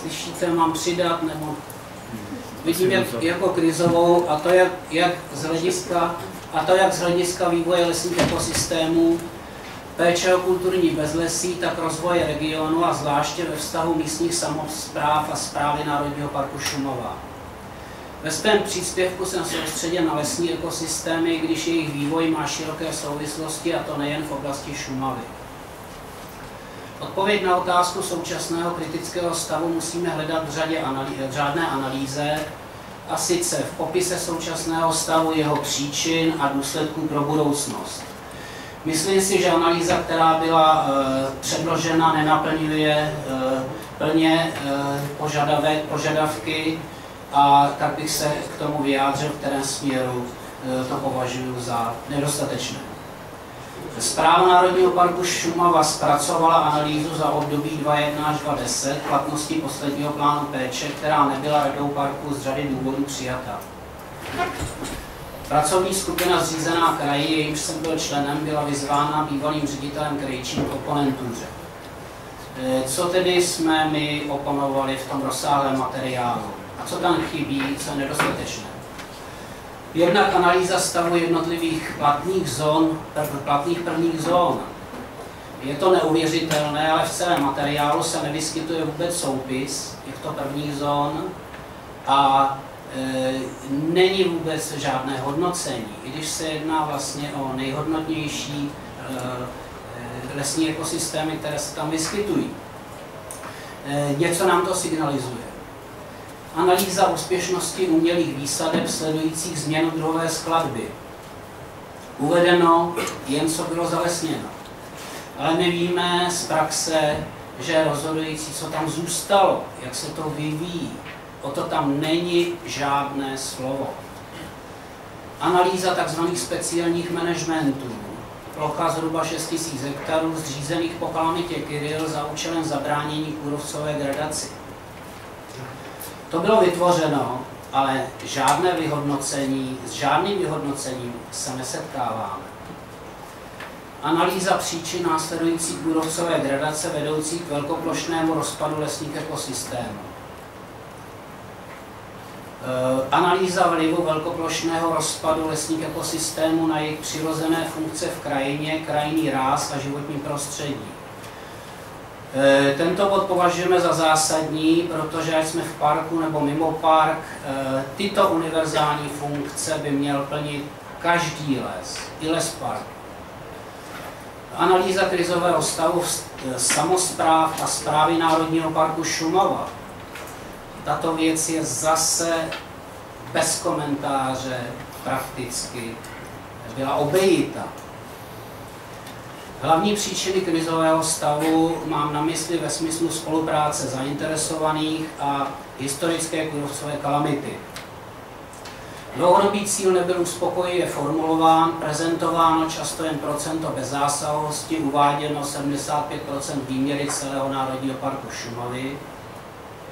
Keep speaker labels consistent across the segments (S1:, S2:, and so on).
S1: Slyšíte, mám přidat nebo vidím jak, jako krizovou a to jak, jak z hlediska a to jak z hlediska vývoje lesních ekosystémů, péče o kulturní bezlesí, tak rozvoje regionu a zvláště ve vztahu místních samozpráv a zprávy Národního parku Šumava. Ve svém příspěvku jsem soustředěn na lesní ekosystémy, když jejich vývoj má široké souvislosti, a to nejen v oblasti Šumavy. Odpověď na otázku současného kritického stavu musíme hledat v, řadě analý, v řádné analýze, a sice v popise současného stavu jeho příčin a důsledků pro budoucnost. Myslím si, že analýza, která byla e, předložena, nenaplňuje e, plně e, požadavek, požadavky a tak bych se k tomu vyjádřil, v kterém směru e, to považuji za nedostatečné. Zpráva Národního parku Šumava zpracovala analýzu za období 2001 až 2010 platnosti posledního plánu péče, která nebyla radou parku z řady důvodů přijata. Pracovní skupina zřízená kraji, jejímž jsem byl členem, byla vyzvána bývalým ředitelem krajčím k oponentuře. E, co tedy jsme my oponovali v tom rozsáhlém materiálu? A co tam chybí, co je nedostatečné? Jednak analýza stavu jednotlivých platných zón, platných prvních zón. Je to neuvěřitelné, ale v celém materiálu se nevyskytuje vůbec soupis těchto prvních zón a e, není vůbec žádné hodnocení, i když se jedná vlastně o nejhodnotnější e, e lesní ekosystémy, které se tam vyskytují. E, něco nám to signalizuje analýza úspěšnosti umělých výsadeb sledujících změnu druhové skladby. Uvedeno jen, co bylo zalesněno. Ale my víme z praxe, že rozhodující, co tam zůstalo, jak se to vyvíjí. O to tam není žádné slovo. Analýza tzv. speciálních managementů. Plocha zhruba 6 000 hektarů zřízených po kalamitě Kyril za účelem zabránění kůrovcové gradaci. To bylo vytvořeno, ale žádné vyhodnocení, s žádným vyhodnocením se nesetkáváme. Analýza příčin následující kůrovcové gradace vedoucí k velkoplošnému rozpadu lesních ekosystémů. E, analýza vlivu velkoplošného rozpadu lesních ekosystémů na jejich přirozené funkce v krajině, krajinný ráz a životní prostředí. Eh, tento bod považujeme za zásadní, protože ať jsme v parku nebo mimo park, eh, tyto univerzální funkce by měl plnit každý les, i les park. Analýza krizového stavu samozpráv a zprávy Národního parku Šumava. Tato věc je zase bez komentáře prakticky byla obejita. Hlavní příčiny krizového stavu mám na mysli ve smyslu spolupráce zainteresovaných a historické kůrovcové kalamity. Dlouhodobý cíl nebyl uspokojivě formulován, prezentováno často jen procento bezzásahovosti, uváděno 75% výměry celého Národního parku Šumavy.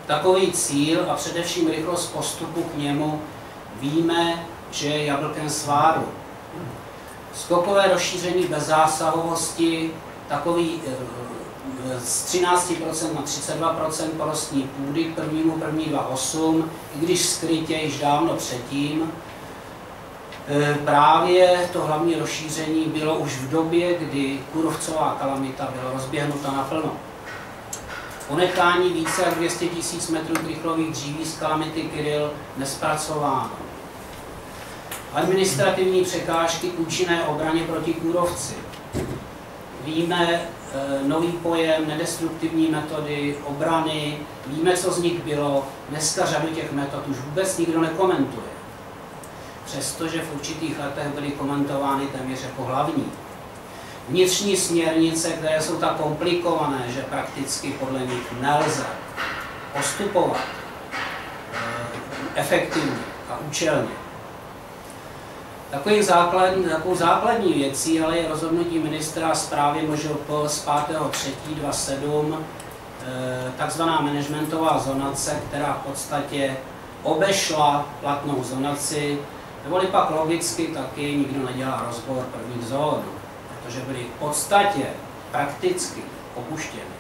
S1: Takový cíl a především rychlost postupu k němu víme, že je jablkem sváru. Skokové rozšíření bezzásahovosti, takový eh, eh, z 13% na 32% porostní půdy k prvnímu první 28, i když skrytě již dávno předtím. Eh, právě to hlavní rozšíření bylo už v době, kdy kurovcová kalamita byla rozběhnuta naplno. Ponechání více jak 200 000 metrů krychlových dříví z kalamity Kyril nespracováno administrativní překážky k účinné obraně proti kůrovci. Víme e, nový pojem, nedestruktivní metody, obrany, víme, co z nich bylo. Dneska řadu těch metod už vůbec nikdo nekomentuje. Přestože v určitých letech byly komentovány téměř jako hlavní. Vnitřní směrnice, které jsou tak komplikované, že prakticky podle nich nelze postupovat e, efektivně a účelně. Takový základní, takovou základní věcí ale je rozhodnutí ministra zprávy MŽP z 5.3.27, eh, takzvaná managementová zonace, která v podstatě obešla platnou zonaci, neboli pak logicky taky nikdo nedělá rozbor prvních zón, protože byly v podstatě prakticky opuštěny.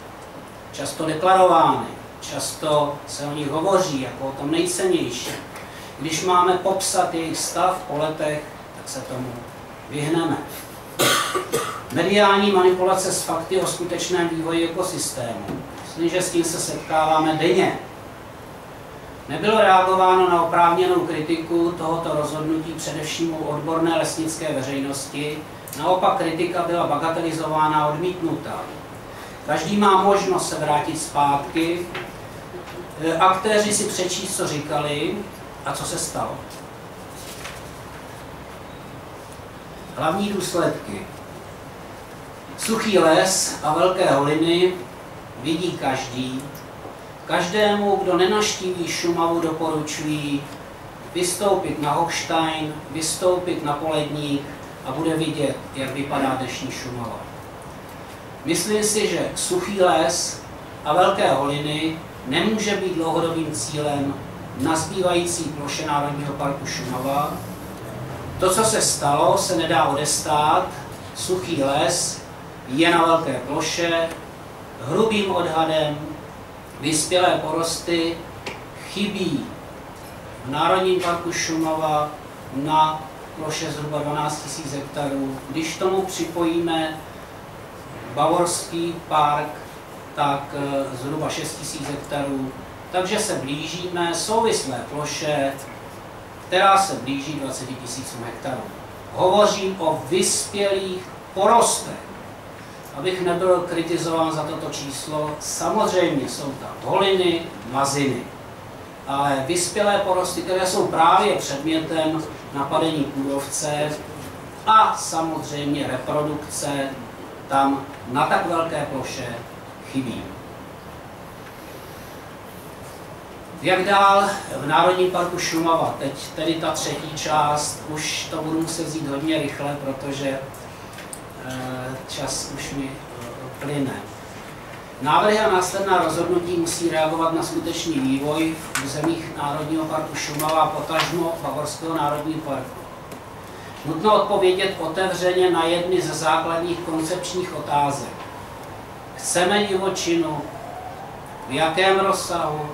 S1: často deklarovány, často se o nich hovoří jako o tom nejcennější. Když máme popsat jejich stav po letech, se tomu vyhneme. Mediální manipulace s fakty o skutečném vývoji ekosystému. Myslím, že s tím se setkáváme denně. Nebylo reagováno na oprávněnou kritiku tohoto rozhodnutí především u odborné lesnické veřejnosti, naopak kritika byla bagatelizována a odmítnutá. Každý má možnost se vrátit zpátky, e, aktéři si přečíst, co říkali a co se stalo. Hlavní důsledky. Suchý les a velké holiny vidí každý. Každému, kdo nenaštíví Šumavu, doporučují vystoupit na Hochstein, vystoupit na Poledník a bude vidět, jak vypadá dešní Šumava. Myslím si, že suchý les a velké holiny nemůže být dlouhodobým cílem na zbývající ploše Národního parku Šumava. To, co se stalo, se nedá odestát. Suchý les je na velké ploše, hrubým odhadem vyspělé porosty chybí v Národním parku Šumava na ploše zhruba 12 000 hektarů. Když tomu připojíme Bavorský park, tak eh, zhruba 6 000 hektarů. Takže se blížíme souvislé ploše, která se blíží 20 000 hektarů. Hovořím o vyspělých porostech abych nebyl kritizován za toto číslo, samozřejmě jsou tam holiny, maziny, ale vyspělé porosty, které jsou právě předmětem napadení kůrovce a samozřejmě reprodukce tam na tak velké ploše chybí. Jak dál v Národním parku Šumava, teď tedy ta třetí část, už to budu muset vzít hodně rychle, protože Eh, čas už mi eh, plyne. Návrhy a následná rozhodnutí musí reagovat na skutečný vývoj v územích Národního parku Šumava a potažmo Bavorského národního parku. Nutno odpovědět otevřeně na jedny ze základních koncepčních otázek. Chceme divočinu? V jakém rozsahu?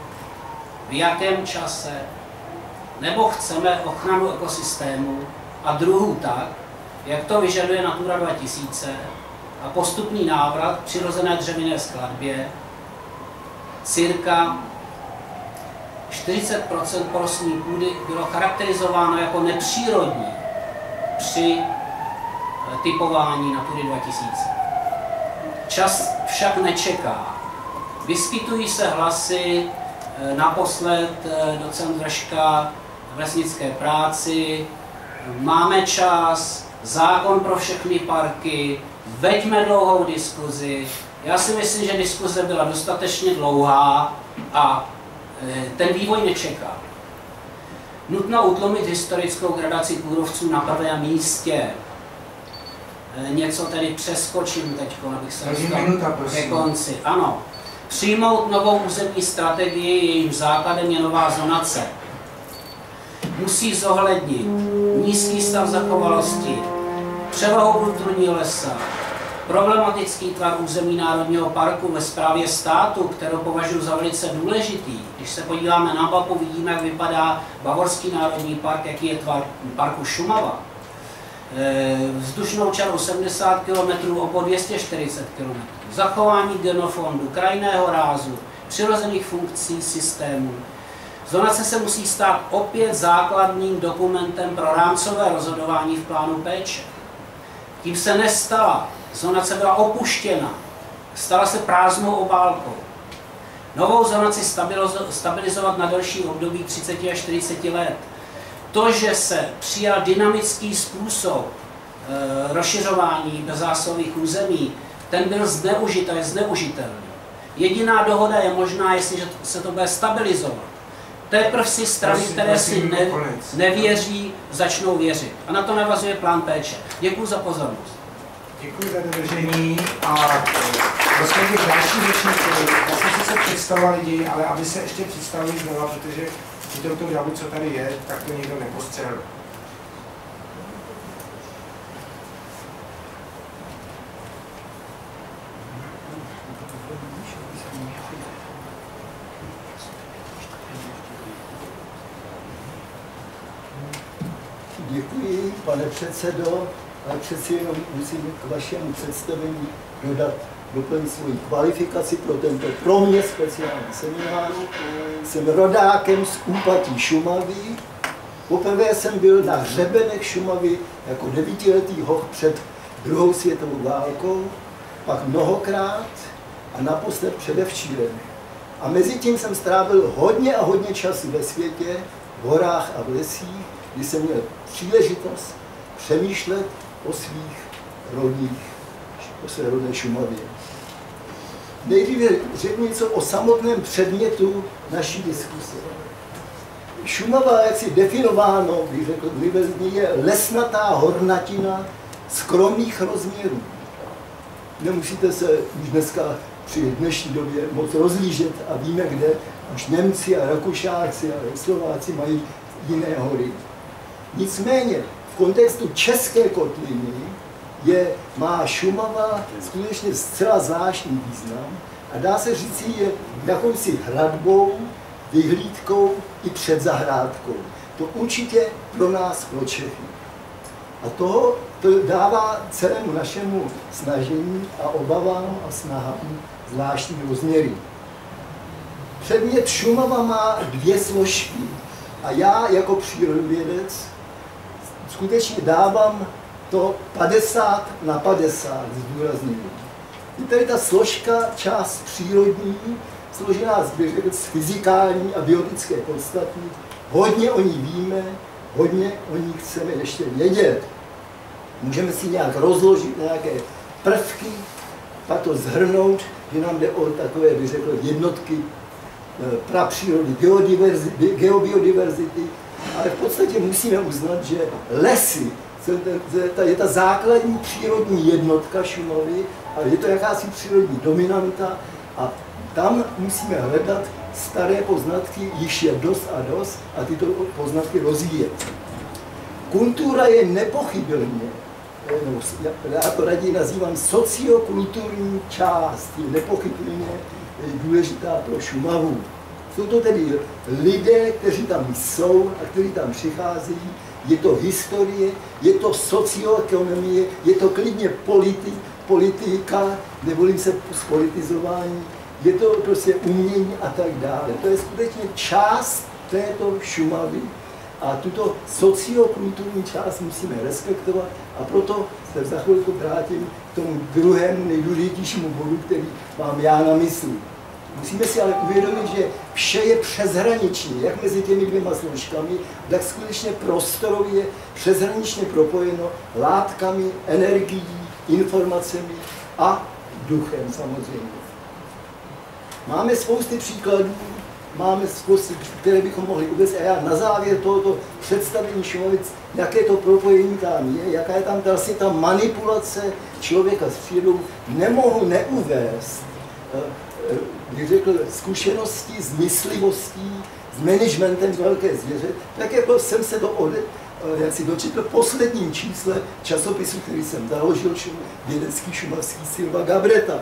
S1: V jakém čase? Nebo chceme ochranu ekosystému a druhů tak, jak to vyžaduje Natura 2000 a postupný návrat k přirozené dřevěné skladbě, cirka 40% porostní půdy bylo charakterizováno jako nepřírodní při eh, typování Natury 2000. Čas však nečeká. Vyskytují se hlasy, naposled eh, docent Držka v lesnické práci, máme čas, zákon pro všechny parky, veďme dlouhou diskuzi. Já si myslím, že diskuze byla dostatečně dlouhá a e, ten vývoj nečeká. Nutno utlumit historickou gradaci kůrovců na prvém místě. Něco tedy přeskočím teď, abych se dostal ke konci. Ano. Přijmout novou územní strategii, jejím základem je nová zonace musí zohlednit nízký stav zachovalosti, převahu kulturního lesa, problematický tvar území Národního parku ve správě státu, kterou považuji za velice důležitý. Když se podíváme na mapu, vidíme, jak vypadá Bavorský národní park, jaký je tvar parku Šumava. E, vzdušnou čarou 70 km, opo 240 km. Zachování genofondu, krajného rázu, přirozených funkcí systému, Zonace se musí stát opět základním dokumentem pro rámcové rozhodování v plánu péče. Tím se nestala. Zonace byla opuštěna. Stala se prázdnou obálkou. Novou zonaci stabilizovat na další období 30 až 40 let. To, že se přijal dynamický způsob e, rozšiřování bezásových území, ten byl zneužit a je zneužitelný. Jediná dohoda je možná, jestliže se to bude stabilizovat teprve si strany, které si ne, nevěří, začnou věřit. A na to navazuje plán péče. Děkuji za pozornost.
S2: Děkuji za dodržení a vlastně těch dalších řečníků, vlastně si se představoval lidi, ale aby se ještě představili znova, protože viděl to davu, co tady je, tak to někdo nepostřehl.
S3: Děkuji, pane předsedo, ale přeci jenom musím k vašemu představení dodat doplnit svoji kvalifikaci pro tento pro mě speciální seminář. Jsem rodákem z úpatí Šumavy. Poprvé jsem byl na hřebenech Šumavy jako devítiletý hoch před druhou světovou válkou, pak mnohokrát a naposled předevčírem. A mezi tím jsem strávil hodně a hodně času ve světě, v horách a v lesích, kdy jsem měl příležitost přemýšlet o svých rodných, o své rodné Šumavě. Nejdříve řeknu něco o samotném předmětu naší diskuse. Šumava, jak si definováno, bych řekl, je lesnatá hornatina skromných rozměrů. Nemusíte se už dneska při dnešní době moc rozlížet a víme, kde už Němci a Rakušáci a Slováci mají jiné hory. Nicméně v kontextu české kotliny je, má Šumava skutečně zcela zvláštní význam a dá se říct, je jakousi hradbou, vyhlídkou i před zahrádkou. To určitě pro nás, pro Čechy. A to, to dává celému našemu snažení a obavám a snahám zvláštní rozměry. Předmět Šumava má dvě složky a já jako přírodovědec skutečně dávám to 50 na 50 zdůrazňuji. Je tady ta složka, část přírodní, složená z, z fyzikální a biologické podstaty. Hodně o ní víme, hodně o ní chceme ještě vědět. Můžeme si nějak rozložit nějaké prvky, pak to zhrnout, že nám jde o takové, bych řekl, jednotky prapřírody, geobiodiverzity, ale v podstatě musíme uznat, že lesy je ta základní přírodní jednotka Šumavy a je to jakási přírodní dominanta a tam musíme hledat staré poznatky, již je dost a dost a tyto poznatky rozvíjet. Kultura je nepochybně, já to raději nazývám sociokulturní část, je nepochybně důležitá pro Šumavu. Jsou to tedy lidé, kteří tam jsou a kteří tam přicházejí je to historie, je to socioekonomie, je to klidně politi, politika, nevolím se z politizování, je to prostě umění a tak dále. To je skutečně část této Šumavy a tuto sociokulturní část musíme respektovat a proto se za chvilku vrátím k tomu druhému nejdůležitějšímu bodu, který mám já na mysli. Musíme si ale uvědomit, že vše je přeshraniční, jak mezi těmi dvěma složkami, tak skutečně prostorově přeshraničně propojeno látkami, energií, informacemi a duchem samozřejmě. Máme spousty příkladů, máme spousty, které bychom mohli uvést a já na závěr tohoto představení Šumovic, jaké to propojení tam je, jaká je tam vlastně ta manipulace člověka s přírodou, nemohu neuvést eh, bych řekl, zkušeností s myslivostí, s managementem velké zvěře, tak jako jsem se to ode, eh, jak si dočetl posledním čísle časopisu, který jsem založil, vědecký šumavský Silva Gabreta.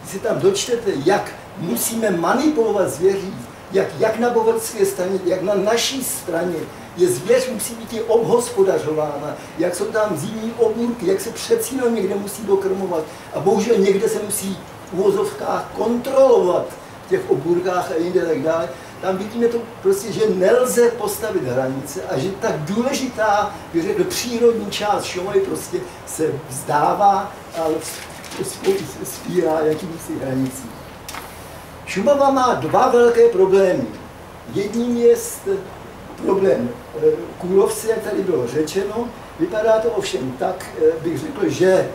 S3: Když si tam dočtete, jak musíme manipulovat zvěří, jak, jak na boverské straně, jak na naší straně je zvěř musí být i obhospodařována, jak jsou tam zimní obůrky, jak se přeci někde musí dokrmovat a bohužel někde se musí uvozovkách kontrolovat v těch oburkách a jinde tak dále, tam vidíme to prostě, že nelze postavit hranice a že tak důležitá, bych řekl, přírodní část Šumavy prostě se vzdává a spírá jakýmsi hranicí. Šumava má dva velké problémy. Jedním je problém eh, kůrovce, jak tady bylo řečeno. Vypadá to ovšem tak, eh, bych řekl, že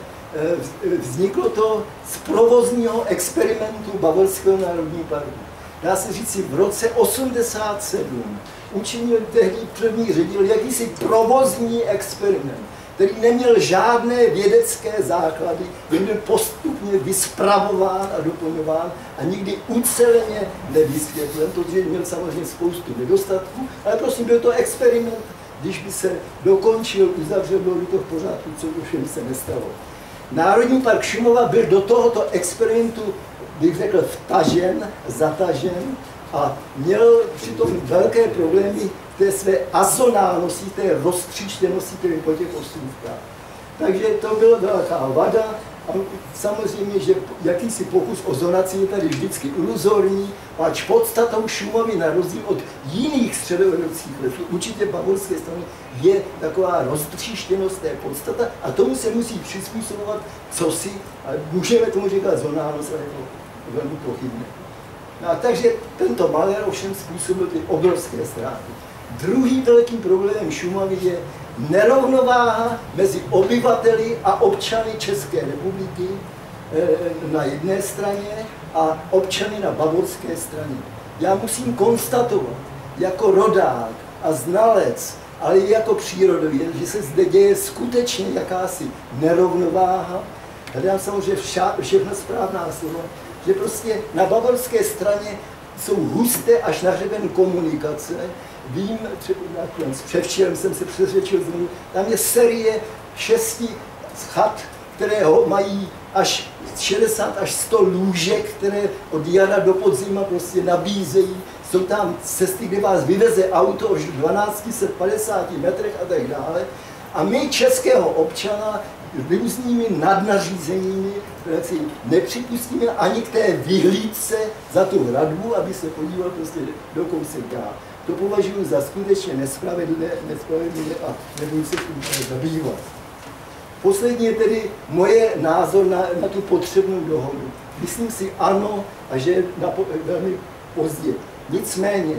S3: vzniklo to z provozního experimentu Bavorského národního parku. Dá se říct si, v roce 87 učinil tehdy první ředitel jakýsi provozní experiment, který neměl žádné vědecké základy, jen byl postupně vyspravován a doplňován a nikdy uceleně nevysvětlen, protože měl samozřejmě spoustu nedostatků, ale prostě byl to experiment, když by se dokončil, uzavřel, bylo by to v pořádku, co všem se nestalo. Národní park Šumova byl do tohoto experimentu, bych řekl, vtažen, zatažen a měl přitom velké problémy té své azonálnosti, té roztříštěnosti tedy po těch ostrůvkách. Takže to byla velká vada samozřejmě, že jakýsi pokus o zonaci je tady vždycky iluzorní, ač podstatou Šumavy na rozdíl od jiných středoevropských lesů, určitě bavorské strany, je taková roztříštěnost té podstata a tomu se musí přizpůsobovat cosi, a můžeme tomu říkat zonálnost, ale je to velmi pochybné. No a takže tento malér ovšem způsobil ty obrovské ztráty. Druhý velkým problémem Šumavy je nerovnováha mezi obyvateli a občany České republiky eh, na jedné straně a občany na bavorské straně. Já musím konstatovat, jako rodák a znalec, ale i jako přírodověd, že se zde děje skutečně jakási nerovnováha. Hledám samozřejmě vša, všechno správná slova, že prostě na bavorské straně jsou husté až na hřeben komunikace, vím, třeba předevčírem jsem se přesvědčil znovu, tam je série šesti chat, které ho mají až 60 až 100 lůžek, které od jara do podzima prostě nabízejí. Jsou tam cesty, kde vás vyveze auto až 1250 metrech a tak dále. A my českého občana různými nadnařízeními si nepřipustíme ani k té vyhlídce za tu hradbu, aby se podíval prostě do kousek dál. To považuji za skutečně nespravedlivé, nespravedlivé a nebudu se tím zabývat. Poslední je tedy moje názor na, na tu potřebnou dohodu. Myslím si ano a že na, velmi pozdě. Nicméně,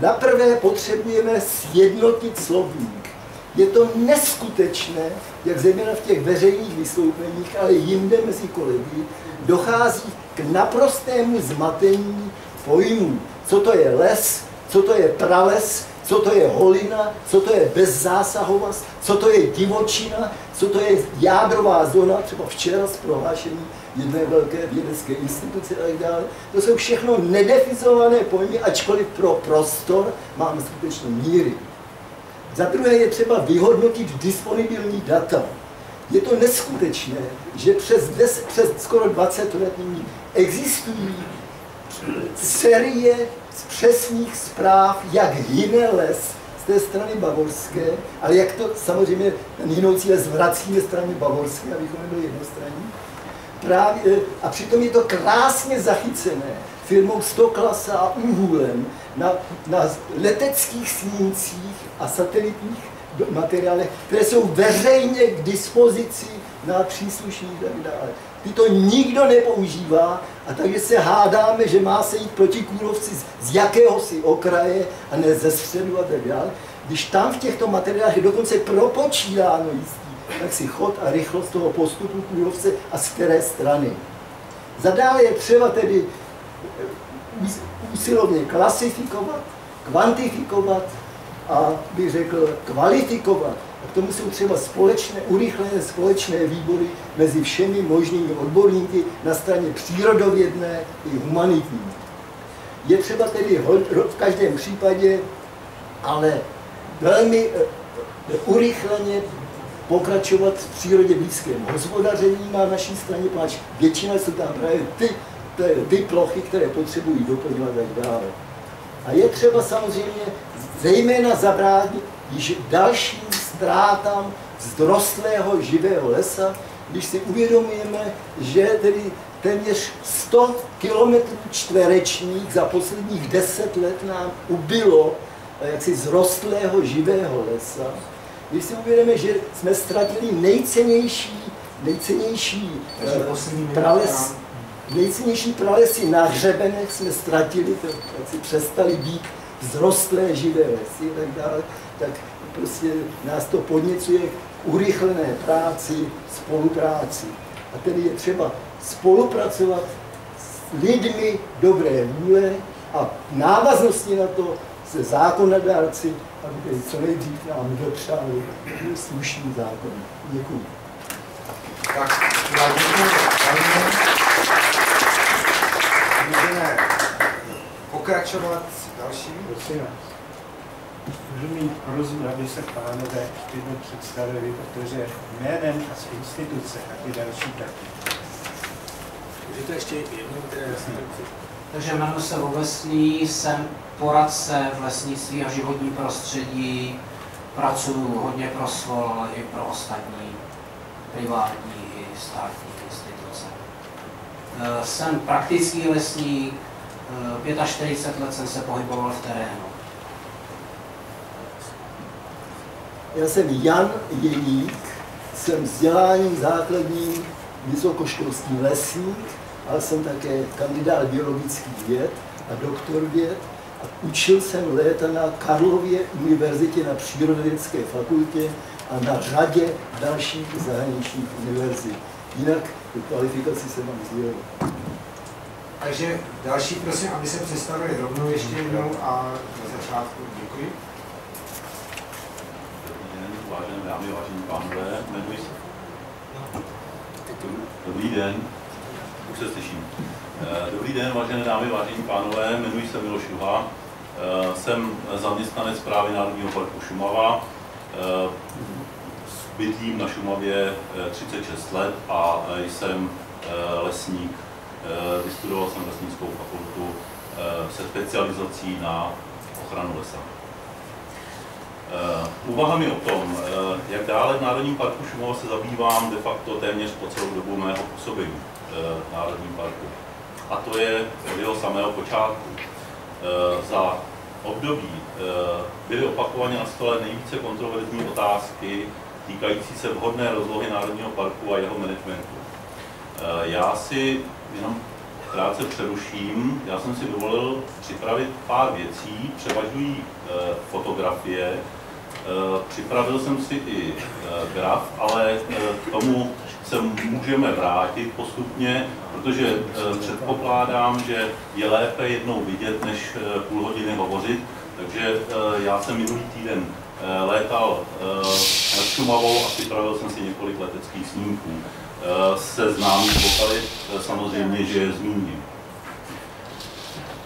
S3: naprvé potřebujeme sjednotit slovník. Je to neskutečné, jak zejména v těch veřejných vystoupeních, ale jinde mezi kolegy, dochází k naprostému zmatení pojmů. Co to je les, co to je prales, co to je holina, co to je bezzásahovost, co to je divočina, co to je jádrová zóna, třeba včera z prohlášení jedné velké vědecké instituce a tak dále. To jsou všechno nedefizované pojmy, ačkoliv pro prostor máme skutečně míry. Za druhé je třeba vyhodnotit disponibilní data. Je to neskutečné, že přes, des, přes skoro 20 let existují série z přesných zpráv, jak hyne les z té strany bavorské, ale jak to samozřejmě ten hynoucí les vracíme strany bavorské, abychom nebyli jednostranní. Právě, a přitom je to krásně zachycené firmou Stoklasa a Uhulem na, na leteckých snímcích a satelitních materiálech, které jsou veřejně k dispozici na příslušných a dále. Ty to nikdo nepoužívá a takže se hádáme, že má se jít proti kůrovci z jakéhosi okraje a ne ze středu a tak dále. Když tam v těchto materiálech je dokonce propočítáno jistý, tak si chod a rychlost toho postupu kůrovce a z které strany. Zadále je třeba tedy usilovně klasifikovat, kvantifikovat a bych řekl kvalifikovat a k tomu jsou třeba společné, urychlené společné výbory mezi všemi možnými odborníky na straně přírodovědné i humanitní. Je třeba tedy v každém případě, ale velmi eh, urychleně pokračovat v přírodě blízkém hospodaření na naší straně, protože většina jsou tam právě ty, ty, ty plochy, které potřebují doplňovat a dále. A je třeba samozřejmě zejména zabránit již dalším ztrátám vzrostlého živého lesa, když si uvědomujeme, že tedy téměř 100 km čtverečních za posledních 10 let nám ubylo eh, jaksi zrostlého živého lesa, když si uvědomíme, že jsme ztratili nejcennější, nejcennější eh, prales, nejcennější pralesy na hřebenech jsme ztratili, to, jak si přestali být vzrostlé živé lesy a tak dále, tak prostě nás to podněcuje k urychlené práci, spolupráci. A tedy je třeba spolupracovat s lidmi dobré vůle a v návaznosti na to se zákonodárci, aby co nejdřív nám dopřáli slušný zákon. Děkuji.
S2: Tak, já. Můžeme pokračovat dalším.
S4: Prosím vás můžu mít prosbu, aby se pánové jednou představili, protože jménem a z instituce a ty další taky.
S2: Je to ještě jednou, které
S1: Takže jmenuji se Obecný, jsem poradce v lesnictví a životní prostředí, pracuji hodně pro SVOL, ale i pro ostatní privátní i státní instituce. Eh, jsem praktický lesník, 45 eh, let jsem se pohyboval v terénu.
S3: Já jsem Jan Jeník, jsem vzděláním základním vysokoškolský lesník, ale jsem také kandidát biologických věd a doktor věd. A učil jsem léta na Karlově univerzitě na Přírodovědecké fakultě a na řadě dalších zahraničních univerzit. Jinak tu kvalifikaci jsem vám sdělil.
S2: Takže další, prosím, aby se představili rovnou ještě jednou a na začátku děkuji.
S5: Vážené dámy, vážení pánové, jmenuji se. Dobrý den, už se slyším. Eh, dobrý den, vážené dámy, vážení pánové, jmenuji se Miloš Juha, eh, jsem zaměstnanec právě Národního parku Šumava, eh, bydlím na Šumavě 36 let a jsem lesník. Vystudoval jsem lesnickou fakultu se specializací na ochranu lesa. Úvahami o tom, jak dále v Národním parku Šumava se zabývám de facto téměř po celou dobu mého působení v Národním parku. A to je od jeho samého počátku. Za období byly opakovaně na stole nejvíce kontroverzní otázky týkající se vhodné rozlohy Národního parku a jeho managementu. Já si jenom krátce přeruším. Já jsem si dovolil připravit pár věcí, převažují fotografie, Připravil jsem si i graf, ale k tomu se můžeme vrátit postupně, protože předpokládám, že je lépe jednou vidět, než půl hodiny hovořit. Takže já jsem minulý týden létal nad Šumavou a připravil jsem si několik leteckých snímků. Se známých lokalit samozřejmě, že je zmíním.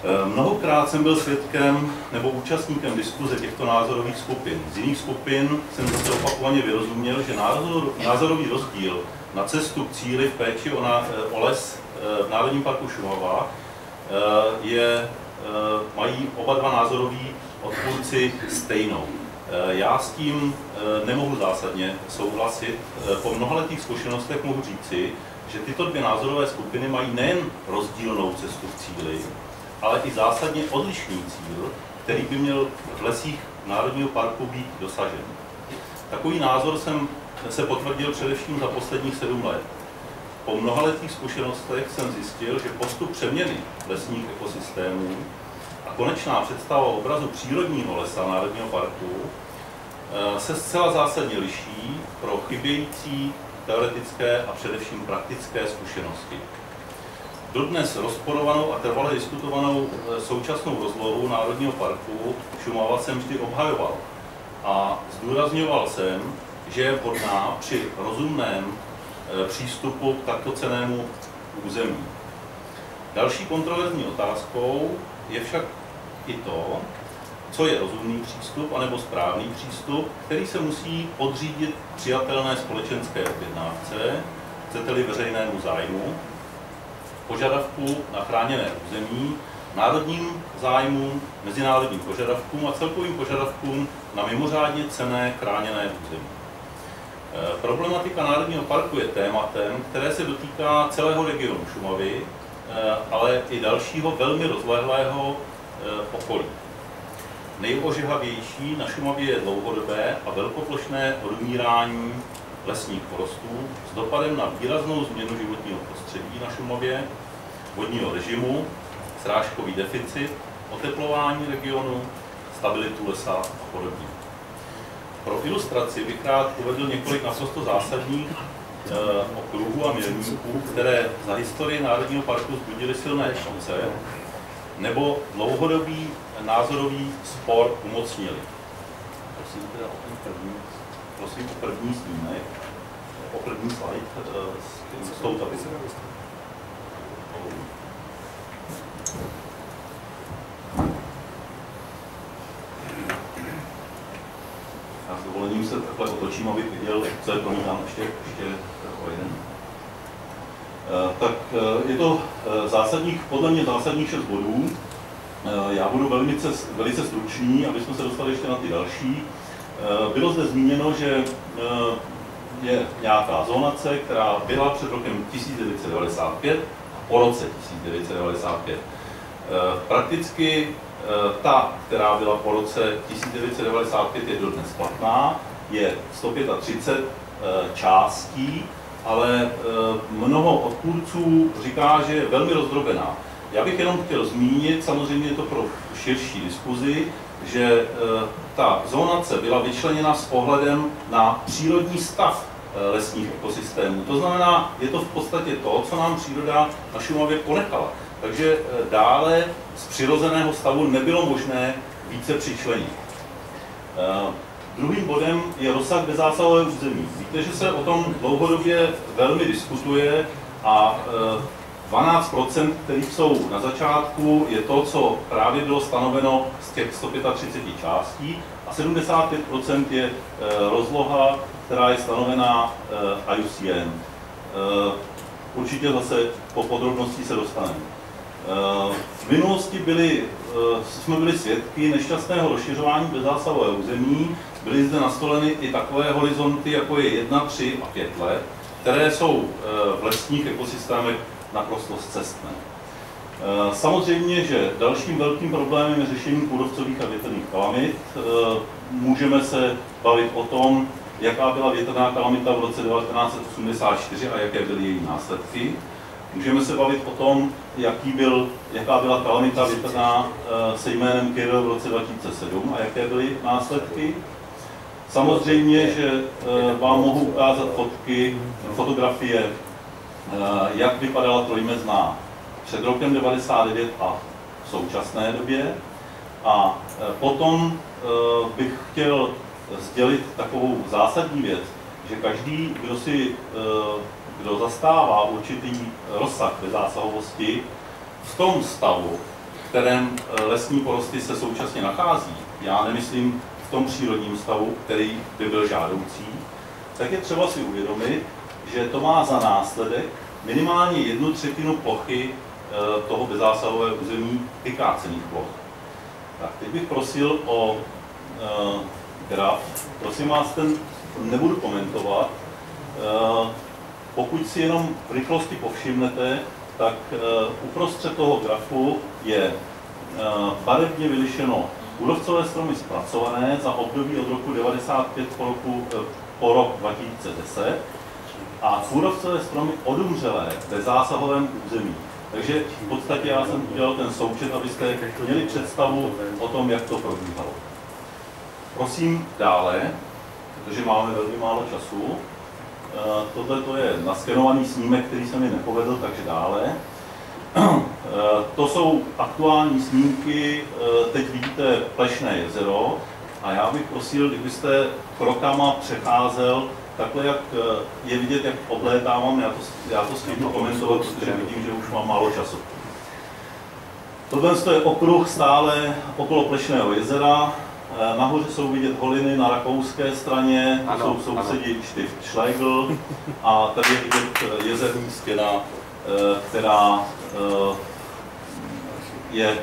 S5: Eh, mnohokrát jsem byl svědkem nebo účastníkem diskuze těchto názorových skupin. Z jiných skupin jsem se opakovaně vyrozuměl, že názorový rozdíl na cestu k cíli v péči o, na, eh, o les eh, v Národním parku Šumava je, mají oba dva názoroví odpůrci stejnou. Já s tím nemohu zásadně souhlasit. Po mnohaletých zkušenostech mohu říci, že tyto dvě názorové skupiny mají nejen rozdílnou cestu k cíli, ale i zásadně odlišný cíl, který by měl v lesích Národního parku být dosažen. Takový názor jsem se potvrdil především za posledních sedm let. Po mnohaletých zkušenostech jsem zjistil, že postup přeměny lesních ekosystémů a konečná představa obrazu přírodního lesa Národního parku eh, se zcela zásadně liší pro chybějící teoretické a především praktické zkušenosti. Dodnes rozporovanou a trvale diskutovanou e, současnou rozlohu Národního parku Šumava jsem vždy obhajoval a zdůrazňoval jsem, že je vhodná při rozumném e, přístupu k takto cenému území. Další kontroverzní otázkou je však i to, co je rozumný přístup anebo správný přístup, který se musí podřídit přijatelné společenské objednávce, chcete-li veřejnému zájmu, požadavků na chráněné území, národním zájmům, mezinárodním požadavkům a celkovým požadavkům na mimořádně cené chráněné území. E, problematika Národního parku je tématem, které se dotýká celého regionu Šumavy, e, ale i dalšího velmi rozlehlého e, okolí. Nejožehavější na Šumavě je dlouhodobé a velkoplošné odumírání lesních porostů s dopadem na výraznou změnu životního prostředí na Šumově, vodního režimu, srážkový deficit, oteplování regionu, stabilitu lesa a podobně. Pro ilustraci bych rád uvedl několik naprosto zásadních e, okruhů a milníků, které za historii Národního parku zbudily silné emoce nebo dlouhodobý názorový spor umocnili. Prosím teda o ten první prosím první snímek, o první slide eh, s, s tou tabulkou. Já s dovolením se takhle otočím, abych viděl, co je promítám ještě, ještě o jeden. Tak je to zásadních, podle mě zásadních šest bodů. Já budu velice, velice stručný, aby jsme se dostali ještě na ty další. Bylo zde zmíněno, že je nějaká zónace, která byla před rokem 1995 a po roce 1995. Prakticky ta, která byla po roce 1995, je dodnes platná, je 135 částí, ale mnoho odpůrců říká, že je velmi rozdrobená. Já bych jenom chtěl zmínit, samozřejmě je to pro širší diskuzi, že ta zónace byla vyčleněna s ohledem na přírodní stav lesních ekosystémů. To znamená, je to v podstatě to, co nám příroda na Šumavě ponechala. Takže dále z přirozeného stavu nebylo možné více přičlenit. Druhým bodem je rozsah bezzásahového území. Víte, že se o tom dlouhodobě velmi diskutuje a 12% kterých jsou na začátku, je to, co právě bylo stanoveno z těch 135 částí a 75% je rozloha, která je stanovená IUCN. Určitě zase po podrobnosti se dostaneme. V minulosti byli, jsme byli svědky nešťastného rozšiřování bezzásahového území. Byly zde nastoleny i takové horizonty, jako je 1, 3 a 5 let, které jsou v lesních ekosystémech naprosto zcestné. Samozřejmě, že dalším velkým problémem je řešení kůrovcových a větrných kalamit. Můžeme se bavit o tom, jaká byla větrná kalamita v roce 1984 a jaké byly její následky. Můžeme se bavit o tom, jaký byl, jaká byla kalamita větrná se jménem Kirill v roce 2007 a jaké byly následky. Samozřejmě, že vám mohu ukázat fotky, fotografie Eh, jak vypadala trojmezná před rokem 99 a v současné době. A eh, potom eh, bych chtěl sdělit takovou zásadní věc, že každý, kdo si kdo zastává určitý rozsah zásahovosti, v tom stavu, v kterém lesní porosty se současně nachází, já nemyslím v tom přírodním stavu, který by byl žádoucí, tak je třeba si uvědomit, že to má za následek minimálně jednu třetinu plochy eh, toho bezzásahového území vykácených ploch. Tak teď bych prosil o uh, graf. Prosím vás, ten nebudu komentovat. Uh, pokud si jenom v rychlosti povšimnete, tak uprostřed toho grafu je barevně vylišeno kůrovcové stromy zpracované za období od roku 95 po, roku, po rok 2010 a kůrovcové stromy odumřelé ve zásahovém území. Takže v podstatě já jsem udělal ten součet, abyste měli představu o tom, jak to probíhalo. Prosím dále, protože máme velmi málo času. Eh, tohle to je naskenovaný snímek, který se mi nepovedl, takže dále. Eh, to jsou aktuální snímky, eh, teď vidíte Plešné jezero a já bych prosil, kdybyste krokama přecházel takhle, jak eh, je vidět, jak oblétávám, já to, já to stihnu komentovat, protože vidím, že už mám málo času. Tohle je okruh stále okolo Plešného jezera. Eh, nahoře jsou vidět holiny na rakouské straně, to jsou sousedí Štift Schlegel a tady je vidět eh, jezerní stěna, která je,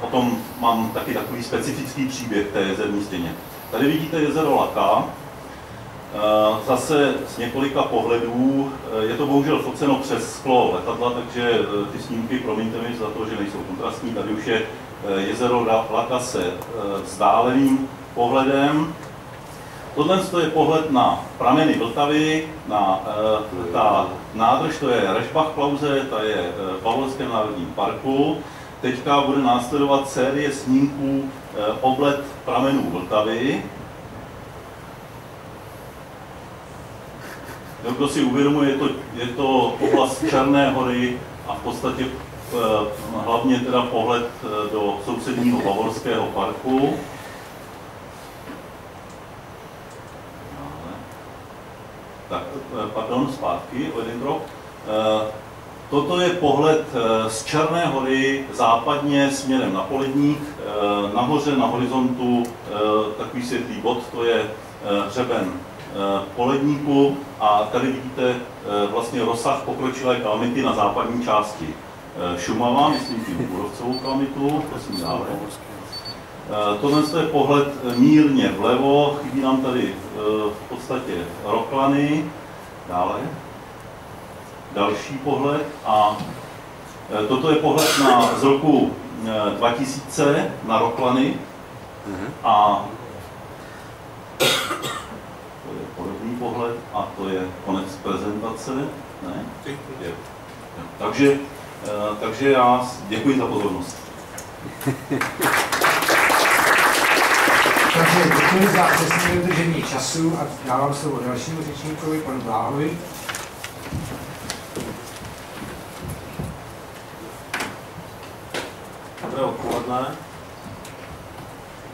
S5: potom mám taky takový specifický příběh té jezerní stěně. Tady vidíte jezero Laka, zase z několika pohledů, eh, je to bohužel foceno přes sklo letadla, takže eh, ty snímky, promiňte mi za to, že nejsou kontrastní, tady už je jezero Laka se vzdáleným pohledem. Tohle je pohled na prameny Vltavy, na ta nádrž, to je Rešbach Klauze, ta je v Bavorském národním parku. Teďka bude následovat série snímků oblet pramenů Vltavy, kdo si uvědomuje, je to, je to oblast Černé hory a v podstatě eh, hlavně teda pohled eh, do sousedního Bavorského parku. Tak, eh, pardon, zpátky o jeden krok. Toto je pohled z Černé hory západně směrem na Poledník. Nahoře na horizontu takový světlý bod, to je hřeben poledníku a tady vidíte vlastně rozsah pokročilé kalamity na západní části Šumava, myslím tím kůrovcovou kalamitu, prosím dále. Tohle je pohled mírně vlevo, chybí nám tady v podstatě roklany, dále. Další pohled a toto je pohled na, z roku 2000 na roklany a je podobný pohled a to je konec prezentace. Ne? Je. Takže, takže já děkuji za pozornost.
S2: Takže děkuji za přesné dodržení času a dávám slovo dalšímu řečníkovi, panu Bláhovi.
S6: Dobré odpoledne.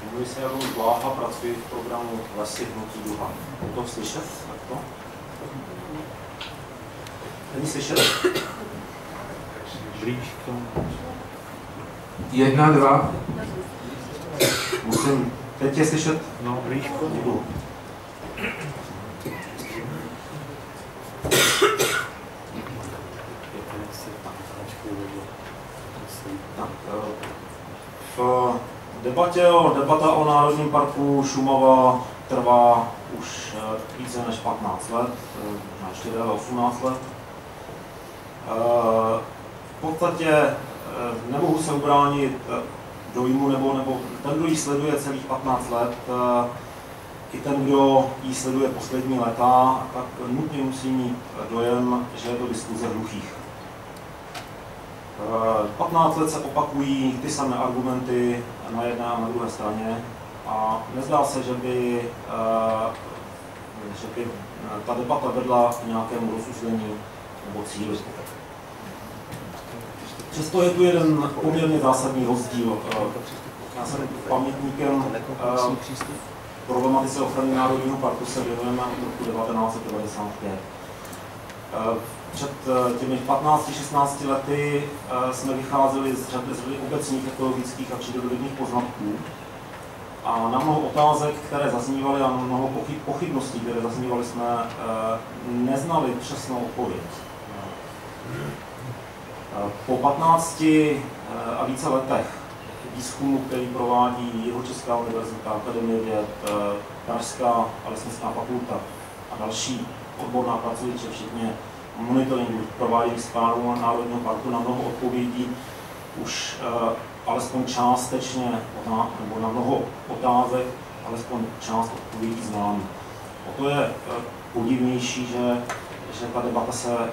S6: Jmenuji se Jaroslav Bláha, pracuji v programu Lesy hnutí duha. Je to slyšet? Tak to? Není slyšet?
S4: Blíž k tomu.
S2: Jedna, dva.
S6: Musím. Teď je slyšet?
S4: No, blíž k tomu.
S6: Tak, eh, v debatě debata o Národním parku Šumava trvá už eh, více než 15 let, eh, možná ještě déle 18 let. V podstatě nemohu se ubránit dojmu, nebo, nebo ten, kdo ji sleduje celých 15 let, i ten, kdo ji sleduje poslední léta, tak nutně musí mít dojem, že je to diskuze hluchých. 15 let se opakují ty samé argumenty na jedné a na druhé straně a nezdá se, že by, že by ta debata vedla k nějakému rozuzlení nebo cíli. Přesto je tu jeden poměrně zásadní rozdíl. Já jsem pamětníkem problematice ochrany Národního parku se věnujeme od roku 1995. Před těmi 15-16 lety jsme vycházeli z řady, z řady obecných ekologických a přírodovědných poznatků a na mnoho otázek, které zaznívaly a mnoho pochybností, které zaznívaly, jsme neznali přesnou odpověď. Po 15 a více letech výzkumu, který provádí jeho Česká univerzita, Akademie věd, Pražská a lesnická fakulta a další odborná pracoviště, včetně monitoringu prováděných zprávů Národního parku na mnoho odpovědí už uh, alespoň částečně, nebo na mnoho otázek, alespoň část odpovědí znám. O to je uh, podivnější, že, že ta debata se uh,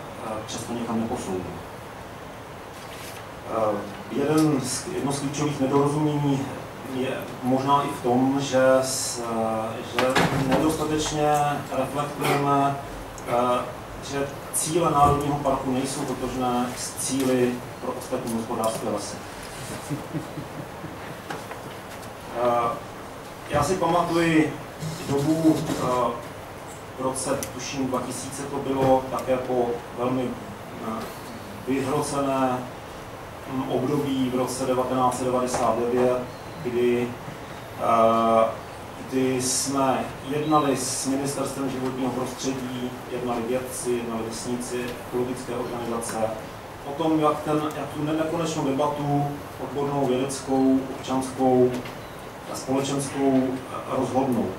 S6: přesto někam neposouvá. Jeden z, jedno z klíčových nedorozumění je možná i v tom, že, s, že nedostatečně reflektujeme, že cíle Národního parku nejsou totožné s cíly pro ostatní hospodářské lesy. Já si pamatuji dobu v roce, tuším 2000 to bylo, také po velmi vyhrocené období v roce 1999, kdy kdy jsme jednali s Ministerstvem životního prostředí, jednali vědci, jednali vesníci, ekologické organizace, o tom, jak, ten, jak tu nekonečnou debatu odbornou, vědeckou, občanskou a společenskou rozhodnout.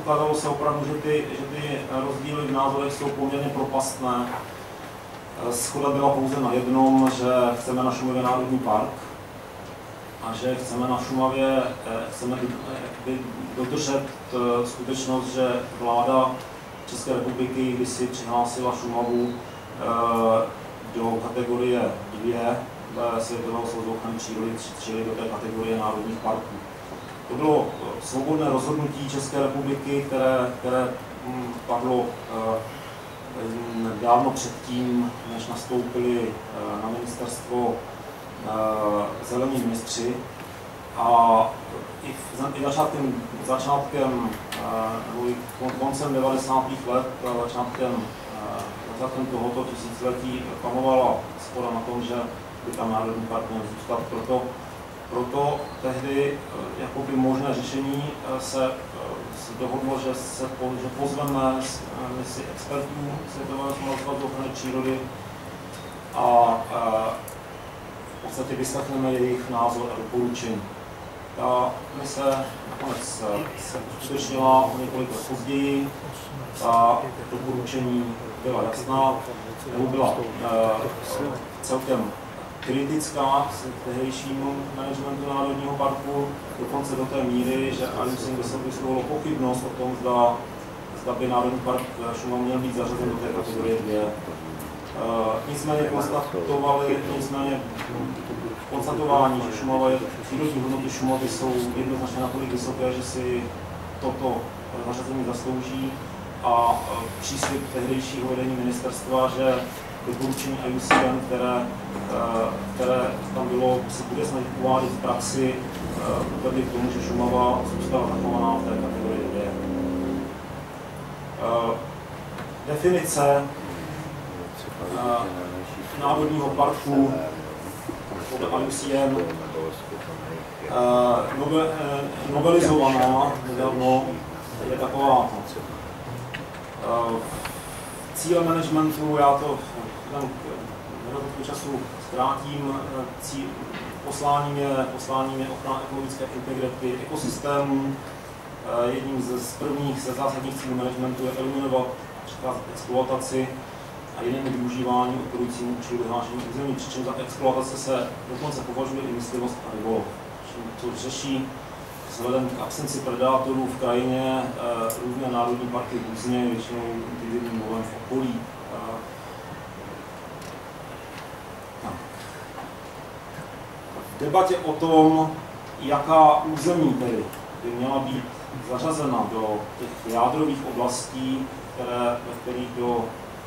S6: Ukázalo se opravdu, že ty, že ty rozdíly v názorech jsou poměrně propastné. Schoda byla pouze na jednom, že chceme na Šumavě národní park, a že chceme na Šumavě, eh, chceme dodržet eh, skutečnost, že vláda České republiky kdysi přihlásila Šumavu eh, do kategorie 2 dle Světového svazu ochrany přírody, čili do té kategorie národních parků. To bylo svobodné rozhodnutí České republiky, které, které hm, padlo dávno předtím, než nastoupili na ministerstvo zelení ministři a i, v, i začátkem, začátkem nebo koncem 90. let a začátkem, začátkem tohoto tisíciletí panovala spoda na tom, že by tam Národní park měl zůstat. Proto proto tehdy jakoby možné řešení se, se dohodlo, že se že pozveme misi expertů Světového svazu ochrany přírody a podstatě vyslechneme jejich názor a doporučení. Ta mise nakonec se uskutečnila o několik let později. Ta doporučení byla jasná, nebo byla uh, celkem kritická k tehdejšímu managementu Národního parku, dokonce do té míry, že Alusing vyslovilo pochybnost o tom, zda, zda by Národní park Šumava měl být zařazen do té kategorie 2. Uh, nicméně konstatovali, nicméně konstatování, že Šumava je, přírodní hodnoty Šumavy jsou jednoznačně natolik vysoké, že si toto zařazení zaslouží a příslip tehdejšího vedení ministerstva, že doporučení IUCN, které, které tam bylo, se bude snažit uvádět v praxi, vedly k tomu, že Šumava zůstala zachovaná v té kategorii 2. Definice Národního parku podle IUCN nove, novelizovaná nedávno je taková cíle managementu, já to nedostatku času zkrátím, cíl, posláním je, posláním je ochrana ekologické integrity ekosystému. Jedním ze z prvních, ze zásadních cílů managementu je eliminovat exploataci a jiným využívání odporujícímu účelu vyhlášení území, přičemž za exploatace se dokonce považuje i myslivost a rybolov, což řeší vzhledem k absenci predátorů v krajině různé národní parky různě, většinou intenzivním lovem v okolí. V debatě o tom, jaká území tedy by měla být zařazena do těch jádrových oblastí, které, ve kterých do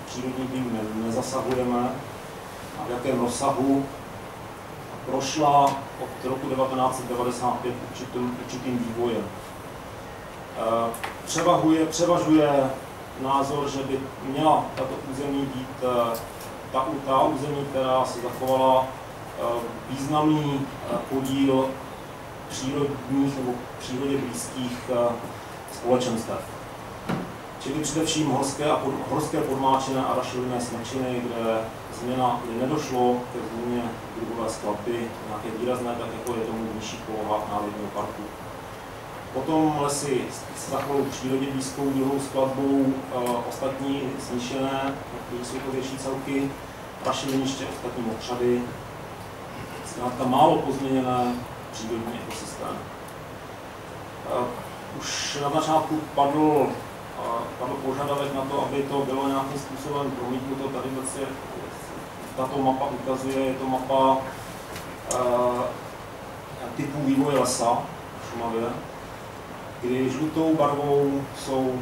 S6: přírodních dějů ne, nezasahujeme a v jakém rozsahu prošla od roku 1995 určitým, určitým vývojem. E, převahuje, převažuje názor, že by měla tato území být e, ta, ta území, která se zachovala e, významný podíl přírodních nebo přírodě blízkých společenstev čili především horské, a pod, horské podmáčené a rašelinné smrčiny, kde změna, kde nedošlo ke změně druhové skladby, nějaké výrazné, tak jako je tomu v nižších polohách Národního parku. Potom lesy s takovou přírodě blízkou druhou skladbou, e, ostatní smíšené, jsou to větší celky, rašeliniště, ostatní mokřady, zkrátka málo pozměněné přírodní ekosystém. E, už na začátku padl padl požadavek na to, aby to bylo nějakým způsobem promítnuto. Tady vlastně tato mapa ukazuje, je to mapa uh, typu vývoje lesa v Šumavě, kdy žlutou barvou jsou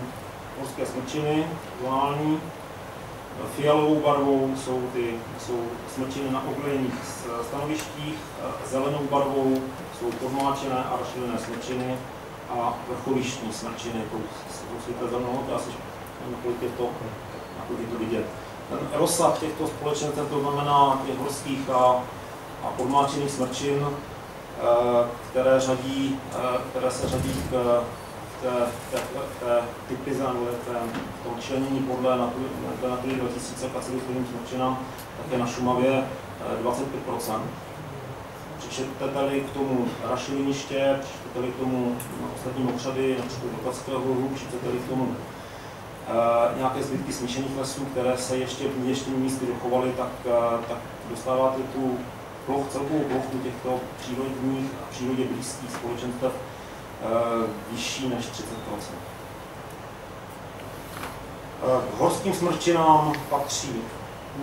S6: horské smrčiny, zonální, fialovou barvou jsou, ty, jsou smrčiny na oblejných stanovištích, zelenou barvou jsou podmáčené a rašelinné smrčiny a vrcholištní smrčiny, světle zelenou, to asi nakolik je to, nakolik je to vidět. Ten rozsah těchto společenstv, to znamená těch horských a, a podmáčených smrčin, eh, které, řadí, eh, které se řadí k té, té, té typize nebo tom členění podle Natury 2000 k acidofilním smrčinám, tak je na Šumavě 25 eh, Přičtete-li k tomu rašeliniště, přičtete-li k tomu ostatní mokřady, například Vltavského horu, přičtete-li k tomu e, nějaké zbytky smíšených lesů, které se ještě v dnešním místě dochovaly, tak, e, tak dostáváte tu ploch, celkovou plochu těchto přírodních a přírodě blízkých společenstev e, vyšší než 30% K horským smrčinám patří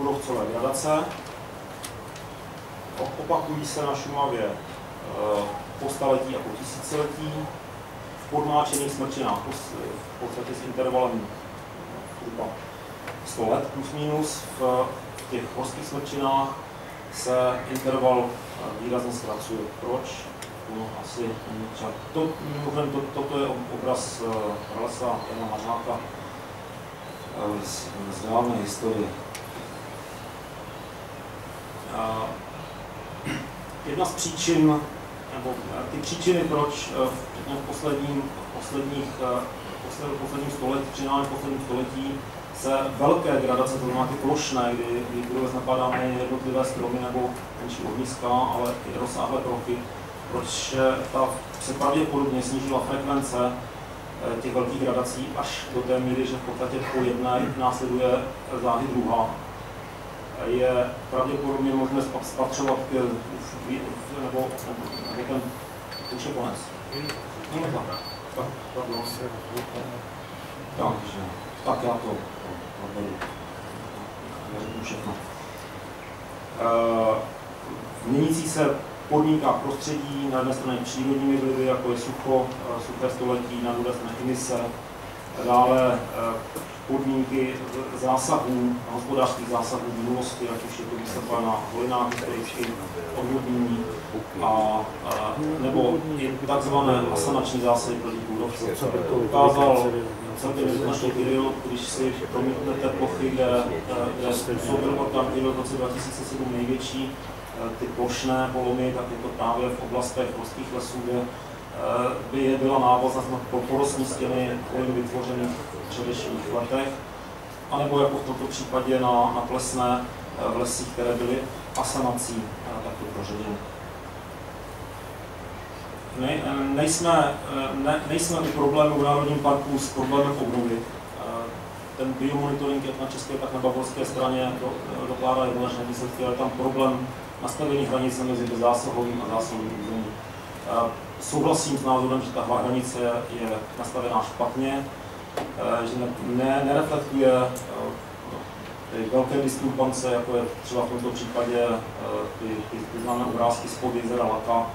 S6: úrovcové gradace, opakují se na Šumavě eh, po staletí a po tisíciletí, v podmáčených smrčinách v podstatě s intervalem zhruba 100 let plus minus, v těch horských smrčinách se interval eh, výrazně zkracuje. Proč? No, asi není čas. To, to, toto je obraz uh, lesa Jana Mařáka z, z reálné historie. Jedna z příčin nebo eh, ty příčiny, proč eh, v posledním, posledních, posled, posledním století, přinálně posledním století se velké gradace, to znamená ty plošné, kdy, kdy budou napadány jednotlivé stromy nebo menší ohniska, ale i rozsáhlé plochy, proč ta, se pravděpodobně snížila frekvence těch velkých gradací až do té míry, že v podstatě po jedné následuje záhy druhá je pravděpodobně možné spatřovat, nebo, nebo ten, už je konec. Tak, tak, Takže, tak já to odvedu. Neřeknu všechno. V měnící se podmínkách prostředí, na jedné straně přírodními vlivy, jako je sucho, suché století, na druhé straně emise, dále podmínky zásahů, hospodářských zásahů v minulosti, ať už je to výstavba na holinách, historicky odvodnění, a, a, nebo i takzvané asanační zásahy proti kůrovci. Ukázal celkem jednoznačný Kiril, když si promítnete plochy, kde, kde způsobil orkán Kiril v roce 2007 největší, ty plošné polomy, tak je to právě v oblastech horských lesů, kde by je byla návaznost na porostní stěny kolem vytvořených předešlých letech, anebo jako v tomto případě na, na plesné eh, v lesích, které byly asanací eh, taky proředěny. Ne, eh, nejsme, ne, nejsme u problému v Národním parku s problémem obnovy. Ten biomonitoring jak na české, tak na bavorské straně do, dokládá jednoznačné výsledky, ale tam problém nastavení hranice mezi zásahovým a zásahovým územím. Souhlasím s názorem, že ta hranice je nastavená špatně, že ne, nereflektuje eh, ty velké diskrumpance, jako je třeba v tomto případě eh, ty, ty, ty známé obrázky z pod jezera Laka,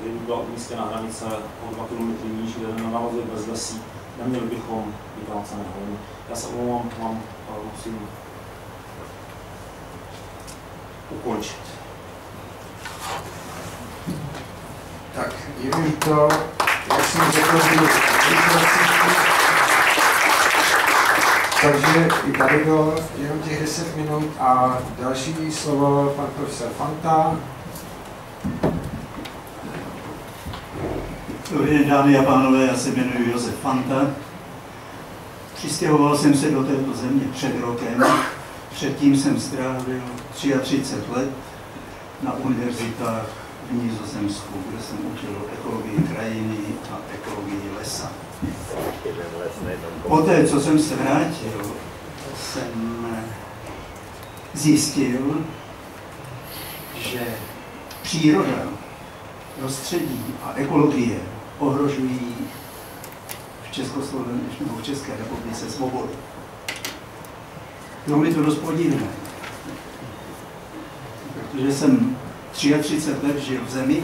S6: kdy byla umístěna hranice o 2 km níž, kde navazuje bez lesí. Neměli bychom vyvrácené holiny. Já se omlouvám, mám, musím ukončit.
S2: Tak, je to, jak jsem řekl, takže i tady bylo jenom těch 10 minut a další slovo pan profesor Fanta.
S7: Dobrý den, dámy a pánové, já se jmenuji Josef Fanta. Přistěhoval jsem se do této země před rokem. Předtím jsem strávil 33 let na univerzitách v Nizozemsku, kde jsem učil ekologii krajiny a ekologii lesa. Poté, co jsem se vrátil, jsem zjistil, že příroda, prostředí a ekologie ohrožují v Československu nebo v České republice svobodu. Bylo mi to dost protože jsem 33 let žil v zemi,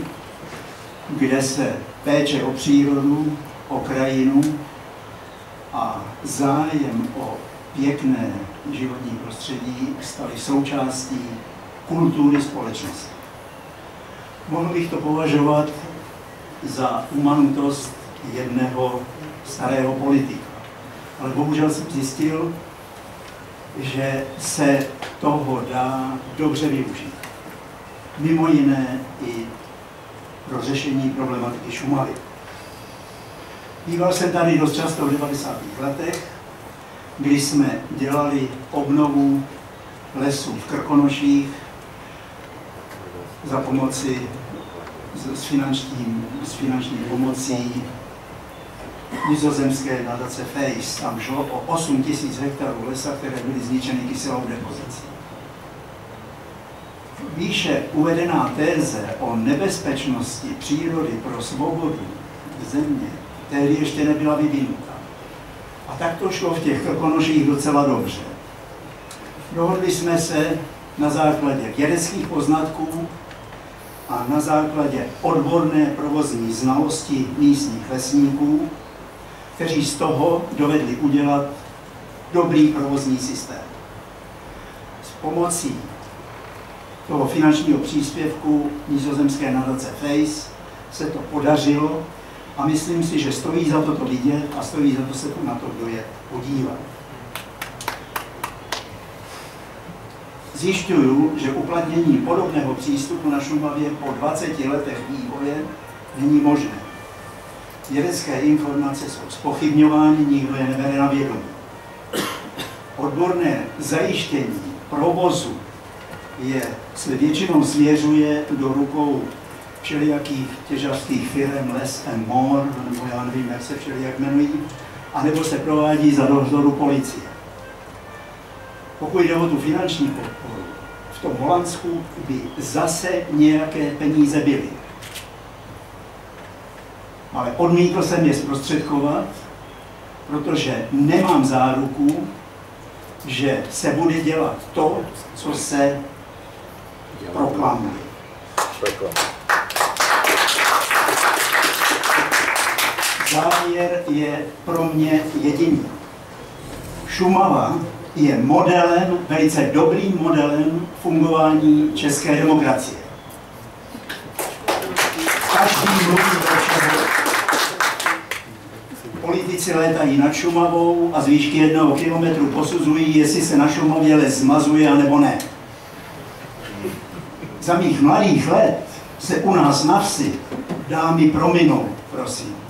S7: kde se péče o přírodu, o krajinu a zájem o pěkné životní prostředí staly součástí kultury společnosti. Mohl bych to považovat za umanutost jedného starého politika. Ale bohužel jsem zjistil, že se toho dá dobře využít. Mimo jiné i pro řešení problematiky Šumavy. Býval jsem tady dost často v 90. letech, kdy jsme dělali obnovu lesů v Krkonoších za pomoci s, finančním, s finanční pomocí nizozemské nadace FACE. Tam šlo o 8 tisíc hektarů lesa, které byly zničeny kyselou depozicí. Výše uvedená téze o nebezpečnosti přírody pro svobodu země tehdy ještě nebyla vyvinuta. A tak to šlo v těch krkonoších docela dobře. Dohodli jsme se na základě vědeckých poznatků a na základě odborné provozní znalosti místních lesníků, kteří z toho dovedli udělat dobrý provozní systém. S pomocí toho finančního příspěvku nizozemské nadace FACE se to podařilo a myslím si, že stojí za to to vidět a stojí za to se na to, kdo je podívat. zjišťuju, že uplatnění podobného přístupu na Šumavě po 20 letech vývoje není možné. Vědecké informace jsou spochybňovány, nikdo je nebere na vědomí. Odborné zajištění provozu je, se většinou směřuje do rukou všelijakých těžařských firm Les and More, nebo já nevím, jak se všelijak jmenují, anebo se provádí za dozoru policie. Pokud jde o tu finanční podporu, v tom Holandsku by zase nějaké peníze byly. Ale odmítl jsem je zprostředkovat, protože nemám záruku, že se bude dělat to, co se proklamuje. Závěr je pro mě jediný. Šumava je modelem, velice dobrým modelem fungování české demokracie. Každý mluví. Politici létají nad Šumavou a z výšky jednoho kilometru posuzují, jestli se na Šumavě les zmazuje, anebo ne. Za mých mladých let se u nás na vsi, dámy prominou, prosím,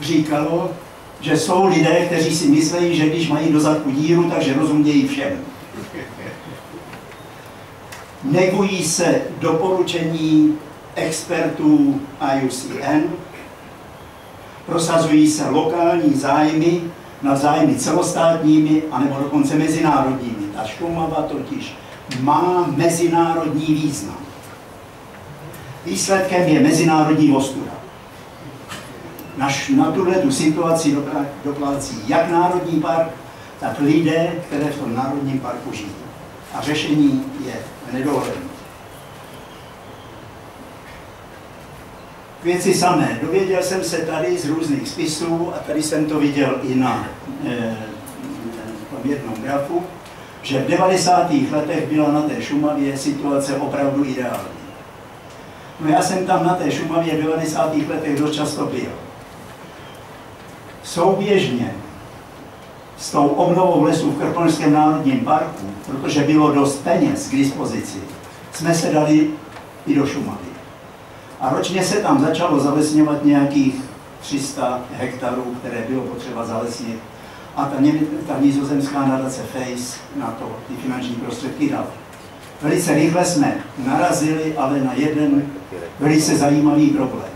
S7: říkalo, že jsou lidé, kteří si myslí, že když mají do zadku díru, takže rozumějí všem. Negují se doporučení expertů IUCN, prosazují se lokální zájmy nad zájmy celostátními anebo dokonce mezinárodními. Ta Šumava totiž má mezinárodní význam. Výsledkem je mezinárodní ostuda. Naš, na tuhle tu situaci doplácí jak Národní park, tak lidé, které v tom Národním parku žijí. A řešení je v. Věci samé. Dověděl jsem se tady z různých spisů, a tady jsem to viděl i na e, tom jednom grafu, že v 90. letech byla na té Šumavě situace opravdu ideální. No já jsem tam na té Šumavě v 90. letech dost často byl. Souběžně s tou obnovou lesů v Krkonošském národním parku, protože bylo dost peněz k dispozici, jsme se dali i do Šumavy. A ročně se tam začalo zalesňovat nějakých 300 hektarů, které bylo potřeba zalesnit. A ta, ta nizozemská nadace FACE na to ty finanční prostředky dala. Velice rychle jsme narazili ale na jeden velice zajímavý problém.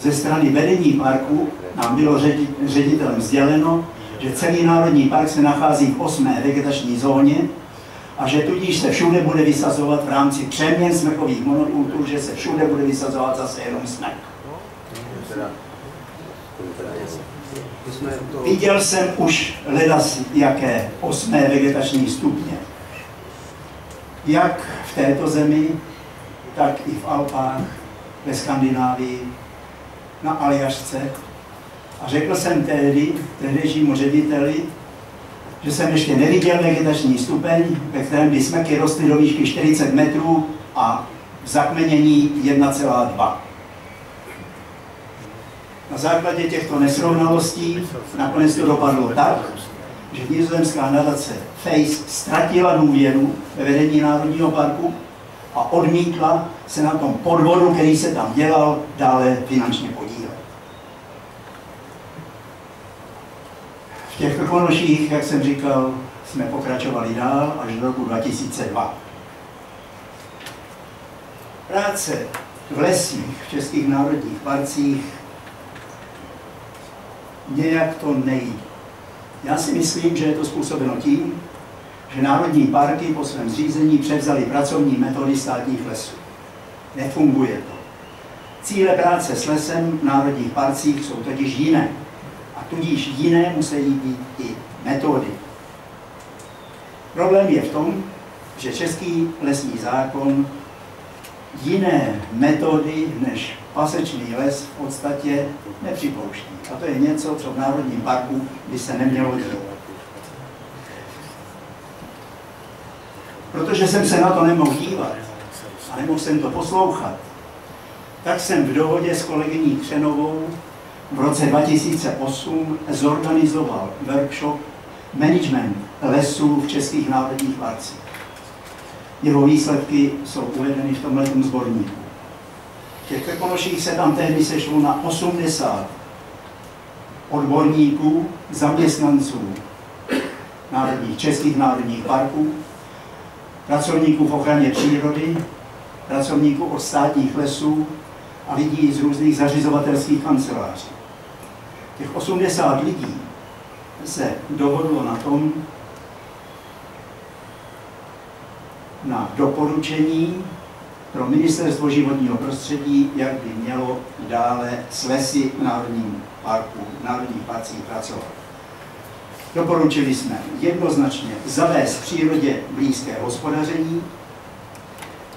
S7: Ze strany vedení parku nám bylo ředitelem sděleno, že celý národní park se nachází v osmé vegetační zóně a že tudíž se všude bude vysazovat v rámci přeměn smrkových monokultur, že se všude bude vysazovat zase jenom smrk. Viděl jsem už ledas jaké osmé vegetační stupně. Jak v této zemi, tak i v Alpách, ve Skandinávii, na Aljašce. A řekl jsem tehdy, tehdejšímu řediteli, že jsem ještě neviděl vegetační stupeň, ve kterém by smrky rostly do výšky 40 metrů a v zakmenění 1,2. Na základě těchto nesrovnalostí nakonec to dopadlo tak, že nizozemská nadace FACE ztratila důvěru ve vedení Národního parku a odmítla se na tom podvodu, který se tam dělal, dále finančně podílet. V těch krkonoších, jak jsem říkal, jsme pokračovali dál až do roku 2002. Práce v lesích, v českých národních parcích nějak to nejde. Já si myslím, že je to způsobeno tím, že národní parky po svém zřízení převzali pracovní metody státních lesů. Nefunguje to. Cíle práce s lesem v národních parcích jsou totiž jiné. A tudíž jiné musí být i metody. Problém je v tom, že český lesní zákon jiné metody než pasečný les v podstatě nepřipouští. A to je něco, co v Národním parku by se nemělo dělat. Protože jsem se na to nemohl dívat a nemohl jsem to poslouchat, tak jsem v dohodě s kolegyní Křenovou v roce 2008 zorganizoval workshop Management lesů v českých národních parcích. Jeho výsledky jsou uvedeny v tomhle sborníku. Těch Krkonoších se tam tehdy sešlo na 80 odborníků, zaměstnanců národních, českých národních parků, pracovníků v ochraně přírody, pracovníků od státních lesů a lidí z různých zařizovatelských kanceláří. Těch 80 lidí se dohodlo na tom, na doporučení pro ministerstvo životního prostředí, jak by mělo dále s lesy v Národním parku, v Národních parcích pracovat. Doporučili jsme jednoznačně zavést přírodě blízké hospodaření,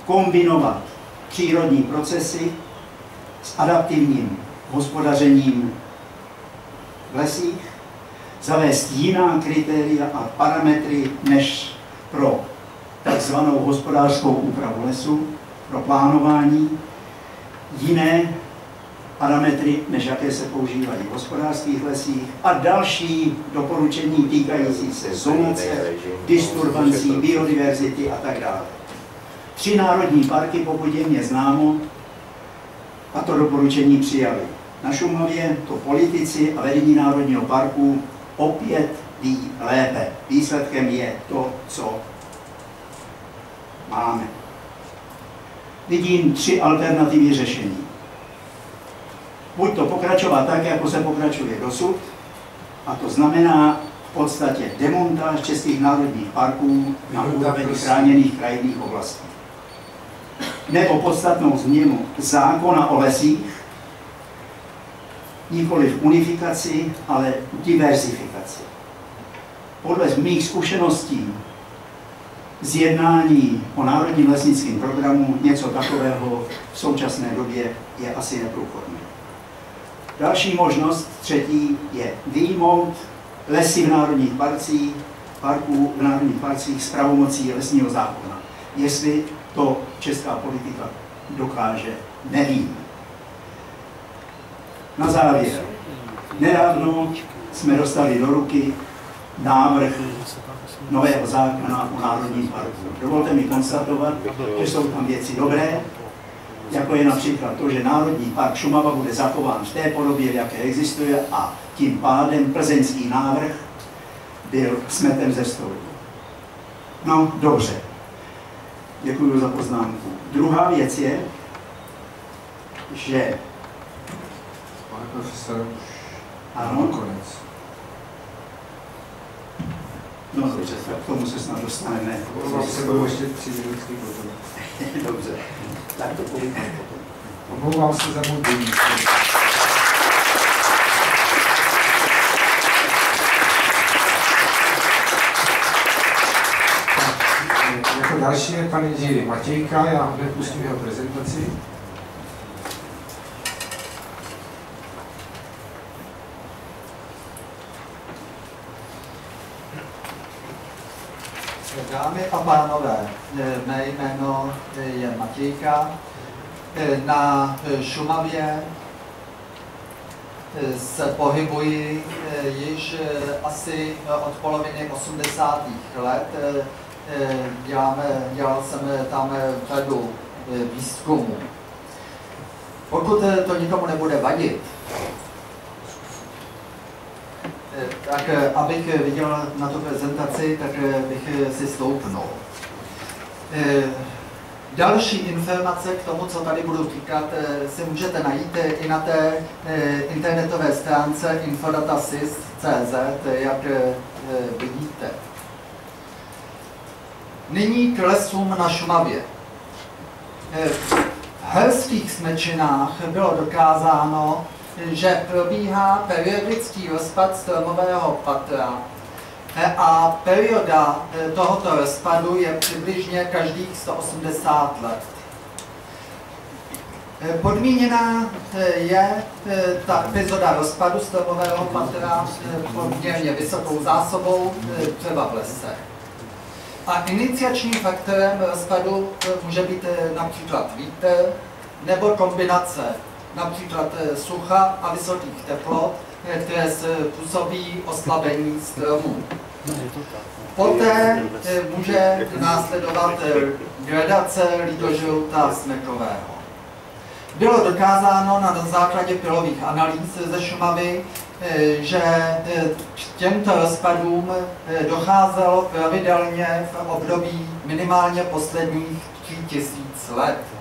S7: kombinovat přírodní procesy s adaptivním hospodařením v lesích, zavést jiná kritéria a parametry než pro takzvanou hospodářskou úpravu lesu, pro plánování, jiné parametry, než jaké se používají v hospodářských lesích a další doporučení týkající se zonace, disturbancí, biodiverzity a tak dále. Tři národní parky, pokud je mě známo, a to doporučení přijali. Na Šumavě to politici a vedení Národního parku opět ví lépe. Výsledkem je to, co máme. Vidím tři alternativy řešení. Buď to pokračovat tak, jako se pokračuje dosud, a to znamená v podstatě demontáž českých národních parků na úroveň chráněných krajinných oblastí. Nebo podstatnou změnu zákona o lesích, nikoli v unifikaci, ale diverzifikaci. Podle mých zkušeností z jednání o Národním lesnickém programu něco takového v současné době je asi neprůchodné. Další možnost, třetí, je výjmout lesy v národních parcích, parků v národních parcích s pravomocí lesního zákona. Jestli to česká politika dokáže, nevím. Na závěr. Nedávno jsme dostali do ruky návrh nového zákona o Národním parku. Dovolte mi konstatovat, že jsou tam věci dobré, jako je například to, že Národní park Šumava bude zachován v té podobě, v jaké existuje a tím pádem plzeňský návrh byl smetem ze stolu. No, dobře. Děkuji za poznámku. Druhá věc je, že...
S2: Pane profesor,
S7: ano,
S2: konec.
S7: No dobře, tak k tomu se snad dostaneme.
S2: Omlouvám se, budou ještě tři minutky potom.
S7: Dobře, tak to povím potom.
S2: Omlouvám se za můj dým. Jako další je pan Jiří Matějka, já hned pustím jeho prezentaci.
S8: Dámy a pánové, eh, mé jméno je Matějka. Eh, Na Šumavě eh, se pohybuji již asi od poloviny 80. let. Děláme, dělal jsem tam řadu výzkumů. Pokud to nikomu nebude vadit, tak abych viděl na tu prezentaci, tak bych si stoupnul. Další informace k tomu, co tady budu říkat, si můžete najít i na té internetové stránce infodatasys.cz, jak vidíte. Nyní k lesům na Šumavě. V helských smečinách bylo dokázáno, že probíhá periodický rozpad stromového patra a perioda tohoto rozpadu je přibližně každých 180 let. Podmíněná je ta epizoda rozpadu stromového patra poměrně vysokou zásobou třeba v lese. A iniciačním faktorem rozpadu může být například vítr nebo kombinace například eh, sucha a vysokých teplot, eh, které se působí oslabení stromů. Poté eh, může následovat gradace lidožrouta smekového. Bylo dokázáno na základě pilových analýz ze Šumavy, že k těmto rozpadům docházelo pravidelně v období minimálně posledních 3000 let.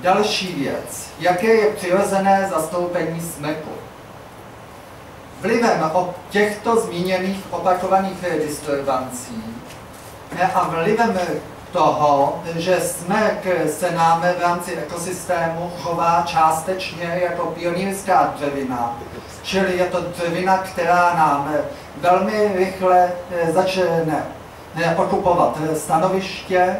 S8: Další věc. Jaké je přirozené zastoupení smeku? Vlivem těchto zmíněných opakovaných disturbancí a vlivem toho, že smek se nám v rámci ekosystému chová částečně jako pionýrská dřevina, čili je to dřevina, která nám velmi rychle eh, začne okupovat stanoviště,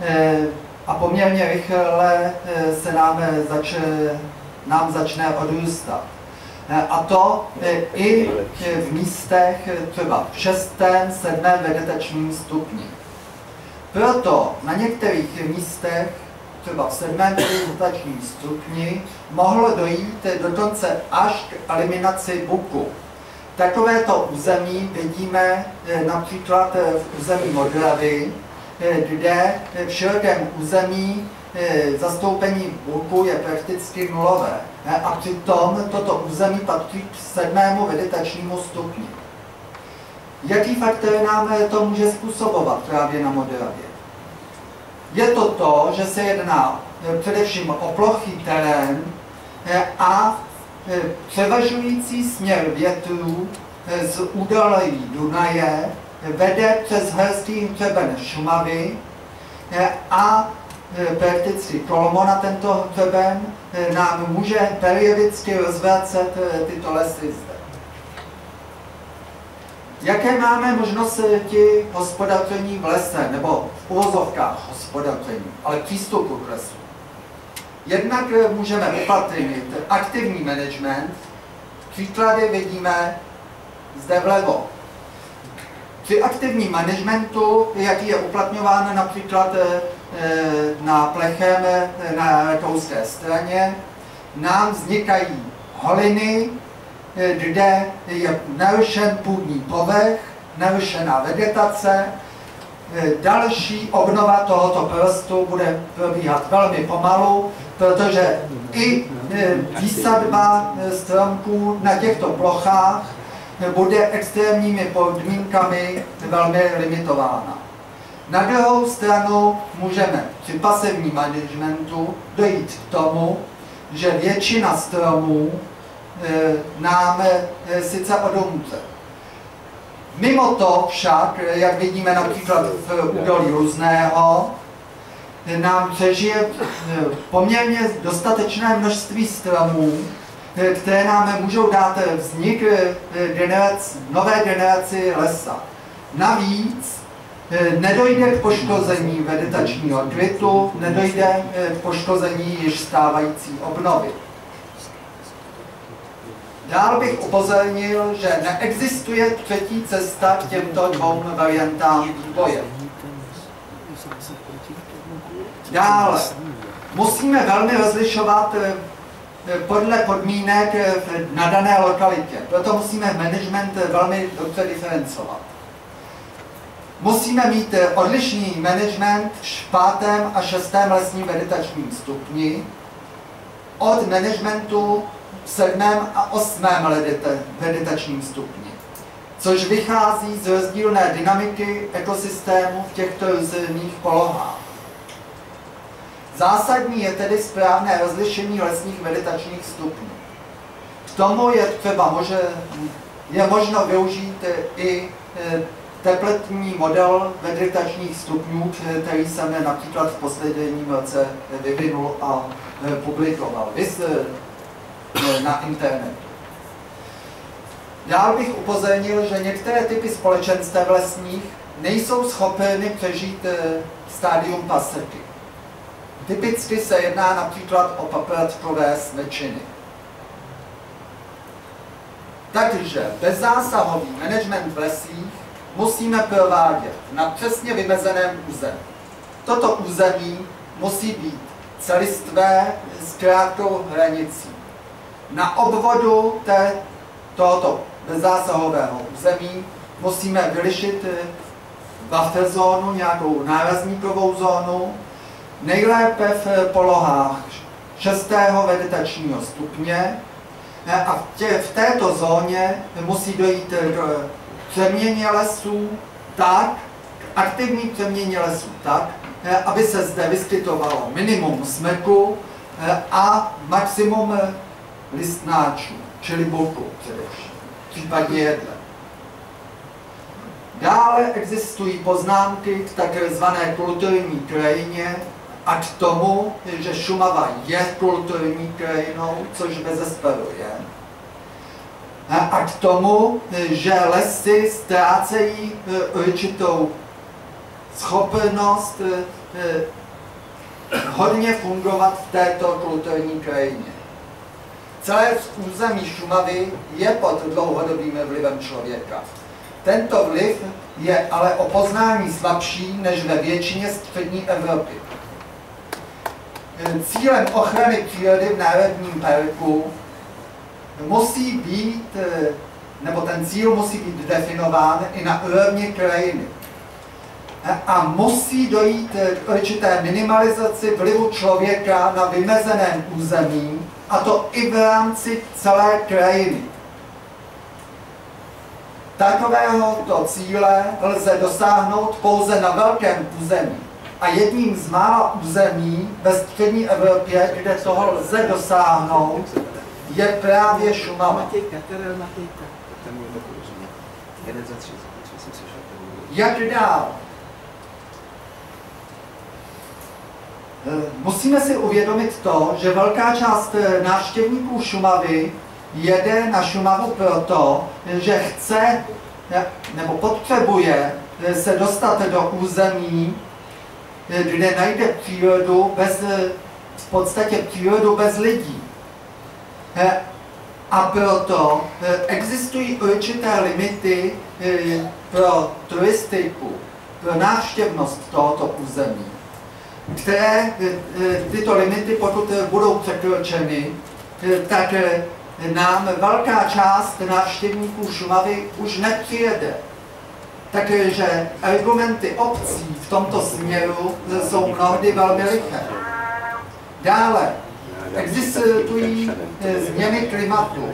S8: eh, a poměrně rychle eh, se nám, eh, zač, nám začne odrůstat. Eh, a to i v místech třeba v 6. 7. vegetačním stupni. Proto na některých místech, třeba v 7. vegetačním stupni, mohlo dojít dokonce až k eliminaci buku. Takovéto území vidíme například v území Modravy, kde v širokém území eh, zastoupení buku je prakticky nulové. Eh, a přitom toto území patří k sedmému vegetačnímu stupni. Jaký faktor nám to může způsobovat právě na Modelavě? Je to to, že se jedná především o plochý terén a převažující směr větrů z údolí Dunaje vede přes Helský hřeben Šumavy eh, a eh, prakticky kolmo na tento hřeben eh, nám může periodicky rozvracet tyto lesy zde. Jaké máme možnosti hospodaření v lese, nebo v uvozovkách hospodaření, ale přístupu k lesu? Jednak můžeme uplatnit aktivní management, příklady vidíme zde vlevo. Při aktivním managementu, jaký je uplatňován například eh, na plechem eh, na rakouské straně, nám vznikají holiny, eh, kde je narušen půdní povrch, narušená vegetace, další obnova tohoto prostoru bude probíhat velmi pomalu, protože i výsadba stromků na těchto plochách bude extrémními podmínkami velmi limitována. Na druhou stranu můžeme při pasivním managementu dojít k tomu, že většina stromů e, nám e, sice odumře. Mimo to však, jak vidíme například v údolí Různého, nám přežije e, poměrně dostatečné množství stromů, které nám můžou dát vznik eh, generac, nové generaci lesa. Navíc eh, nedojde k poškození vegetačního kvitu, nedojde eh, k poškození již stávající obnovy. Dál bych upozornil, že neexistuje třetí cesta k těmto dvou variantám vývoje. Dále, musíme velmi rozlišovat podle podmínek na dané lokalitě. Proto musíme management velmi dobře diferencovat. Musíme mít odlišný management v pátém a šestém lesním vegetačním stupni od managementu v sedmém a osmém vegetačním stupni, což vychází z rozdílné dynamiky ekosystému v těchto různých polohách. Zásadní je tedy správné rozlišení lesních meditačních stupňů. K tomu je třeba može, je možno využít i e, tepletní model meditačních stupňů, který jsem například v posledním roce vyvinul a e, publikoval. Vys e, na internetu. Dál bych upozornil, že některé typy společenstev lesních nejsou schopny přežít stádium paseky. Typicky se jedná například o papratkové smečiny. Takže bezzásahový management v lesích musíme provádět na přesně vymezeném území. Toto území musí být celistvé s krátkou hranicí. Na obvodu té, tohoto bezzásahového území musíme vylišit eh, buffer zónu, nějakou nárazníkovou zónu, nejlépe v polohách 6. vegetačního stupně a v, tě, v této zóně musí dojít k přeměně lesů tak, aktivní přeměně lesů tak, aby se zde vyskytovalo minimum smrku a maximum listnáčů, čili boku především, případně jedle. Dále existují poznámky k takzvané kulturní krajině a k tomu, že Šumava je kulturní krajinou, což bez je. A k tomu, že lesy ztrácejí e, určitou schopnost e, e, hodně fungovat v této kulturní krajině. Celé území Šumavy je pod dlouhodobým vlivem člověka. Tento vliv je ale o poznání slabší než ve většině střední Evropy. Cílem ochrany přírody v Národním parku musí být, nebo ten cíl musí být definován i na úrovni krajiny. A musí dojít k určité minimalizaci vlivu člověka na vymezeném území, a to i v rámci celé krajiny. Takového to cíle lze dosáhnout pouze na velkém území. A jedním z mála území ve střední Evropě, kde toho lze dosáhnout, je právě Šumava. Jak dál? Musíme si uvědomit to, že velká část návštěvníků Šumavy jede na Šumavu proto, že chce nebo potřebuje se dostat do území, kde najde přírodu bez, v podstatě přírodu bez lidí. A proto existují určité limity pro turistiku, pro návštěvnost tohoto území, které tyto limity, pokud budou překročeny, tak nám velká část návštěvníků Šumavy už nepřijede. Takže argumenty obcí v tomto směru jsou mnohdy velmi liché. Dále existují eh, změny klimatu.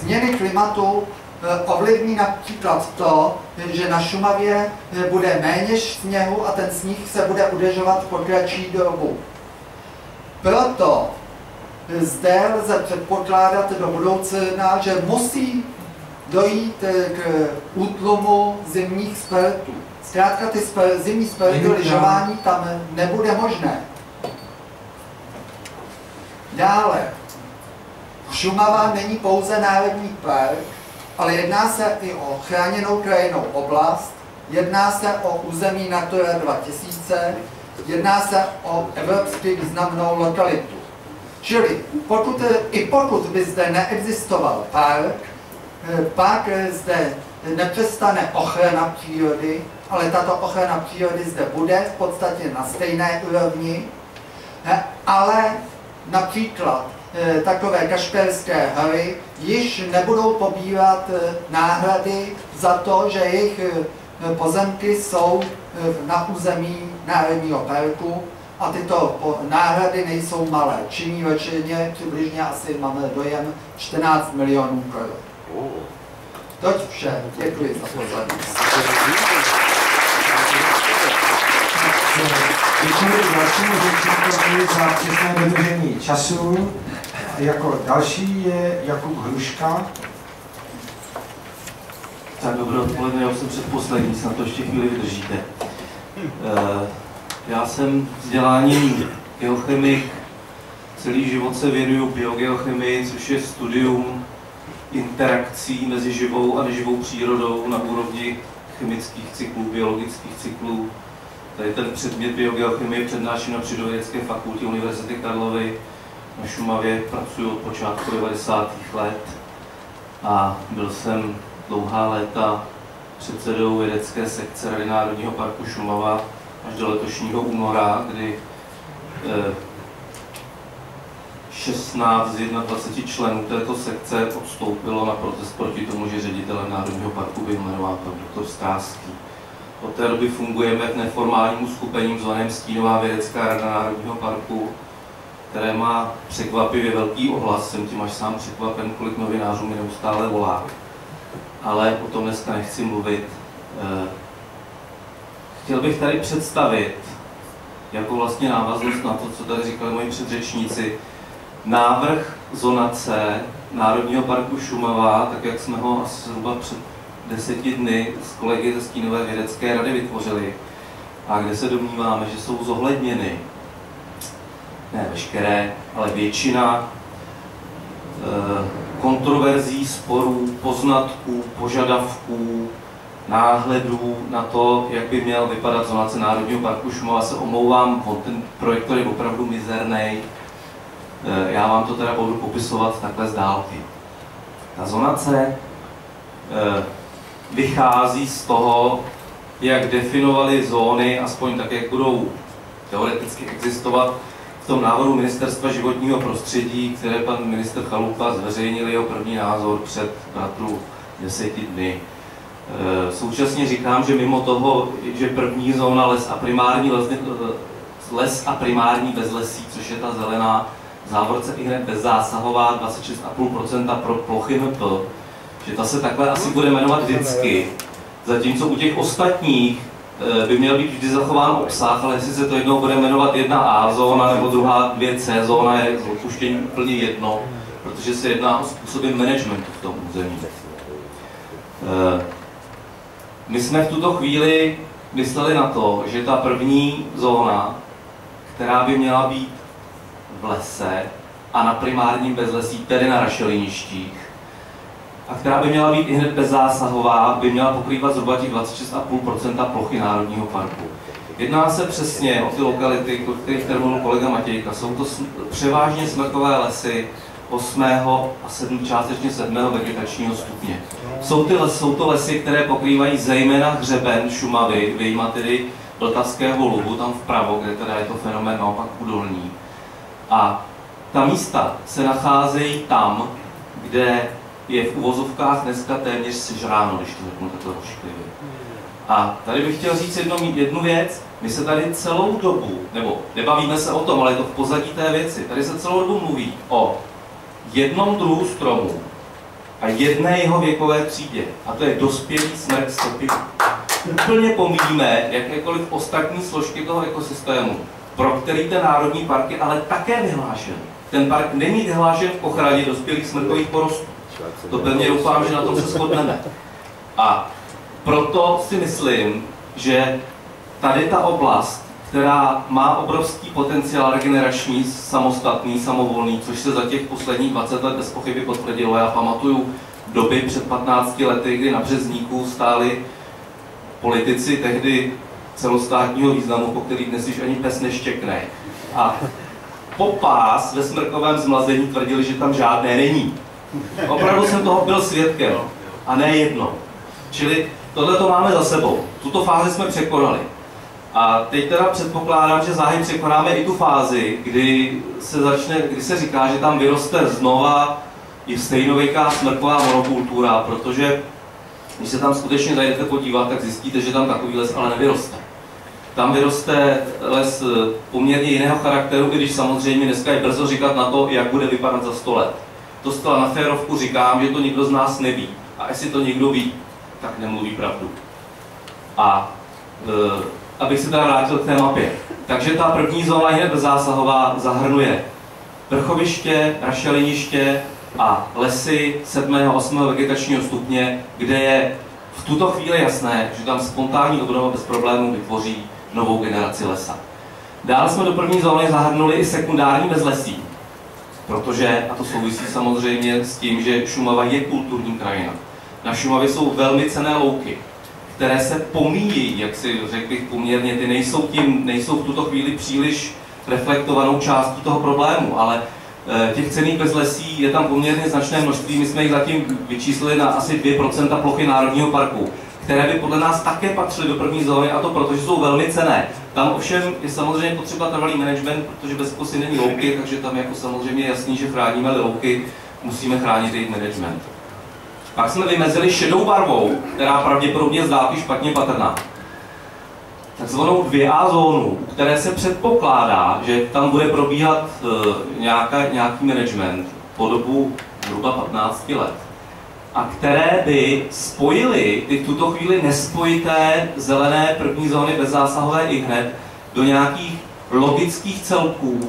S8: Změny klimatu eh, ovlivní například to, že na Šumavě eh, bude méně sněhu a ten sníh se bude udržovat po kratší dobu. Proto zde lze předpokládat do budoucna, že musí dojít k útlumu zimních speltů. Zkrátka ty spel, zimní spelty lyžování tam nebude možné. Dále, Šumava není pouze národní park, ale jedná se i o chráněnou krajinou oblast, jedná se o území Natura 2000, jedná se o evropsky významnou lokalitu. Čili pokud, i pokud by zde neexistoval park, pak zde nepřestane ochrana přírody, ale tato ochrana přírody zde bude v podstatě na stejné úrovni, ale například eh, takové kašperské hory již nebudou pobírat eh, náhrady za to, že jejich eh, pozemky jsou na území Národního parku a tyto náhrady nejsou malé. Činí ročně přibližně asi máme dojem 14 milionů korun. Toť vše. Děkuji za pozornost.
S2: Děkuji dalšímu řečníkovi za přesné dodržení času. Jako další je Jakub Hruška.
S9: Tak dobré odpoledne, já už jsem předposlední, snad to ještě chvíli vydržíte. Eh, já jsem vzděláním geochemik, celý život se věnuju biogeochemii, což je studium interakcí mezi živou a neživou přírodou na úrovni chemických cyklů, biologických cyklů. Tady ten předmět biogeochemie přednáší na Přírodovědecké fakultě Univerzity Karlovy na Šumavě. Pracuji od počátku 90. let a byl jsem dlouhá léta předsedou vědecké sekce Rady Národního parku Šumava až do letošního února, kdy eh, 16 z 21 členů této sekce odstoupilo na protest proti tomu, že ředitelem Národního parku byl jmenován pan doktor Stráský. Od té doby fungujeme v neformálním uskupení zvaném Stínová vědecká rada Národního parku, které má překvapivě velký ohlas. Jsem tím až sám překvapen, kolik novinářů mi neustále volá. Ale o tom dneska nechci mluvit. Eh, chtěl bych tady představit, jako vlastně návaznost na to, co tady říkali moji předřečníci, návrh zonace Národního parku Šumava, tak jak jsme ho asi zhruba před deseti dny s kolegy ze Stínové vědecké rady vytvořili a kde se domníváme, že jsou zohledněny ne veškeré, ale většina eh, kontroverzí, sporů, poznatků, požadavků, náhledů na to, jak by měl vypadat zonace Národního parku Šumava. Se omlouvám, ten projektor je opravdu mizerný. Eh, já vám to teda budu popisovat takhle z dálky. Ta zonace eh, vychází z toho, jak definovali zóny, aspoň tak, jak budou teoreticky existovat v tom návrhu Ministerstva životního prostředí, které pan minister Chalupa zveřejnil jeho první názor před bratru deseti dny. E, současně říkám, že mimo toho, že první zóna les a primární les, les a primární bezlesí, což je ta zelená závorce i hned bezzásahová 26,5% pro plochy MP, že ta se takhle asi bude jmenovat vždycky. Zatímco u těch ostatních eh, by měl být vždy zachován obsah, ale jestli se to jednou bude jmenovat jedna A zóna nebo druhá 2C zóna, je z odpuštění úplně jedno, protože se jedná o způsoby managementu v tom území. Eh, my jsme v tuto chvíli mysleli na to, že ta první zóna, která by měla být v lese a na primárním bezlesí, tedy na rašeliništích, a která by měla být i hned bezzásahová, by měla pokrývat zhruba těch 26,5 plochy Národního parku. Jedná se přesně o ty lokality, o kterých tady kolega Matějka. Jsou to převážně smrkové lesy 8. a 7, částečně 7. vegetačního stupně. Jsou, ty les, jsou to lesy, které pokrývají zejména hřeben Šumavy, vyjma tedy Vltavského luhu, tam vpravo, kde teda je to fenomén naopak údolní. A ta místa se nacházejí tam, kde je v uvozovkách dneska téměř sežráno, když to řeknu takhle ošklivě. A tady bych chtěl říct jednu, jednu věc. My se tady celou dobu, nebo nebavíme se o tom, ale je to v pozadí té věci, tady se celou dobu mluví o jednom druhu stromu a jedné jeho věkové třídě. A to je dospělý smrk stopy. Úplně pomíjíme jakékoliv ostatní složky toho ekosystému, pro který ten národní park je ale také vyhlášen. Ten park není vyhlášen k ochraně dospělých smrkových porostů. To pevně doufám, že na tom se shodneme. A proto si myslím, že tady ta oblast, která má obrovský potenciál regenerační, samostatný, samovolný, což se za těch posledních 20 let bez pochyby potvrdilo. Já pamatuju doby před 15 lety, kdy na Březníku stáli politici tehdy celostátního významu, po který dnes již ani pes neštěkne. A popás ve smrkovém zmlazení tvrdili, že tam žádné není. Opravdu jsem toho byl svědkem. A ne jedno. Čili tohle to máme za sebou. Tuto fázi jsme překonali. A teď teda předpokládám, že záhy překonáme i tu fázi, kdy se začne, kdy se říká, že tam vyroste znova i stejnověká smrková monokultura, protože když se tam skutečně zajdete podívat, tak zjistíte, že tam takový les ale nevyroste. Tam vyroste les poměrně jiného charakteru, když samozřejmě dneska je brzo říkat na to, jak bude vypadat za 100 let to zcela na férovku říkám, že to nikdo z nás neví. A jestli to někdo ví, tak nemluví pravdu. A e, abych se teda vrátil k té mapě. Takže ta první zóna je bezzásahová, zahrnuje vrchoviště, rašeliniště a lesy 7. a 8. vegetačního stupně, kde je v tuto chvíli jasné, že tam spontánní obnova bez problémů vytvoří novou generaci lesa. Dále jsme do první zóny zahrnuli i sekundární bezlesí, Protože, a to souvisí samozřejmě s tím, že Šumava je kulturní krajina. Na Šumavě jsou velmi cené louky, které se pomíjí, jak si řekl bych poměrně, ty nejsou, tím, nejsou v tuto chvíli příliš reflektovanou částí toho problému, ale eh, těch cených bezlesí je tam poměrně značné množství. My jsme jich zatím vyčíslili na asi 2% plochy Národního parku, které by podle nás také patřily do první zóny, a to proto, že jsou velmi cené. Tam ovšem je samozřejmě potřeba trvalý management, protože bez kosy není louky, takže tam je jako samozřejmě jasný, že chráníme louky, musíme chránit jejich management. Pak jsme vymezili šedou barvou, která pravděpodobně zdá špatně patrná. Takzvanou 2A zónu, které se předpokládá, že tam bude probíhat uh, nějaká, nějaký management po dobu zhruba 15 let a které by spojily ty v tuto chvíli nespojité zelené první zóny bezzásahové i hned do nějakých logických celků,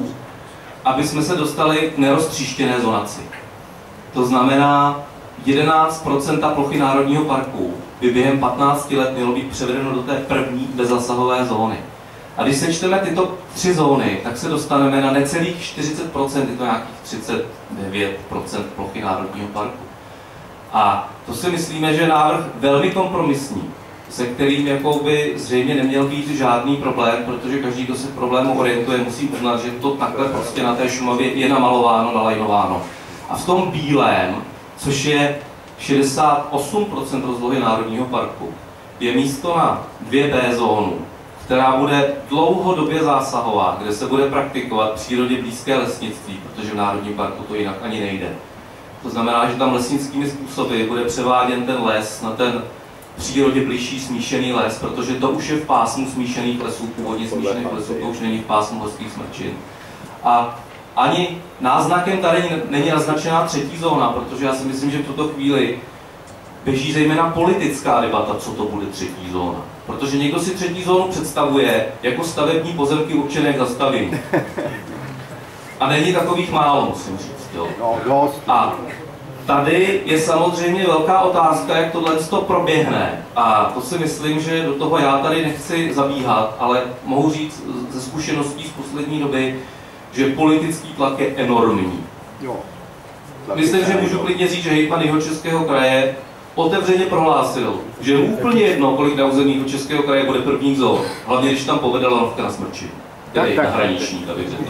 S9: aby jsme se dostali k neroztříštěné zonaci. To znamená, 11% plochy Národního parku by během 15 let mělo být převedeno do té první bezzasahové zóny. A když sečteme tyto tři zóny, tak se dostaneme na necelých 40%, je to nějakých 39% plochy Národního parku. A to si myslíme, že je návrh velmi kompromisní, se kterým jako by zřejmě neměl být žádný problém, protože každý, kdo se problému orientuje, musí uznat, že to takhle prostě na té Šumavě je namalováno, nalajnováno. A v tom bílém, což je 68% rozlohy Národního parku, je místo na 2B zónu, která bude dlouhodobě zásahová, kde se bude praktikovat přírodě blízké lesnictví, protože v Národním parku to jinak ani nejde. To znamená, že tam lesnickými způsoby bude převáděn ten les na ten přírodě blížší smíšený les, protože to už je v pásmu smíšených lesů, původně smíšených lesů, to už není v pásmu horských smrčin. A ani náznakem tady není naznačená třetí zóna, protože já si myslím, že v tuto chvíli běží zejména politická debata, co to bude třetí zóna. Protože někdo si třetí zónu představuje jako stavební pozemky určené k zastavení. A není takových málo, musím říct. Jo.
S3: No,
S9: A tady je samozřejmě velká otázka, jak tohle to proběhne. A to si myslím, že do toho já tady nechci zabíhat, ale mohu říct ze zkušeností z poslední doby, že politický tlak je enormní.
S3: Jo.
S9: Myslím, že můžu klidně říct, že hejtman jeho českého kraje otevřeně prohlásil, že je úplně jedno, kolik na území českého kraje bude první zón, hlavně když tam povede lanovka na smrči, tedy na hraniční, abych řekl.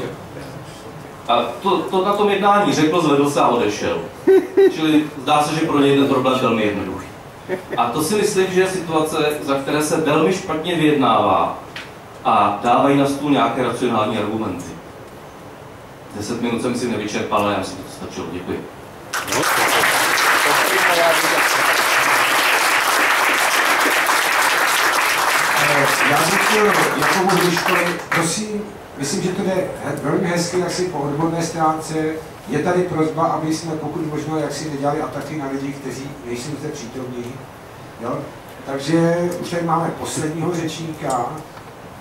S9: A to, to na tom jednání řekl, zvedl se a odešel. Čili zdá se, že pro něj ten problém velmi jednoduchý. A to si myslím, že je situace, za které se velmi špatně vyjednává a dávají na stůl nějaké racionální argumenty. Deset minut jsem si nevyčerpal, ale já si to stačilo. Děkuji.
S2: Já bych chtěl Jakobu Hruškovi, prosím, myslím, že to jde velmi hezky jaksi po odborné stránce. Je tady prozba, aby jsme pokud možno jaksi nedělali ataky na lidi, kteří nejsou zde přítomní. Jo? Takže už tady máme posledního řečníka,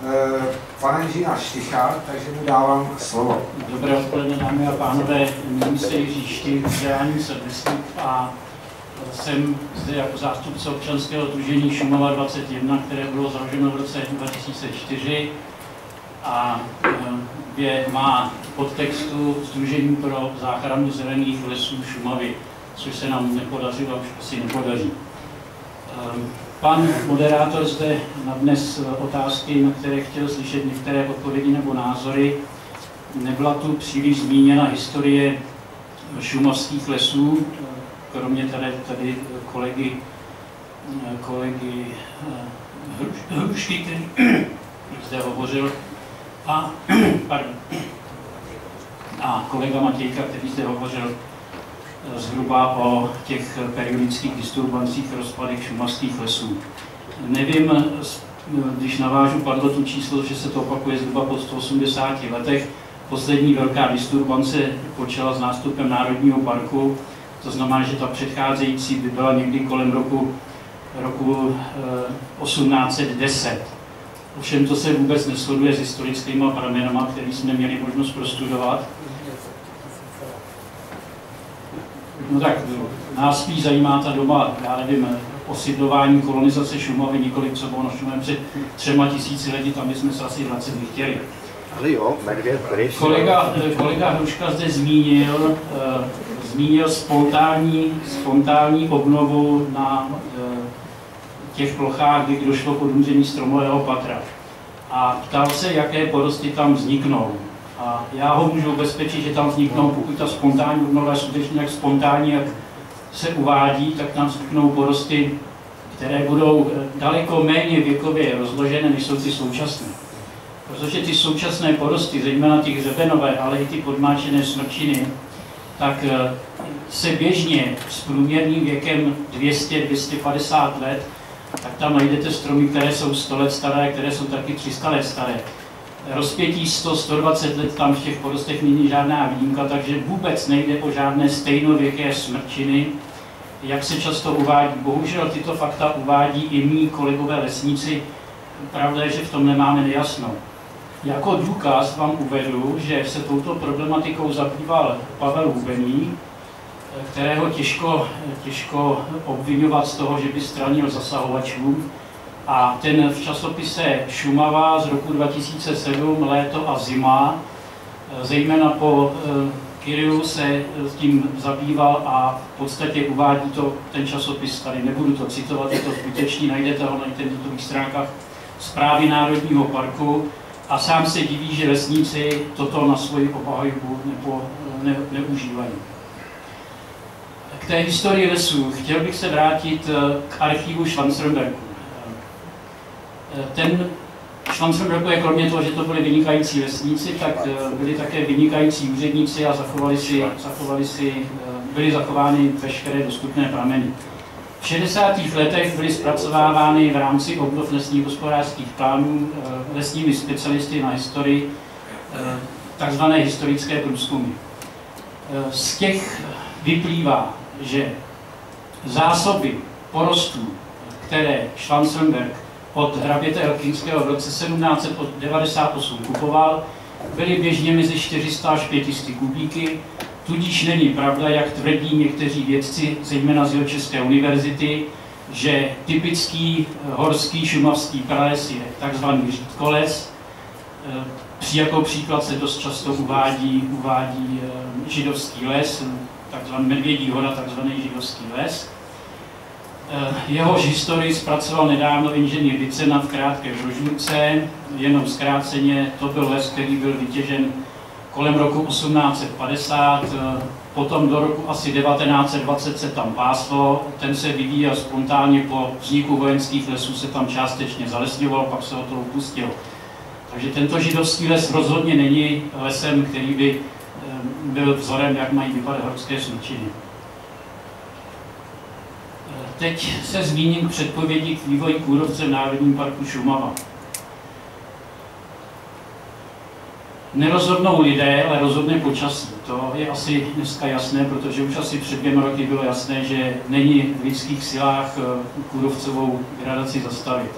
S2: eh, pana inženýra Šticha, takže mu dávám slovo.
S10: Dobré odpoledne, dámy a pánové. Jmenuji se Jiří Štych, vzděláním servisník a jsem zde jako zástupce občanského družení Šumava 21, které bylo založeno v roce 2004 a eh, je, má podtextu Združení pro záchranu zelených lesů Šumavy, což se nám nepodařilo už asi nepodaří. Ehm, pan moderátor zde nadnes otázky, na které chtěl slyšet některé odpovědi nebo názory. Nebyla tu příliš zmíněna historie šumavských lesů, kromě tady, tady kolegy, kolegy Hrušky, který zde hovořil, a, pardon, a kolega Matějka, který zde hovořil zhruba o těch periodických disturbancích, rozpadech šumavských lesů. Nevím, když navážu, padlo tu číslo, že se to opakuje zhruba po 180 letech. Poslední velká disturbance počala s nástupem Národního parku, to znamená, že ta předcházející by byla někdy kolem roku, roku 1810. Ovšem to se vůbec neshoduje s historickými pramenama, které jsme měli možnost prostudovat. No tak, nás spíš zajímá ta doba, já nevím, osidlování, kolonizace Šumavy, několik, co bylo na Šumavě před třema tisíci lety, tam jsme se asi vracet nechtěli.
S3: Ale jo, medvěd
S10: Kolega, kolega Hruška zde zmínil, uh, zmínil spontánní, spontánní obnovu na uh, těch plochách, kdy došlo k odumření stromového patra. A ptal se, jaké porosty tam vzniknou. A já ho můžu ubezpečit, že tam vzniknou, pokud ta spontánní obnova je skutečně jak spontánní, jak se uvádí, tak tam vzniknou porosty, které budou daleko méně věkově rozložené, než jsou ty současné. protože ty současné porosty, zejména ty hřebenové, ale i ty podmáčené smrčiny, tak eh, se běžně s průměrným věkem 200-250 let, tak tam najdete stromy, které jsou 100 let staré, které jsou taky 300 let staré. Rozpětí 100-120 let tam v těch porostech není žádná výjimka, takže vůbec nejde o žádné stejnověké smrčiny, jak se často uvádí. Bohužel tyto fakta uvádí i mý kolegové lesníci. Pravda je, že v tom nemáme nejasno. Jako důkaz vám uvedu, že se touto problematikou zabýval Pavel Hubený, kterého těžko, těžko obvinovat z toho, že by stranil zasahovačům. A ten v časopise Šumava z roku 2007, léto a zima, zejména po eh, Kirilu se tím zabýval a v podstatě uvádí to ten časopis tady, nebudu to citovat, je to zbytečný, najdete ho na internetových stránkách zprávy Národního parku a sám se diví, že lesníci toto na svoji obhajobu nebo ne, neužívají. Té historii lesů chtěl bych se vrátit eh, k archivu Schwanzenbergu. Eh, ten Schwanzenbergu je kromě toho, že to byli vynikající lesníci, tak eh, byli také vynikající úředníci a zachovali si, zachovali si, byly zachovány veškeré dostupné prameny. V 60. letech byly zpracovávány v rámci obnov lesních hospodářských plánů lesními specialisty na historii takzvané historické průzkumy. Z těch vyplývá, že zásoby porostů, které Schwanzenberg od hraběte Elkinského v roce 1798 kupoval, byly běžně mezi 400 až 500 kubíky, tudíž není pravda, jak tvrdí někteří vědci, zejména z České univerzity, že typický horský šumavský prales je takzvaný řídkoles. Při jako příklad se dost často uvádí, uvádí eh, židovský les, takzvaný Medvědí hora, takzvaný židovský les. Eh, Jehož historii zpracoval nedávno inženýr Vicena v krátké brožurce, jenom zkráceně, to byl les, který byl vytěžen kolem roku 1850, eh, potom do roku asi 1920 se tam páslo, ten se vyvíjel spontánně po vzniku vojenských lesů, se tam částečně zalesňoval, pak se o to upustil. Takže tento židovský les rozhodně není lesem, který by byl vzorem, jak mají vypadat horské smrčiny. Teď se zmíním předpovědi k vývoji kůrovce v Národním parku Šumava. Nerozhodnou lidé, ale rozhodne počasí. To je asi dneska jasné, protože už asi před dvěma roky bylo jasné, že není v lidských silách eh, kůrovcovou gradaci zastavit.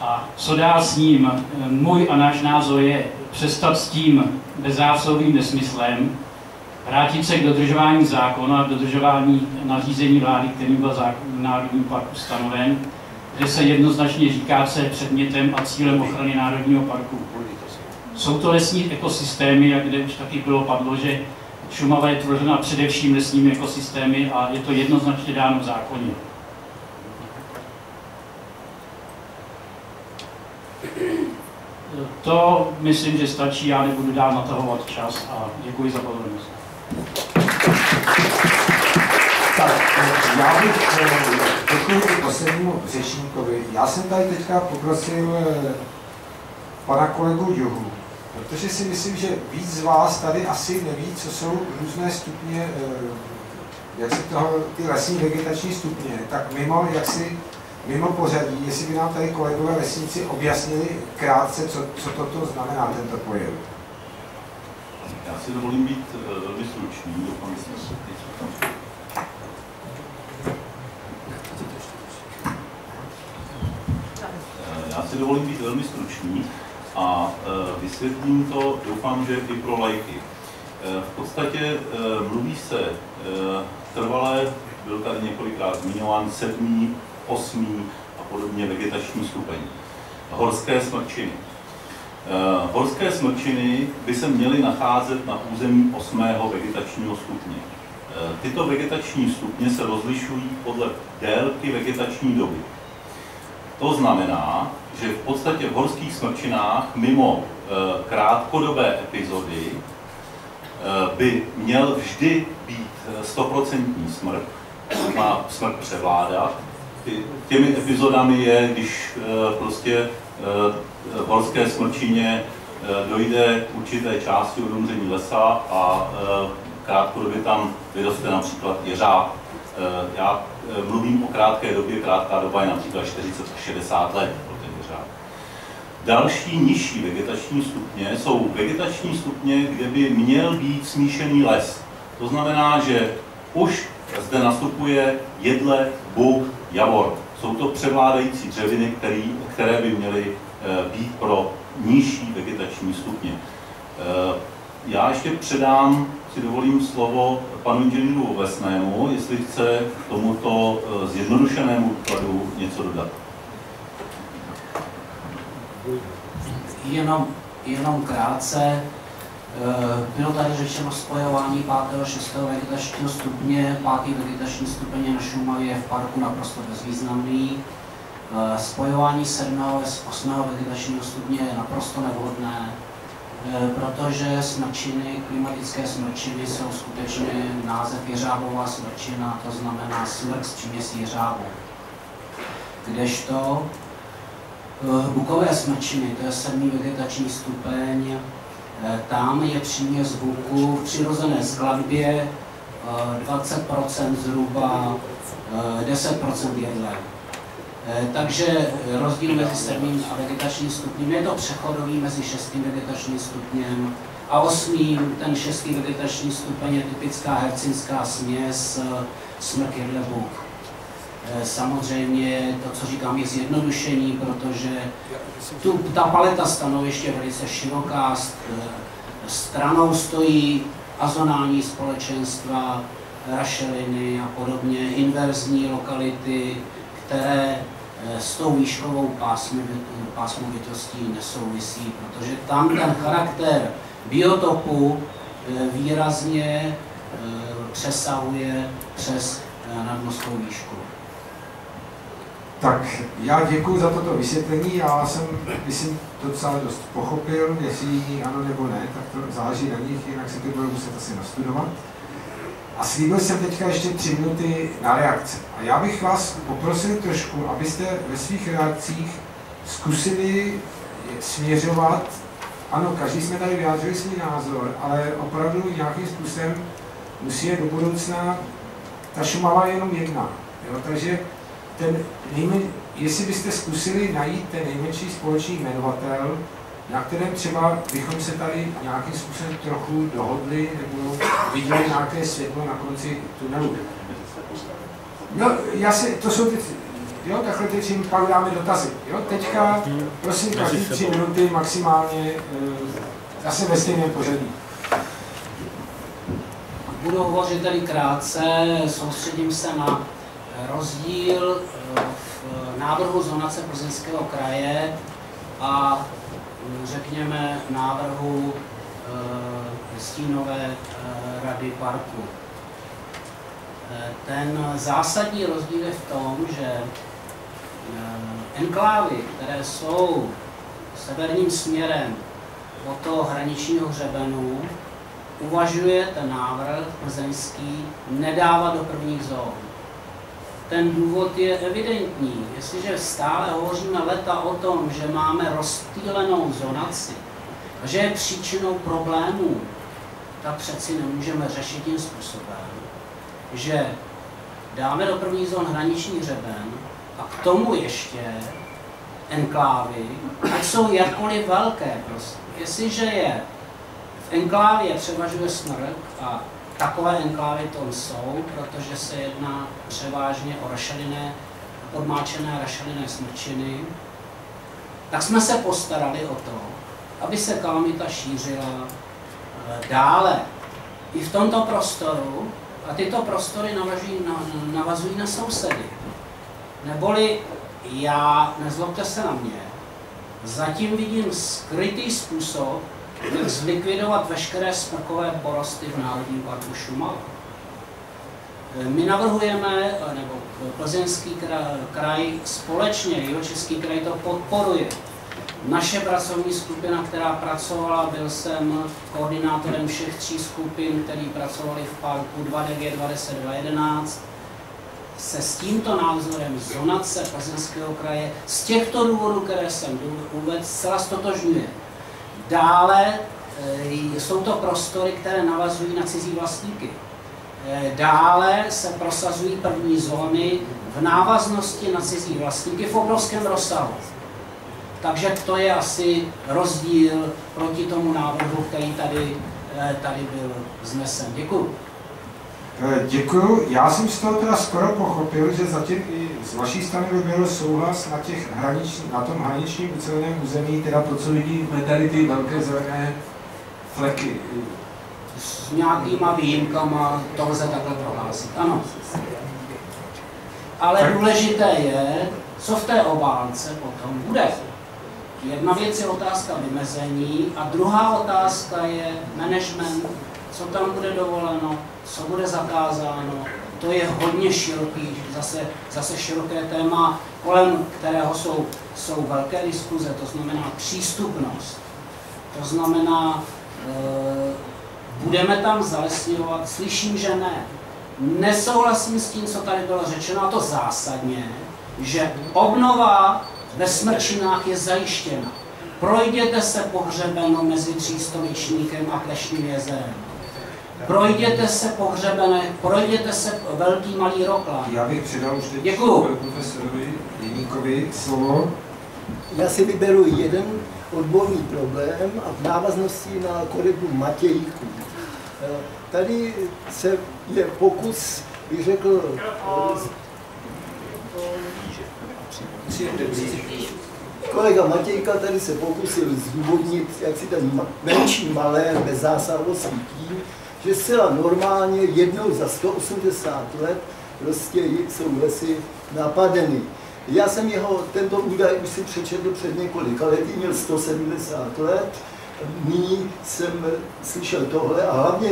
S10: A co dál s ním? Můj a náš názor je přestat s tím bezzásovým nesmyslem, vrátit se k dodržování zákona, k dodržování nařízení vlády, který byl v Národním parku stanoven, kde se jednoznačně říká, co je předmětem a cílem ochrany Národního parku. Jsou to lesní ekosystémy, jak kde už taky bylo padlo, že Šumava je tvořena především lesními ekosystémy a je to jednoznačně dáno v zákoně. To myslím, že stačí, já nebudu dál natahovat čas a děkuji za pozornost.
S2: Tak, já bych děkuji i poslednímu řečníkovi. Já jsem tady teďka poprosil eh, pana kolegu Juhu, protože si myslím, že víc z vás tady asi neví, co jsou různé stupně, eh, jak se toho, ty lesní vegetační stupně, tak mimo, jak si mimo pořadí, jestli by nám tady kolegové lesníci objasnili krátce, co, co toto znamená, tento pojem.
S5: Já si dovolím být uh, velmi stručný, doufám, že jsme se Já si dovolím být velmi stručný a uh, vysvětlím to, doufám, že i pro lajky. V podstatě mluví se trvalé, byl tady několikrát zmiňován sedmý osmý a podobně vegetační stupeň. Horské smrčiny. Eh, horské smrčiny by se měly nacházet na území osmého vegetačního stupně. Eh, tyto vegetační stupně se rozlišují podle délky vegetační doby. To znamená, že v podstatě v horských smrčinách mimo eh, krátkodobé epizody by měl vždy být stoprocentní smrt, má smrt převládat, těmi epizodami je, když eh, prostě eh, v Horské smrčině dojde k určité části odumření lesa a krátkodobě tam vyroste například jeřáb. Já mluvím o krátké době, krátká doba je například 40 až 60 let pro ten jeřáb. Další nižší vegetační stupně jsou vegetační stupně, kde by měl být smíšený les. To znamená, že už zde nastupuje jedle, buk, javor. Jsou to převládající dřeviny, který, které by měly eh, být pro nižší vegetační stupně. Eh, já ještě předám, si dovolím slovo panu inženýru Vesnému, jestli chce k tomuto eh, zjednodušenému výkladu něco dodat.
S1: Jenom, jenom krátce. Eh, bylo tady řečeno spojování 5. a 6. vegetačního stupně. 5. vegetační stupeň je na Šumavě v parku naprosto bezvýznamný. Eh, spojování 7. a 8. vegetačního stupně je naprosto nevhodné, eh, protože smrčiny, klimatické smrčiny jsou skutečně název jeřábová smrčina, to znamená smrk s příměsí jeřábu. Kdežto bukové smrčiny, to je 7. vegetační stupeň, Eh, tam je příměr zvuku v přirozené skladbě 20% eh, zhruba, 10% eh, jedle. Takže rozdíl mezi sedmým a vegetačním stupněm je to přechodový mezi šestým vegetačním stupněm a osmým. Ten šestý vegetační stupeň je typická hercinská směs smrk jedle buk. Samozřejmě to, co říkám, je zjednodušení, protože tu, ta paleta stanoviště je velice široká, stranou stojí azonální společenstva, rašeliny a podobně, inverzní lokality, které eh, s tou výškovou pásmovitostí nesouvisí, protože tam ten charakter biotopu eh, výrazně eh, přesahuje přes nadmořskou výšku.
S2: Tak já děkuji za toto vysvětlení, já jsem, myslím, docela dost pochopil, jestli ano nebo ne, tak to záleží na nich, jinak si to budu muset asi nastudovat. A slíbil jsem teďka ještě tři minuty na reakce. A já bych vás poprosil trošku, abyste ve svých reakcích zkusili směřovat, ano, každý jsme tady vyjádřili svůj názor, ale opravdu nějakým způsobem musí do budoucna, ta Šumava je jenom jedna. Jo? Takže ten nejmen, jestli byste zkusili najít ten nejmenší společný jmenovatel, na kterém třeba bychom se tady nějakým způsobem trochu dohodli nebo viděli nějaké světlo na konci tunelu. No, já si, to jsou ty, jo, takhle teď jim pak dáme dotazy. Jo, teďka, prosím, každý tři minuty maximálně, eh, zase ve stejném pořadí.
S1: Budu hovořit tady krátce, soustředím se na rozdíl eh, v návrhu zonace Plzeňského kraje a hm, řekněme návrhu eh, stínové eh, rady parku. Ten zásadní rozdíl je v tom, že enklávy, které jsou severním směrem od toho hraničního hřebenu, uvažuje ten návrh plzeňský nedávat do prvních zón ten důvod je evidentní. Jestliže stále hovoříme leta o tom, že máme rozptýlenou zonaci a že je příčinou problémů, tak přeci nemůžeme řešit tím způsobem, že dáme do první zón hraniční hřeben a k tomu ještě enklávy, ať jsou jakkoliv velké prostě. Jestliže je v enklávě převažuje smrk a Takové enklávy to jsou, protože se jedná převážně o rašeliné, podmáčené rašeliné smrčiny. Tak jsme se postarali o to, aby se kalamita šířila eh, dále. I v tomto prostoru, a tyto prostory navazují na, navazují na sousedy. Neboli já, nezlobte se na mě, zatím vidím skrytý způsob, zlikvidovat veškeré smrkové porosty v Národním parku Šumava. My navrhujeme, nebo plzeňský kraj společně, jeho český kraj to podporuje. Naše pracovní skupina, která pracovala, byl jsem koordinátorem všech tří skupin, který pracovali v parku 2.9, 2.10, 2.11. se s tímto názorem zonace Plzeňského kraje z těchto důvodů, které jsem uvedl, zcela stotožňuje. Dále e, jsou to prostory, které navazují na cizí vlastníky. E, dále se prosazují první zóny v návaznosti na cizí vlastníky v obrovském rozsahu. Takže to je asi rozdíl proti tomu návrhu, který tady, e, tady byl znesen. Děkuji.
S2: Děkuji. Já jsem z toho teda skoro pochopil, že zatím i z vaší strany by byl souhlas na, těch hranič, na tom hraničním uceleném území, teda to, co vidíme tady ty velké zelené fleky.
S1: S nějakýma výjimkama to lze takhle prohlásit, ano. Ale důležité je, co v té obálce potom bude. Jedna věc je otázka vymezení a druhá otázka je management, co tam bude dovoleno, co bude zakázáno. To je hodně široký, zase, zase široké téma, kolem kterého jsou, jsou velké diskuze, to znamená přístupnost. To znamená, e, budeme tam zalesňovat, slyším, že ne. Nesouhlasím s tím, co tady bylo řečeno, a to zásadně, že obnova ve Smrčinách je zajištěna. Projděte se pohřebeno mezi Třístoličníkem a Klešním jezerem. Projděte se pohřebené, projděte se velký malý roklán.
S2: Já bych předal už teď
S1: Děkuju.
S2: profesorovi Jeníkovi slovo.
S3: Já si vyberu jeden odborný problém a v návaznosti na kolegu Matějku. Eh, tady se je pokus, bych řekl, kolega Matějka tady se pokusil zdůvodnit, jak si ten menší malé bezzásahovost tím, že zcela normálně jednou za 180 let prostě jsou lesy napadeny. Já jsem jeho, tento údaj už si přečetl před několika lety, měl 170 let, nyní jsem slyšel tohle a hlavně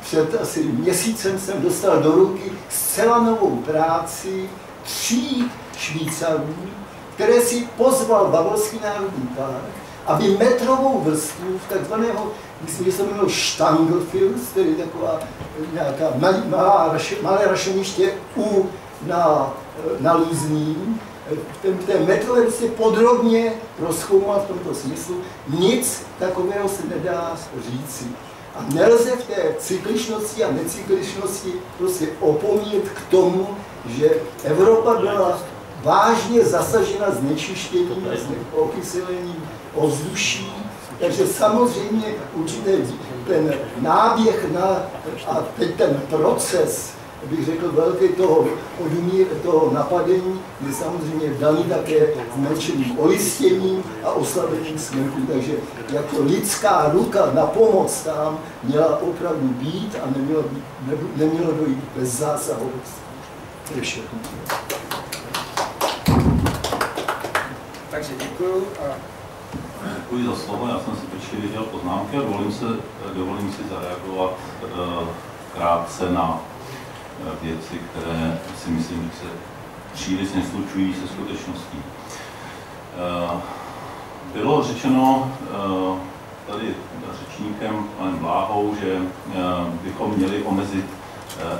S3: před asi měsícem jsem dostal do ruky zcela novou práci tří Švýcarů, které si pozval Bavorský národní park, aby metrovou vrstvu takzvaného myslím, že se jmenuje Stangelfils, tedy taková nějaká malá, malé rašeniště u, na, na Luzním, ten, ten metr se podrobně rozkoumal v tomto smyslu. Nic takového se nedá říci. A nelze v té cykličnosti a necykličnosti prostě opomíjet k tomu, že Evropa byla vážně zasažena znečištěním a okyselením ovzduší takže samozřejmě určitě ten náběh na, a teď ten proces, bych řekl, velký toho odumír, toho napadení je samozřejmě daný také zmenšeným olistěním a oslabením smrku. Takže jako lidská ruka na pomoc tam měla opravdu být a nemělo, být, nemělo dojít bez zásahovosti. To je všechno.
S2: Takže děkuji. A
S5: Děkuji za slovo, já jsem si pečlivě dělal poznámky a dovolím, se, dovolím si zareagovat uh, krátce na uh, věci, které si myslím, že se příliš neslučují se skutečností. Uh, bylo řečeno tady řečníkem panem Bláhou, že bychom měli omezit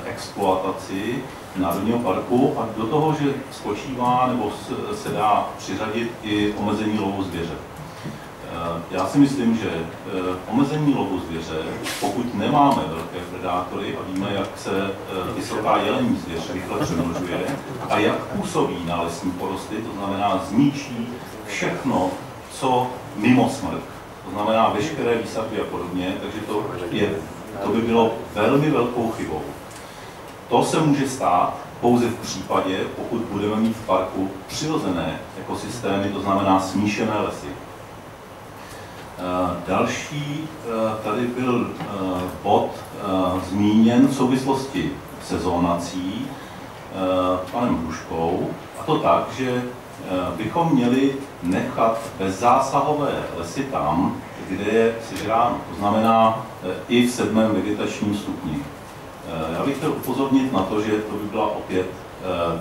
S5: exploataci Národního parku a do toho, že spočívá nebo se dá přiřadit i omezení lovu zvěře. Já si myslím, že eh, omezení lovu zvěře, pokud nemáme velké predátory a víme, jak se eh, vysoká jelení zvěř rychle přemnožuje a jak působí na lesní porosty, to znamená zničí všechno, co mimo smrt, to znamená veškeré výsadby a podobně, takže to, je, to by bylo velmi velkou chybou. To se může stát pouze v případě, pokud budeme mít v parku přirozené ekosystémy, to znamená smíšené lesy. Eh, další eh, tady byl eh, bod zmíněn v souvislosti se zónací panem Hruškou, a to tak, že bychom měli nechat bezzásahové lesy tam, kde je sežráno, to znamená i v sedmém vegetačním stupni. Já bych chtěl upozornit na to, že to by byla opět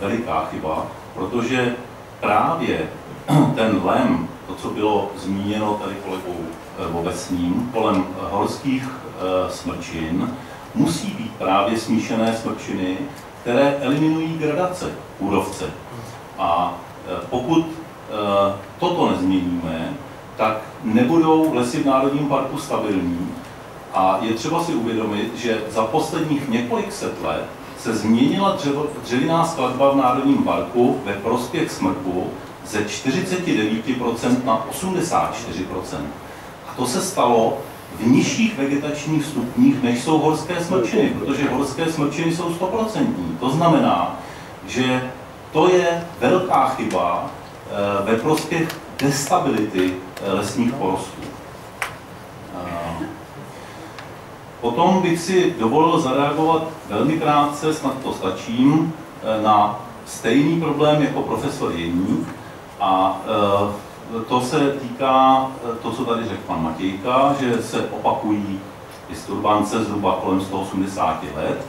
S5: veliká chyba, protože právě ten lem to, co bylo zmíněno tady kolegou eh, Obecním, kolem horských eh, smrčin, musí být právě smíšené smrčiny, které eliminují gradace kůrovce. A pokud toto nezměníme, tak nebudou lesy v Národním parku stabilní. A je třeba si uvědomit, že za posledních několik set let se změnila dřevo, dřevěná skladba v Národním parku ve prospěch smrku ze 49% na 84%. A to se stalo v nižších vegetačních stupních, než jsou horské smrčiny, protože horské smrčiny jsou 100%. To znamená, že to je velká chyba eh, ve prospěch destability eh, lesních porostů. Eh, potom bych si dovolil zareagovat velmi krátce, snad to stačím, na stejný problém jako profesor Jeník. A to se týká to, co tady řekl pan Matějka, že se opakují disturbance zhruba kolem 180 let.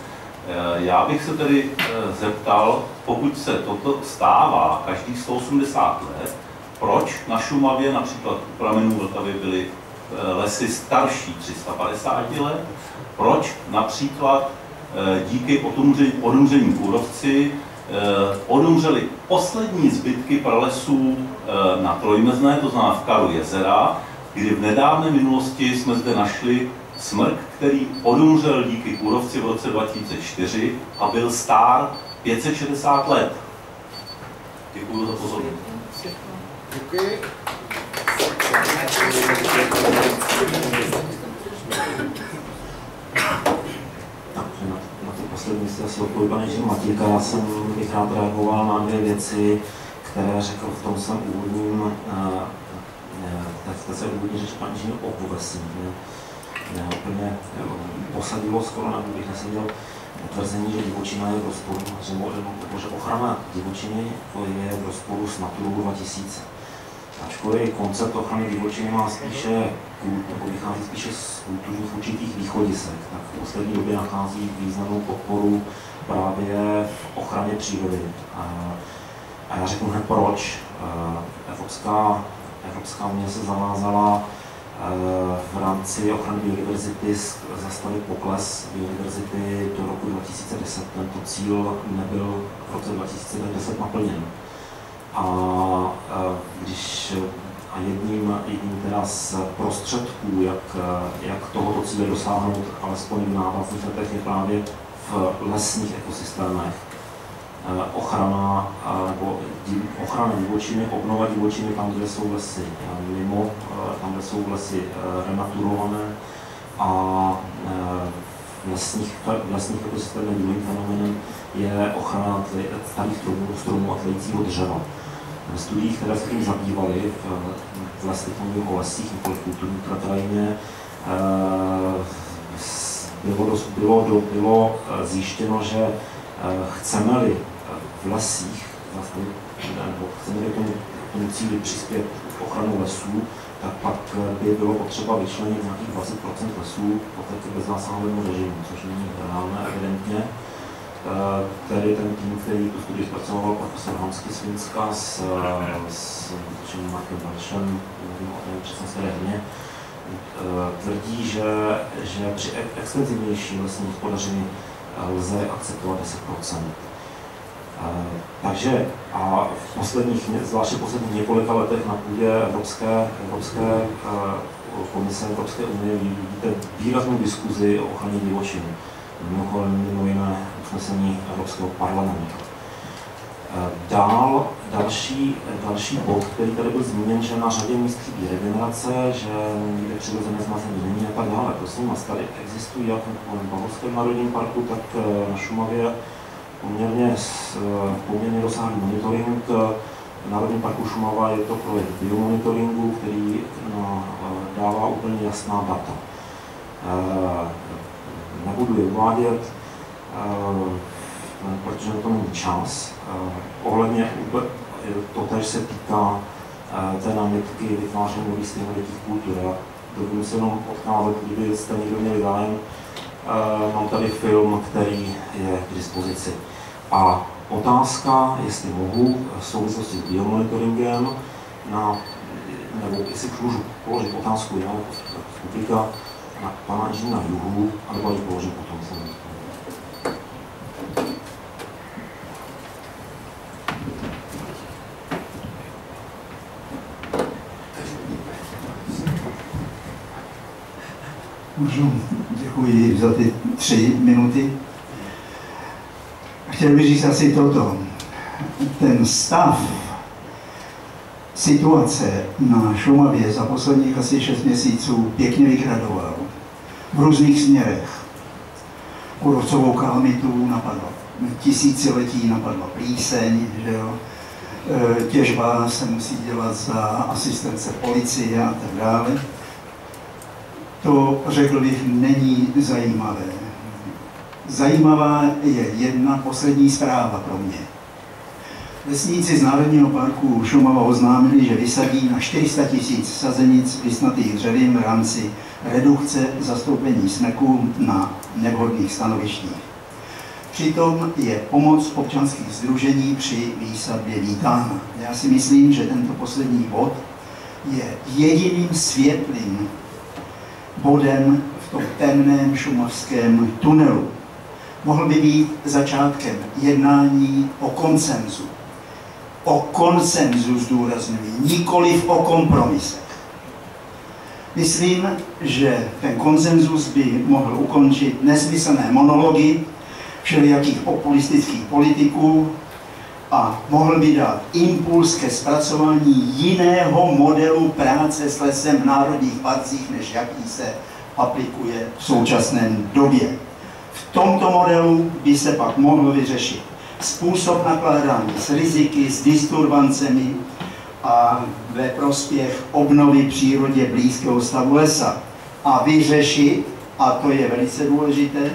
S5: Já bych se tedy zeptal, pokud se toto stává každých 180 let, proč na Šumavě například u pramenů Vltavy byly eh, lesy starší 350 let, proč například eh, díky odumření kůrovci eh, odumřely poslední zbytky pralesů na Trojmezné, to znamená v Karu jezera, kdy v nedávné minulosti jsme zde našli smrk, který odumřel díky kůrovci v roce 2004 a byl stár 560 let. Děkuji za pozornost. Děkuji.
S6: na, to jste asi odpověď, pane Jiří Matíka. Já jsem bych rád reagoval na dvě věci, které řekl v tom svém úvodním, tak se úvodní řeč pan Jiří Opovesní. Mě úplně posadilo skoro, nebo bych neseděl tvrzení, že divočina je v rozporu, že ochrana divočiny je v rozporu s Naturou 2000 ačkoliv koncept ochrany divočiny má spíše, nebo vychází spíše z kulturních určitých východisek, tak v poslední době nachází významnou podporu právě v ochraně přírody. A, já řeknu hned proč. Evropská, Evropská unie se zavázala v rámci ochrany biodiverzity zastavit pokles biodiverzity do roku 2010. Tento cíl nebyl v roce 2010 naplněn. A když a jedním, jedním teda z prostředků, jak, jak tohoto cíle dosáhnout, alespoň v návazných letech, je právě v lesních ekosystémech. Ochrana nebo ochrana divočiny, obnova divočiny tam, kde jsou lesy mimo, tam, kde jsou lesy renaturované a v lesních, v lesních ekosystémech druhým fenomenem je ochrana starých stromů, stromů a tlejícího dřeva studiích, které se tím zabývaly v, v lesích, mluvím o lesích, v kulturní krajině, eh, bylo, bylo, bylo eh, zjištěno, že eh, chceme-li v lesích, nebo chceme-li tomu, tomu cíli přispět ochranu lesů, tak pak by bylo potřeba vyčlenit nějakých 20% lesů v bezzásahovému režimu, což není reálné evidentně. Tady ten tým, který tu studii zpracoval profesor Hansky Svinska s, s čím Markem Balšem, nevím o tom přesně se herně, tvrdí, že, že při extenzivnější lesní hospodaření lze akceptovat 10% takže a v posledních, zvláště v posledních několika letech na půdě Evropské, Evropské komise Evropské unie vidíte výraznou diskuzi o ochraně divočiny. Mimochodem mimo jiné usnesení Evropského parlamentu. Eh, dál, další, další bod, který tady byl zmíněn, že na řadě míst chybí regenerace, že někde přirozené zmazení není a tak dále. Prosím vás, tady existují jak v Bavorském národním parku, tak eh, na Šumavě poměrně, eh, poměrně rozsáhlý monitoring. Národní parku Šumava je to projekt biomonitoringu, který no, dává úplně jasná data. Nebudu je uvádět, protože na to není čas. Ohledně to tež se týká té námitky vytváření nových stejnověkých kultur. Já dovolím se jenom odkázat, kdyby jste někdo měli zájem, mám tady film, který je k dispozici. A otázka, jestli mohu v souvislosti s biomonitoringem, na, nebo jestli můžu položit otázku já, publika, na pana inženýra Juhu, anebo ji položím potom samozřejmě.
S7: Můžu, děkuji za ty tři minuty. Chtěl bych říct asi toto. Ten stav situace na Šumavě za posledních asi šest měsíců pěkně vygradoval v různých směrech. Kurovcovou kalamitu napadlo tisíciletí, napadla plíseň, že jo. E, těžba se musí dělat za asistence policie a tak dále. To, řekl bych, není zajímavé. Zajímavá je jedna poslední zpráva pro mě. Lesníci z Národního parku Šumava oznámili, že vysadí na 400 tisíc sazenic listnatých dřevin v rámci redukce zastoupení smeků na nevhodných stanovištích. Přitom je pomoc občanských združení při výsadbě vítána. Já si myslím, že tento poslední bod je jediným světlým bodem v tom temném šumavském tunelu. Mohl by být začátkem jednání o koncenzu. O koncenzu zdůraznuju, nikoliv o kompromisech. Myslím, že ten konsenzus by mohl ukončit nesmyslné monology všelijakých populistických politiků a mohl by dát impuls ke zpracování jiného modelu práce s lesem v národních parcích, než jaký se aplikuje v současné době. V tomto modelu by se pak mohl vyřešit způsob nakládání s riziky, s disturbancemi a ve prospěch obnovy přírodě blízkého stavu lesa. A vyřešit, a to je velice důležité,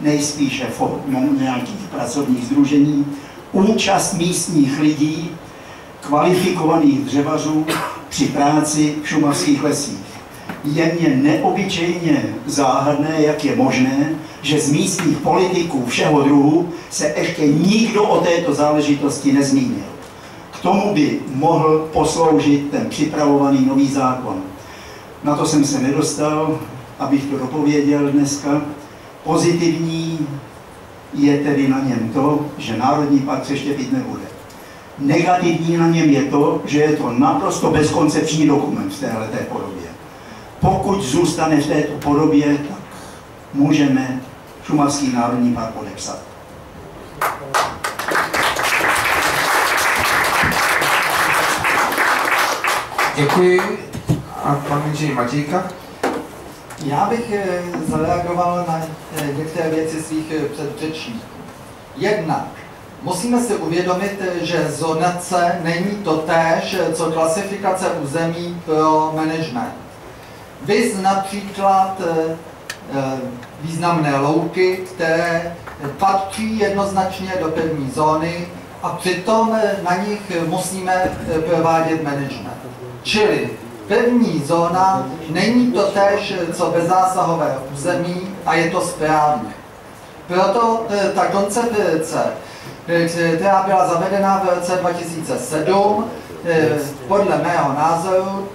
S7: nejspíše formou nějakých pracovních združení, účast místních lidí, kvalifikovaných dřevařů při práci v šumavských lesích. Je mně neobyčejně záhadné, jak je možné, že z místních politiků všeho druhu se ještě nikdo o této záležitosti nezmínil. K tomu by mohl posloužit ten připravovaný nový zákon. Na to jsem se nedostal, abych to dopověděl dneska, Pozitivní je tedy na něm to, že Národní park se štěpit nebude. Negativní na něm je to, že je to naprosto bezkoncepční dokument v této podobě. Pokud zůstane v této podobě, tak můžeme Šumavský národní park podepsat.
S2: Děkuji. A pan Matějka?
S8: Já bych eh, zareagoval na eh, některé věci svých eh, předřečníků. Jednak musíme si uvědomit, že zonace není to též, co klasifikace území pro management. Vy například významné louky, které patří jednoznačně do první zóny a přitom na nich musíme provádět management. Čili První zóna není to tež, co bezzásahové území a je to správně. Proto e, ta koncepce, e, která byla zavedena v roce 2007, e, podle mého názoru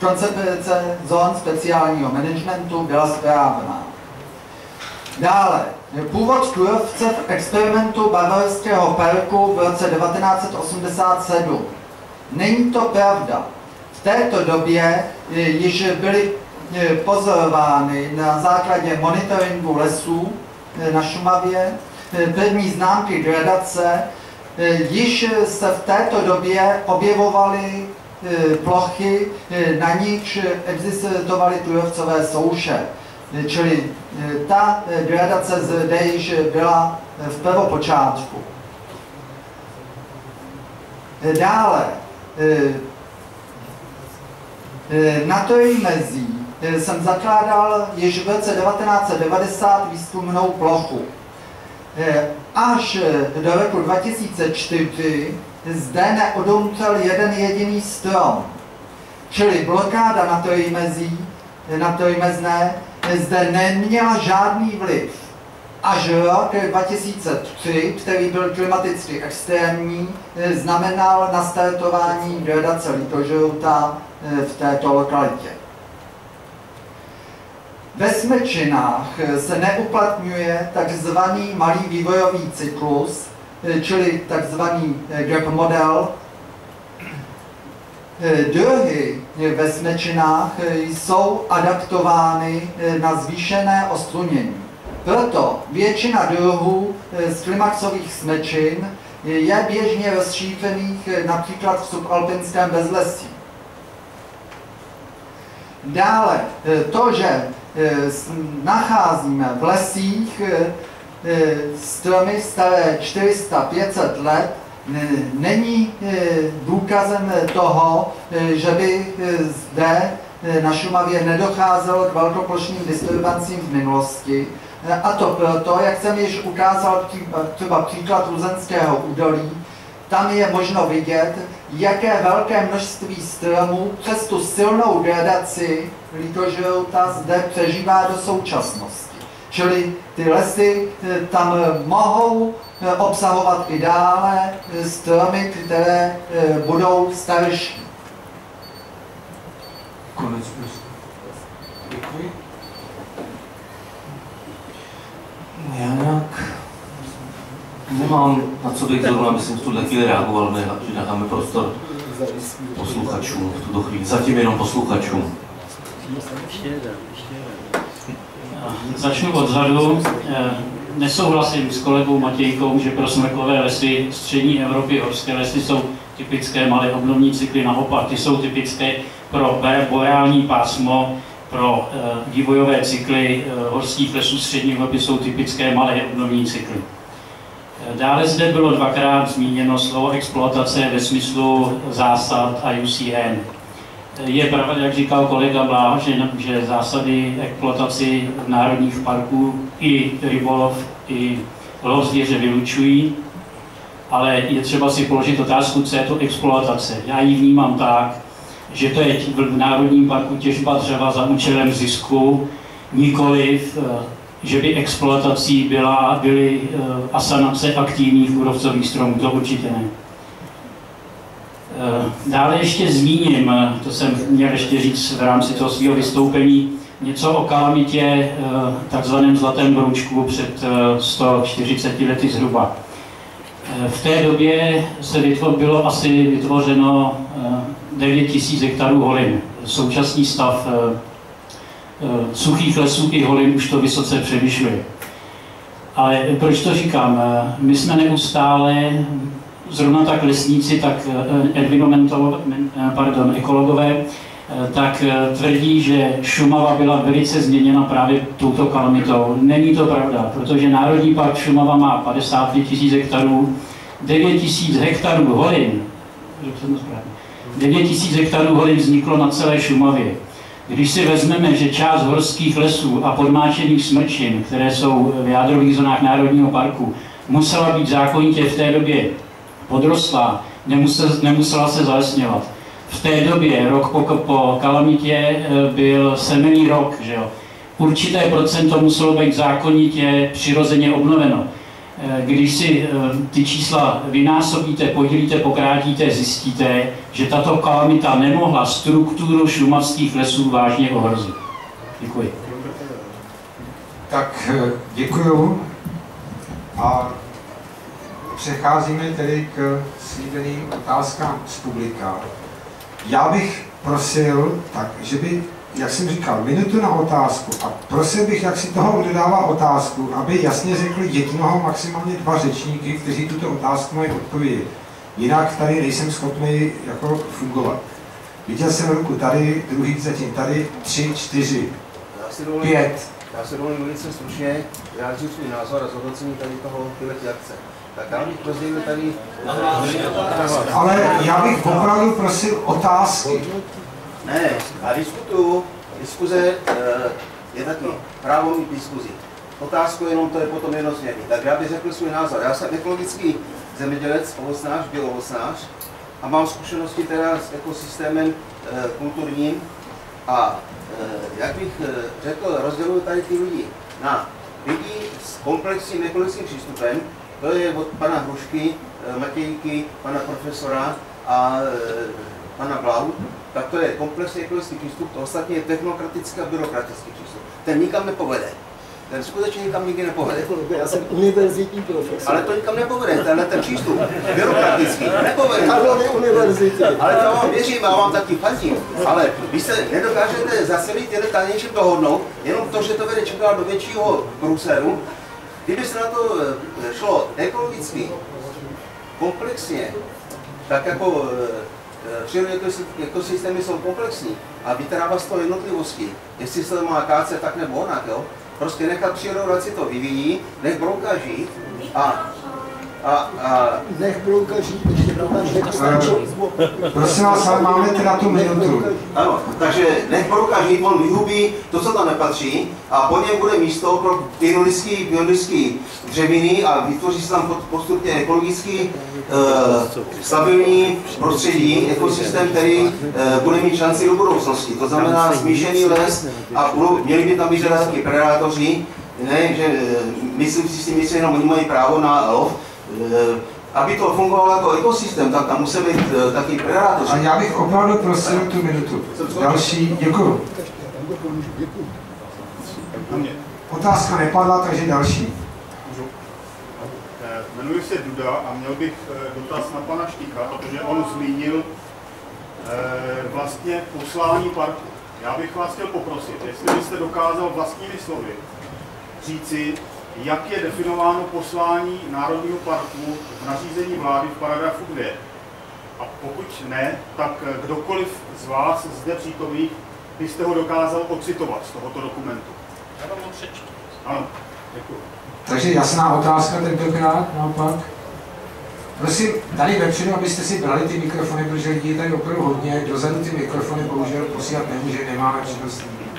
S8: koncepce zón speciálního managementu byla správná. Dále, původ kůrovce v experimentu Bavorského parku v roce 1987. Není to pravda této době eh, již byly eh, pozorovány na základě monitoringu lesů eh, na Šumavě první známky gradace, již se v této době objevovaly plochy, na nichž existovaly turovcové souše. Čili ta gradace zde již byla v prvopočátku. Dále, na to mezí e, jsem zakládal již v roce 1990 výzkumnou plochu. E, až do roku 2004 zde neodumřel jeden jediný strom. Čili blokáda na to její mezí, na to mezné, zde neměla žádný vliv. Až rok 2003, který byl klimaticky extrémní, znamenal nastartování gradace litožrouta v této lokalitě. Ve Smečinách se neuplatňuje takzvaný malý vývojový cyklus, čili takzvaný gap model, druhy ve smečinách jsou adaptovány na zvýšené ostrunění. Proto většina druhů z klimaxových smečin je běžně rozšířených například v subalpinském bezlesí. Dále to, že nacházíme v lesích stromy staré 400-500 let, není důkazem toho, že by zde na Šumavě nedocházelo k velkoplošným disturbancím v minulosti. A to proto, jak jsem již ukázal třeba příklad Luzenského údolí, tam je možno vidět, jaké velké množství stromů přes tu silnou gradaci litožrouta zde přežívá do současnosti. Čili ty lesy tam mohou obsahovat i dále stromy, které budou starší.
S9: Konec
S2: Děkuji.
S9: Já nějak nemám na co bych zrovna, myslím, v tuhle chvíli reagoval, ne, že necháme prostor posluchačům v tuto chvíli. Zatím jenom posluchačům.
S10: Začnu odzadu. Nesouhlasím s kolegou Matějkou, že pro smrkové lesy střední Evropy horské lesy jsou typické malé obnovní cykly. Naopak, ty jsou typické pro boreální pásmo, pro vývojové cykly horských lesů střední Evropy jsou typické malé obnovní cykly. Dále zde bylo dvakrát zmíněno slovo exploatace ve smyslu zásad IUCN. Je pravda, jak říkal kolega Bláho, že, že zásady exploataci národních parků i rybolov, i lov zvěře vylučují, ale je třeba si položit otázku, co je to exploatace. Já ji vnímám tak, že to je v Národním parku těžba dřeva za účelem zisku, nikoliv že by exploatací byla, byly asanace aktivních kůrovcových stromů, to určitě ne. Dále ještě zmíním, to jsem měl ještě říct v rámci toho svého vystoupení, něco o kalamitě takzvaném Zlatém broučku před 140 lety zhruba. V té době se bylo asi vytvořeno 9 000 hektarů holin. Současný stav suchých lesů i holin už to vysoce převyšuje. Ale proč to říkám? My jsme neustále, zrovna tak lesníci, tak pardon, ekologové, tak tvrdí, že Šumava byla velice změněna právě touto kalamitou. Není to pravda, protože Národní park Šumava má 55 000 hektarů, 9 000 hektarů holin, 9 000 hektarů holin vzniklo na celé Šumavě. Když si vezmeme, že část horských lesů a podmáčených smrčin, které jsou v jádrových zónách Národního parku, musela být zákonitě v té době podrostlá, nemusel, nemusela se zalesňovat. V té době, rok po, po kalamitě, byl semený rok, že jo. Určité procento muselo být zákonitě přirozeně obnoveno. Když si ty čísla vynásobíte, podělíte, pokrátíte, zjistíte, že tato kalamita nemohla strukturu šumavských lesů vážně ohrozit. Děkuji.
S2: Tak děkuju. A přecházíme tedy k slíbeným otázkám z publika. Já bych prosil, tak, že by jak jsem říkal, minutu na otázku a prosil bych, jak si toho, kdo dává otázku, aby jasně řekli jednoho, maximálně dva řečníky, kteří tuto otázku mají odpovědět. Jinak tady nejsem schopný jako fungovat. Viděl jsem ruku tady, druhý zatím tady, tři, čtyři, dovolím, pět.
S11: Já se dovolím velice stručně vyjádřit svůj názor a zhodnocení tady toho tyhle akce. Tak já bych rozdělil tady...
S2: Ale já bych opravdu prosil otázky.
S11: Ne, já diskutuju, diskuze je taky právo mít diskuzi. Otázku jenom to je potom jednosměrný. Tak já bych řekl svůj názor. Já jsem ekologický zemědělec, ovocnář, bělovocnář a mám zkušenosti teda s ekosystémem kulturním a jak bych řekl, rozděluji tady ty lidi na lidi s komplexním ekologickým přístupem, to je od pana Hrušky, Matějky, pana profesora a pana Blau, tak to je komplexní ekologický přístup, to ostatně je technokratický a byrokratický přístup. Ten nikam nepovede. ten skutečně nikam nikdy nepovede.
S3: Já jsem univerzitní profesor.
S11: Ale to nikam nepovede, tenhle ten přístup, byrokratický, nepovede.
S3: Karlovy univerzity.
S11: Ale to vám věřím, a vám taky fandím. Ale vy se nedokážete za celý těle něčem dohodnout, jenom to, že to vede čím dál do většího Bruselu. Kdyby se na to eh, šlo ekologicky, komplexně, tak jako eh, přírodní ekosystémy jsou komplexní a vytrává z toho jednotlivosti. Jestli se to má kácet tak nebo onak, jo? Prostě nechat přírodu, ať si to vyvíjí, nech brouka žít a a, a...
S3: Nech brouka žít, ještě
S2: Prosím vás, ale máme teda tu minutu.
S11: Ano, takže nech brouka žít, on vyhubí to, co tam nepatří a po něm bude místo pro biologický dřeviny a vytvoří se tam postupně ekologický uh, stabilní prostředí, ekosystém, který uh, bude mít šanci do budoucnosti. To znamená smíšený les a měli by tam být taky predátoři, ne, že myslím si že jenom oni mají právo na lov, Eh, aby to fungovalo jako ekosystém, tak tam musí být uh, taky predátoři.
S2: A já bych opravdu prosil tu minutu. Další, děkuji. Otázka nepadla, takže další.
S12: Eh, jmenuji se Duda a měl bych dotaz na pana Štíka, protože on zmínil vlastně poslání parku. Já bych vás chtěl poprosit, jestli byste dokázal vlastními slovy říci, jak je definováno poslání Národního parku v nařízení vlády v paragrafu 2. A pokud ne, tak kdokoliv z vás zde přítomných byste ho dokázal ocitovat z tohoto dokumentu.
S10: Já vám ho přečtu.
S12: Ano, děkuji.
S2: Takže jasná otázka tentokrát, naopak. Prosím, tady vepředu, abyste si brali ty mikrofony, protože lidí je tady opravdu hodně, dozadu ty mikrofony bohužel posílat nemůže, nemáme přednostní.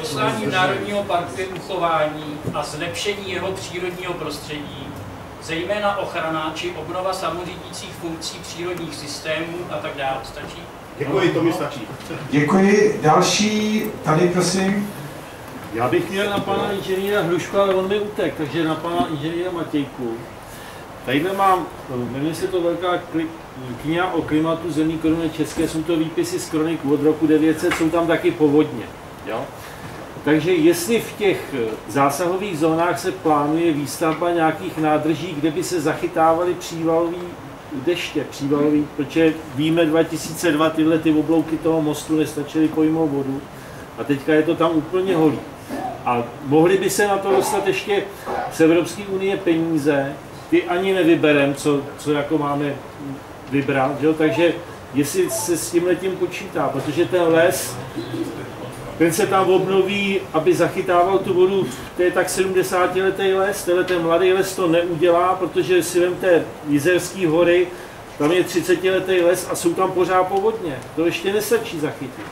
S10: Poslání Národního parku je uchování a zlepšení jeho přírodního prostředí, zejména ochrana či obnova samořídících funkcí přírodních systémů a tak dále. Stačí?
S12: Děkuji, to mi stačí.
S2: Děkuji. Další, tady prosím.
S13: Já bych měl na pana inženýra Hrušku, ale on mi utek, takže na pana inženýra Matějku. Tadyhle mám, jmenuje se to velká kniha o klimatu zemí koruny České, jsou to výpisy z kronik od roku 900, jsou tam taky povodně. Jo? Takže jestli v těch zásahových zónách se plánuje výstavba nějakých nádrží, kde by se zachytávaly přívalový deště, přívalový, protože víme 2002 tyhle ty oblouky toho mostu nestačily pojmout vodu a teďka je to tam úplně holý. A mohli by se na to dostat ještě z Evropské unie peníze, ty ani nevyberem, co, co jako máme vybrat, jo? takže jestli se s tím letím počítá, protože ten les, ten se tam obnoví, aby zachytával tu vodu, to je tak 70 letý les, tenhle ten mladý les to neudělá, protože si té Jizerské hory, tam je 30 letý les a jsou tam pořád povodně. To ještě nestačí zachytit.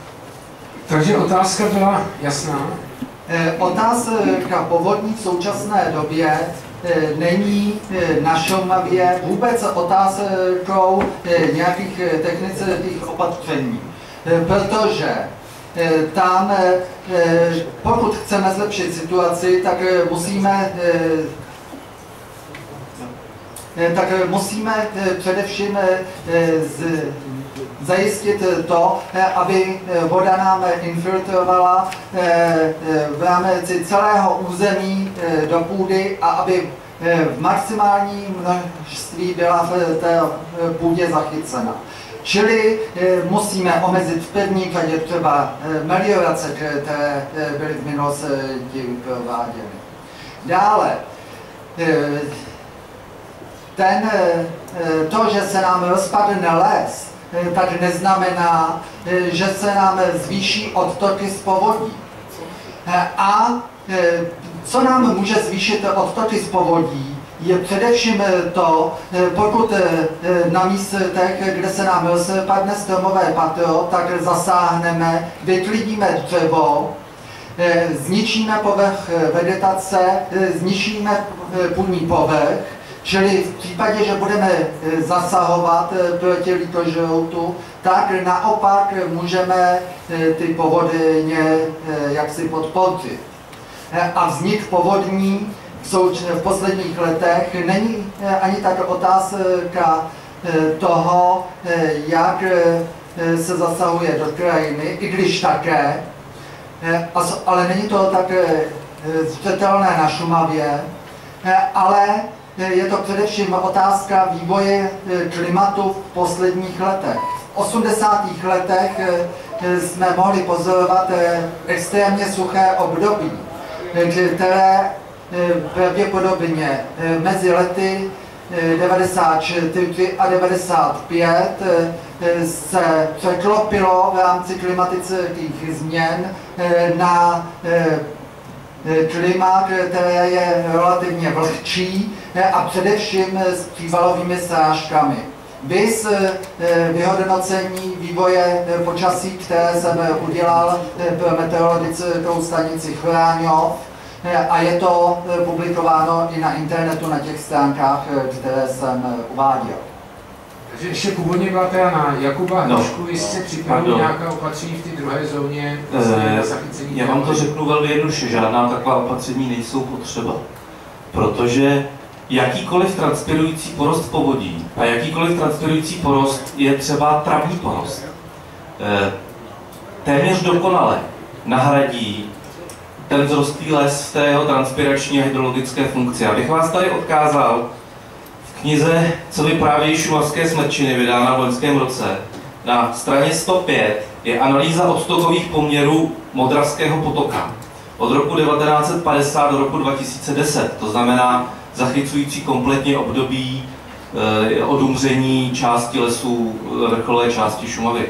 S2: Takže otázka byla jasná.
S8: Eh, otázka povodní v současné době není eh, na Šumavě vůbec otázkou nějakých technických opatření, protože tam, pokud chceme zlepšit situaci, tak musíme tak musíme především zajistit to, aby voda nám infiltrovala v rámci celého území do půdy a aby v maximální množství byla v té půdě zachycena. Čili musíme omezit v první řadě třeba meliorace, které byly v minulosti prováděny. Dále, ten, to, že se nám rozpadne les, tak neznamená, že se nám zvýší odtoky z povodí. A co nám může zvýšit odtoky z povodí, je především to, pokud na místech, kde se nám rozpadne stromové patro, tak zasáhneme, vyklidíme dřevo, zničíme povrch vegetace, zničíme půdní povrch, čili v případě, že budeme zasahovat proti litožroutu, tak naopak můžeme ty povodně jaksi podpořit. A vznik povodní v posledních letech není ani tak otázka toho, jak se zasahuje do krajiny, i když také, ale není to tak zřetelné na Šumavě, ale je to především otázka vývoje klimatu v posledních letech. V 80. letech jsme mohli pozorovat extrémně suché období, které pravděpodobně mezi lety 94 a 95 se překlopilo v rámci klimatických změn na klima, které je relativně vlhčí a především s přívalovými srážkami. Vys vyhodnocení vývoje počasí, které jsem udělal pro meteorologickou stanici Chráňov, a je to publikováno i na internetu na těch stránkách, které jsem uváděl.
S2: Takže ještě původně byla teda na Jakuba Hrušku, no. jste připravili nějaká opatření v té druhé zóně
S9: e, zachycení? Já vám to řeknu velmi jednoduše, žádná taková opatření nejsou potřeba. Protože jakýkoliv transpirující porost povodí a jakýkoliv transpirující porost je třeba travní porost. E, téměř dokonale nahradí ten zrostlý les v té jeho transpirační a hydrologické funkci. Abych vás tady odkázal knize Co vyprávějí šumavské smrčiny, vydána v loňském roce, na straně 105 je analýza odtokových poměrů Modravského potoka. Od roku 1950 do roku 2010, to znamená zachycující kompletně období e, odumření části lesů, vrcholové části Šumavy.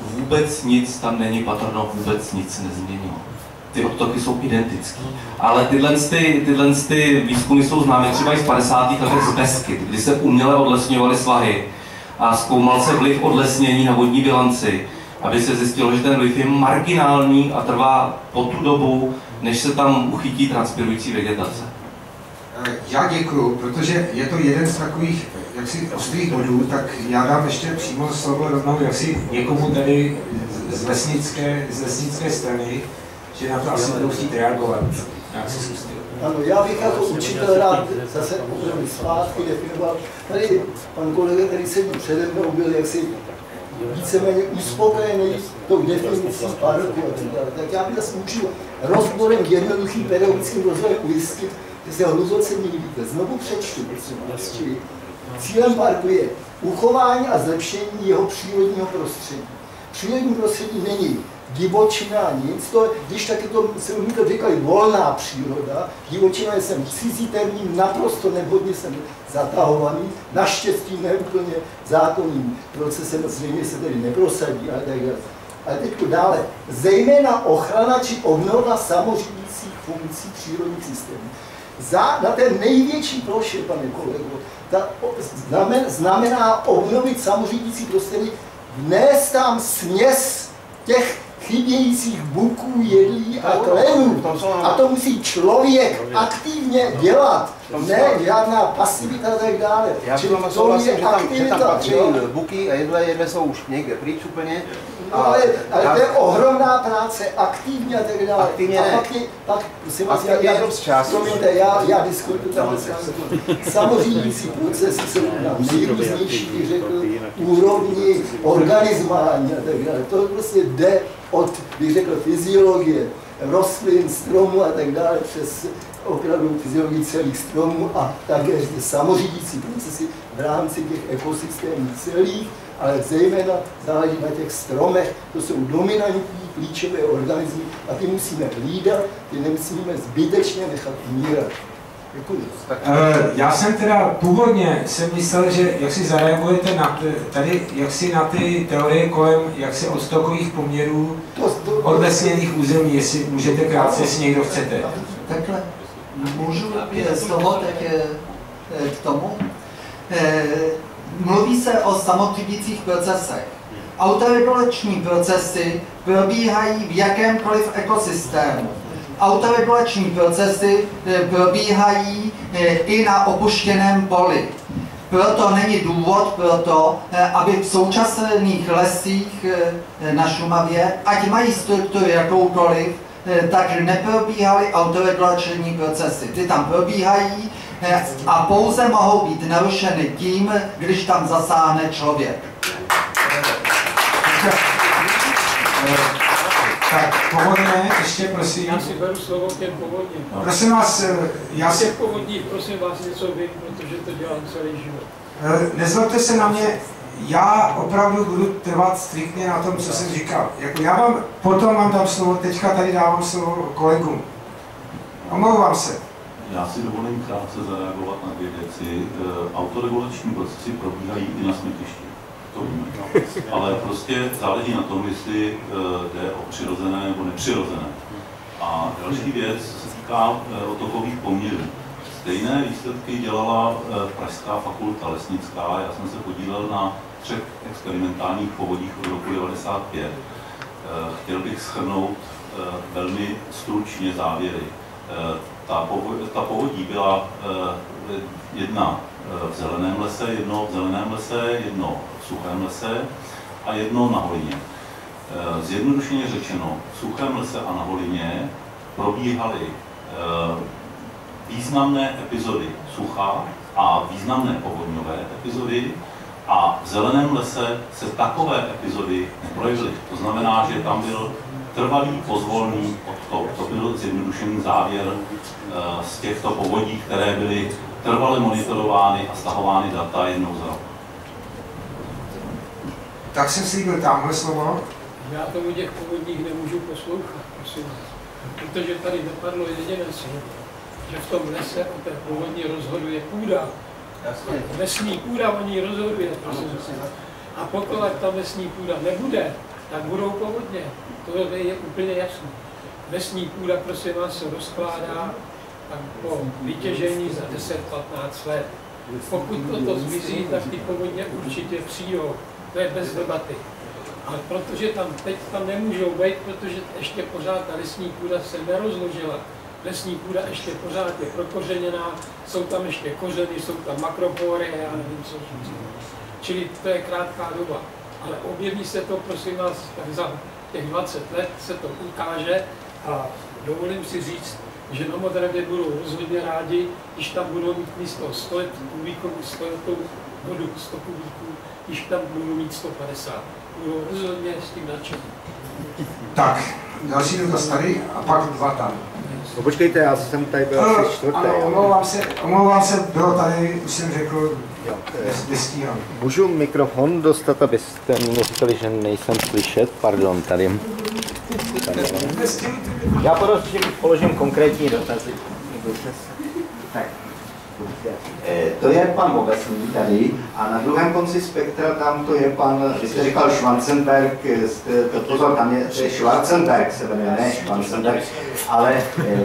S9: Vůbec nic tam není patrno, vůbec nic nezměnilo ty odtoky jsou identické. Ale tyhle, ty, tyhle ty výzkumy jsou známy třeba i z 50. letech z Besky, kdy se uměle odlesňovaly svahy a zkoumal se vliv odlesnění na vodní bilanci, aby se zjistilo, že ten vliv je marginální a trvá po tu dobu, než se tam uchytí transpirující vegetace.
S2: Já děkuju, protože je to jeden z takových jaksi ostrých bodů, tak já dám ještě přímo slovo rovnou jaksi někomu tady z lesnické, z lesnické strany, že na to asi budou chtít reagovat.
S3: Ano, já bych jako učitel rád zase opravdu zpátky definoval. Tady pan kolega, který sedí přede mnou, byl jaksi víceméně uspokojený tou definicí parku a tak já bych zase můžu rozborem jednoduchým pedagogickým rozvojem ujistit, že se hluboce mýlíte. Znovu přečtu, prosím cílem parku je uchování a zlepšení jeho přírodního prostředí. Přírodní prostředí není divočina nic, to, když taky to, se umí to říkali, volná příroda, divočina jsem cizí termín, naprosto nevhodně jsem zatahovaný, naštěstí ne úplně zákonným procesem, zřejmě se tedy neprosadí, ale tak dále. Ale teď dále, zejména ochrana či obnova samořídících funkcí přírodních systémů. Za, na té největší ploše, pane kolego, ta znamen, znamená obnovit samořídící prostředí, vnést tam směs těch chybějících buků, jedlí a klenů. A to musí člověk aktivně dělat, ne žádná pasivita a tak dále.
S11: Já vám souhlasil, že tam, že tam patří buky a jedle, jedle jsou už někde pryč úplně.
S3: No, ale, ale to je ohromná práce, aktivně a tak dále.
S11: Aktivně
S3: a
S11: ne.
S3: pak, je, pak prosím vás, já,
S11: času.
S3: Promiňte, já, já diskutuju tam Samořídící procesy jsou na nejrůznější, řekl, úrovni organismální a tak dále. To prostě jde od, bych řekl, fyziologie rostlin, stromů a tak dále, přes opravdu fyziologii celých stromů a také samořídící procesy v rámci těch ekosystémů celých, ale zejména záleží na těch stromech, to jsou dominantní klíčové organismy a ty musíme hlídat, ty nemusíme zbytečně nechat umírat. Děkuji.
S2: Uh, já jsem teda původně jsem myslel, že jak si zareagujete na tady, jak si na ty teorie kolem jak si odstokových poměrů odlesněných území, jestli můžete krátce, jestli někdo chcete.
S8: Takhle, můžu z toho teď k tomu. Mluví se o samotřídících procesech. Autoregulační procesy probíhají v jakémkoliv ekosystému autoregulační procesy eh, probíhají eh, i na opuštěném poli. Proto není důvod pro to, eh, aby v současných lesích na Šumavě, ať mají strukturu jakoukoliv, tak neprobíhaly autoregulační procesy. Ty tam probíhají a pouze mohou být narušeny tím, když tam zasáhne člověk.
S2: Tak, povodné, ještě prosím.
S14: Já si beru slovo k těm povodním.
S2: Prosím vás, eh, já si...
S14: Těch povodních, prosím vás, něco vím, protože to dělám celý život.
S2: Eh, Nezlobte se na mě, já opravdu budu trvat striktně na tom, co jsem říkal. Jako já vám, potom vám dám slovo, teďka tady dávám slovo kolegům. Omlouvám se.
S5: Já si dovolím krátce zareagovat na dvě věci. Eh, Autoregulační procesy probíhají i na smetišti. To víme. Ale prostě záleží na tom, jestli eh, jde o přirozené nebo nepřirozené. A další věc se týká eh, otokových poměrů. Stejné výsledky dělala Pražská fakulta lesnická. Já jsem se podílel na třech experimentálních povodích od roku 1995. Chtěl bych schrnout velmi stručně závěry. Ta, ta povodí byla jedna v zeleném lese, jedno v zeleném lese, jedno v suchém lese a jedno na holině. Zjednodušeně řečeno, v suchém lese a na holině probíhaly významné epizody sucha a významné povodňové epizody a v zeleném lese se takové epizody neprojevily. To znamená, že tam byl trvalý pozvolný odtok. To byl zjednodušený závěr eh, z těchto povodí, které byly trvale monitorovány a stahovány data jednou za rok.
S2: Tak jsem slíbil tamhle slovo.
S14: Já to o těch povodních nemůžu poslouchat, prosím vás. Protože tady nepadlo jediné slovo, že v tom lese o té povodní rozhoduje půda. Lesní půda o ní rozhoduje, prosím vás. A pokud ta lesní půda nebude, tak budou povodně. To je úplně jasné. Lesní půda, prosím vás, se rozkládá tak po vytěžení za 10-15 let. Pokud toto zmizí, tak ty povodně určitě přijdou. To je bez debaty. Ale protože tam teď tam nemůžou být, protože ještě pořád ta lesní půda se nerozložila. Lesní půda ještě pořád je prokořeněná, jsou tam ještě kořeny, jsou tam makropory a já nevím co. Čili to je krátká doba. Ale objeví se to, prosím vás, tak za těch 20 let se to ukáže a dovolím si říct, že na Modravě budou rozhodně rádi, když tam budou mít místo 100 kubíků, 100 vodu, 100 kubíků, když tam budou mít 150. Budou rozhodně s tím nadšení.
S2: Tak, další dotaz tady a pak dva tam.
S15: No počkejte, já jsem tady byl
S2: Ano,
S15: asi čtvrtý.
S2: ano, omlouvám se, omlouvám se, bylo tady, už jsem řekl, nestíhám.
S15: Můžu mikrofon dostat, abyste mi říkali, že nejsem slyšet? Pardon, tady. tady. Já položím, položím konkrétní dotazy. Tak. Eh, To je pan Obecný tady a na druhém konci spektra tam to je pan, vy jste říkal Schwarzenberg, eh, to, pozor, tam je, to je Schwarzenberg se jmenuje, ne Schwarzenberg, ale eh,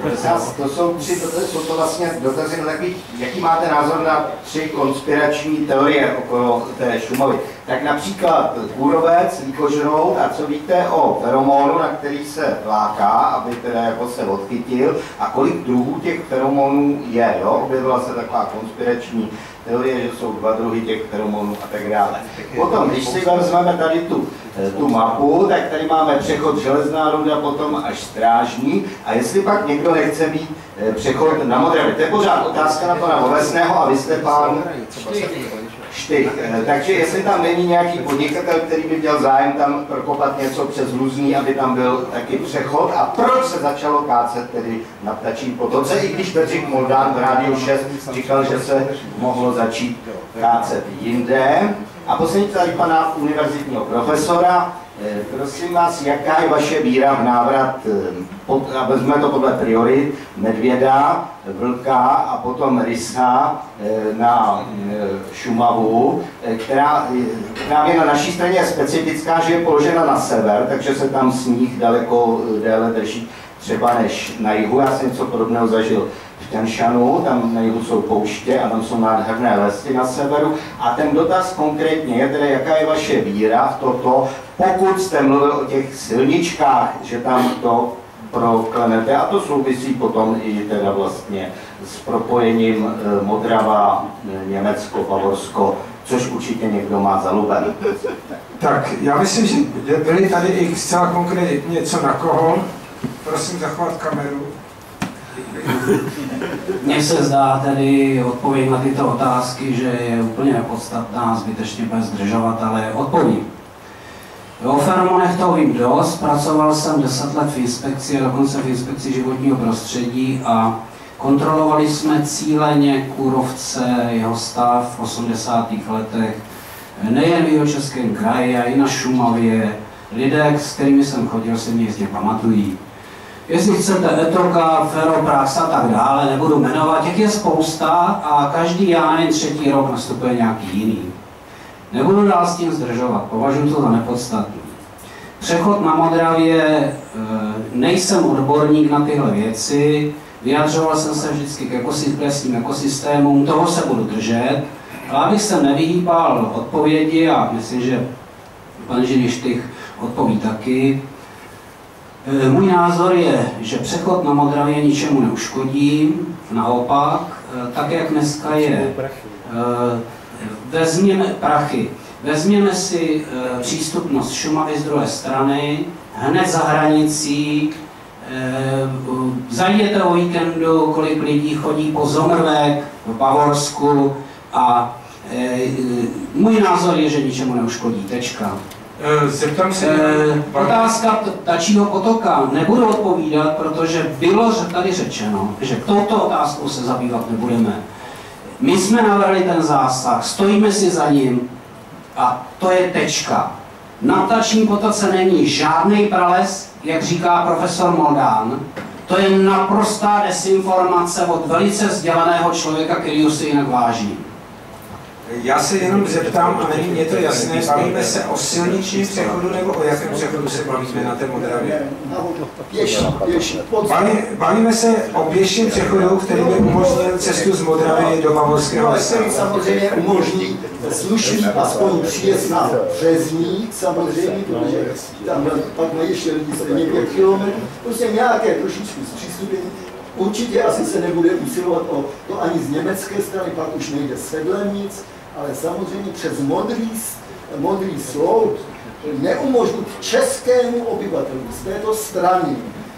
S15: to jsou tři dotazy, jsou to vlastně dotazy takový, jaký máte názor na tři konspirační teorie okolo té Šumavy. Tak například kůrovec, líkožrout a co víte o feromonu, na který se láká, aby teda jako se odchytil a kolik druhů těch feromonů je, jo? Objevila se taková konspirační teorie, že jsou dva druhy těch feromonů a tak dále. Potom, když si vezmeme tady tu, eh, tu mapu, tak tady máme přechod železná ruda, potom až strážní a jestli pak někdo nechce mít eh, přechod na modré. To je pořád otázka na pana Ovesného a vy jste pán Štych. Eh, Takže jestli tam není nějaký podnikatel, který by měl zájem tam prokopat něco přes Luzný, aby tam byl taky přechod a proč se začalo kácet tedy na ptačí potoce, i když Bedřich Moldán v Rádiu 6 říkal, že se mohlo začít kácet jinde. A poslední tady pana univerzitního profesora, Prosím vás, jaká je vaše víra v návrat, eh, a vezmeme to podle priorit, medvěda, vlka a potom rysa eh, na eh, Šumavu, eh, která eh, právě na naší straně je specifická, že je položena na sever, takže se tam sníh daleko eh, déle drží třeba než na jihu. Já jsem něco podobného zažil v Tenšanu, tam na jihu jsou pouště a tam jsou nádherné lesy na severu. A ten dotaz konkrétně je tedy, jaká je vaše víra v toto, pokud jste mluvil o těch silničkách, že tam to proklenete a to souvisí potom i teda vlastně s propojením eh, Modrava, eh, Německo, Bavorsko, což určitě někdo má zaluben.
S2: Tak, já myslím, že byly tady i zcela konkrétně něco na koho. Prosím zachovat kameru.
S1: Mně se zdá tedy odpověď na tyto otázky, že je úplně nepodstatná, zbytečně bez zdržovat, ale odpovím. O feromonech toho vím dost, pracoval jsem 10 let v inspekci, dokonce v inspekci životního prostředí a kontrolovali jsme cíleně kůrovce, jeho stav v 80. letech, nejen v jeho českém kraji, a i na Šumavě. Lidé, s kterými jsem chodil, se mě jistě pamatují. Jestli chcete etoka, feroprax a tak dále, nebudu jmenovat, těch je spousta a každý, já třetí rok nastupuje nějaký jiný. Nebudu dál s tím zdržovat, považuji to za nepodstatný. Přechod na Modravě, e, nejsem odborník na tyhle věci, vyjadřoval jsem se vždycky k lesním ekosystémům, toho se budu držet, ale abych se nevyhýbal odpovědi a myslím, že pan Žilištych odpoví taky, e, můj názor je, že přechod na Modravě ničemu neuškodí, naopak, e, tak jak dneska je, vezměme prachy, vezměme si e, přístupnost Šumavy z druhé strany, hned za hranicí, e, zajděte o víkendu, kolik lidí chodí po Zomrvek v Bavorsku a e, můj názor je, že ničemu neuškodí, tečka.
S2: Zeptám se.
S1: E, otázka tačího potoka nebudu odpovídat, protože bylo tady řečeno, že touto otázkou se zabývat nebudeme. My jsme navrhli ten zásah, stojíme si za ním a to je tečka. Na tační potoce není žádný prales, jak říká profesor Moldán. To je naprostá desinformace od velice vzdělaného člověka, který si jinak vážím.
S2: Já se jenom zeptám, a není mě to jasné, bavíme se o silničním přechodu nebo o jakém přechodu se bavíme na té Modravě? Baví, bavíme se o pěším přechodu, který by umožnil cestu z Modravy do Bavorského lesa.
S3: samozřejmě umožní slušný aspoň příjezd na Březník, samozřejmě, protože tam pak ještě lidi stejně pět kilometrů, prostě nějaké trošičku zpřístupnění. Určitě asi se nebude usilovat o to ani z německé strany, pak už nejde sedlem nic, ale samozřejmě přes modrý, modrý slout neumožnit českému obyvatelu z této strany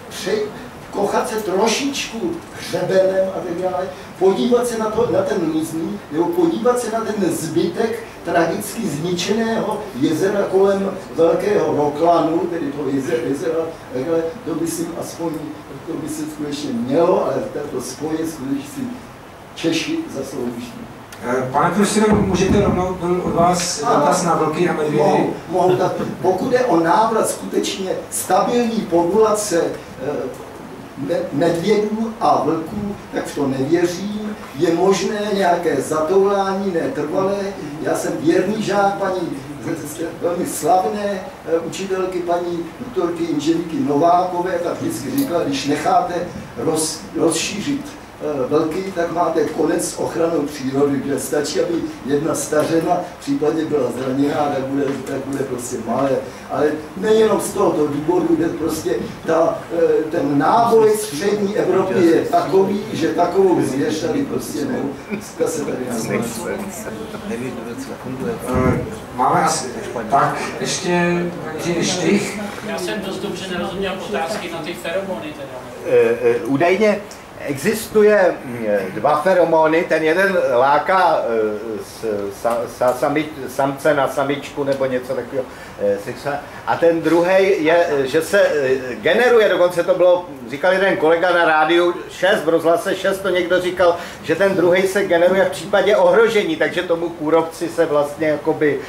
S3: při, kochat se trošičku hřebenem a tak dále, podívat se na, to, na ten různý, nebo podívat se na ten zbytek tragicky zničeného jezera kolem Velkého Roklanu, tedy to jezera, jezera takhle, to by si aspoň, to by se skutečně mělo, ale tato spoje skutečně Češi zaslouží.
S2: Eh, pane profesore, můžete rovnou od vás dotaz na vlky a medvědy?
S3: Mohu, mohu tak. Pokud je o návrat skutečně stabilní populace eh, medvědů a vlků, tak v to nevěřím. Je možné nějaké zatoulání, netrvalé. Já jsem věrný žák paní velmi slavné eh, učitelky paní doktorky inženýrky Novákové, tak vždycky říkala, když necháte roz, rozšířit velký, tak máte konec s ochranou přírody, kde stačí, aby jedna stařena případně byla zraněná, tak bude, tak bude prostě malé. Ale nejenom z tohoto důvodu, kde prostě ta, eh, ten náboj z střední Evropy je takový, že takovou zvěř tady prostě ne, se tady
S2: eh, Máme asi, tak ještě, ještě
S10: Já jsem dost dobře nerozuměl otázky na ty feromony teda.
S15: Údajně Existuje mm, dva feromony, ten jeden láká e, samce na samičku nebo něco takového, e, a ten druhý je, že se e, generuje, dokonce to bylo, říkal jeden kolega na rádiu 6, v rozhlase 6 to někdo říkal, že ten druhý se generuje v případě ohrožení, takže tomu kůrovci se vlastně jakoby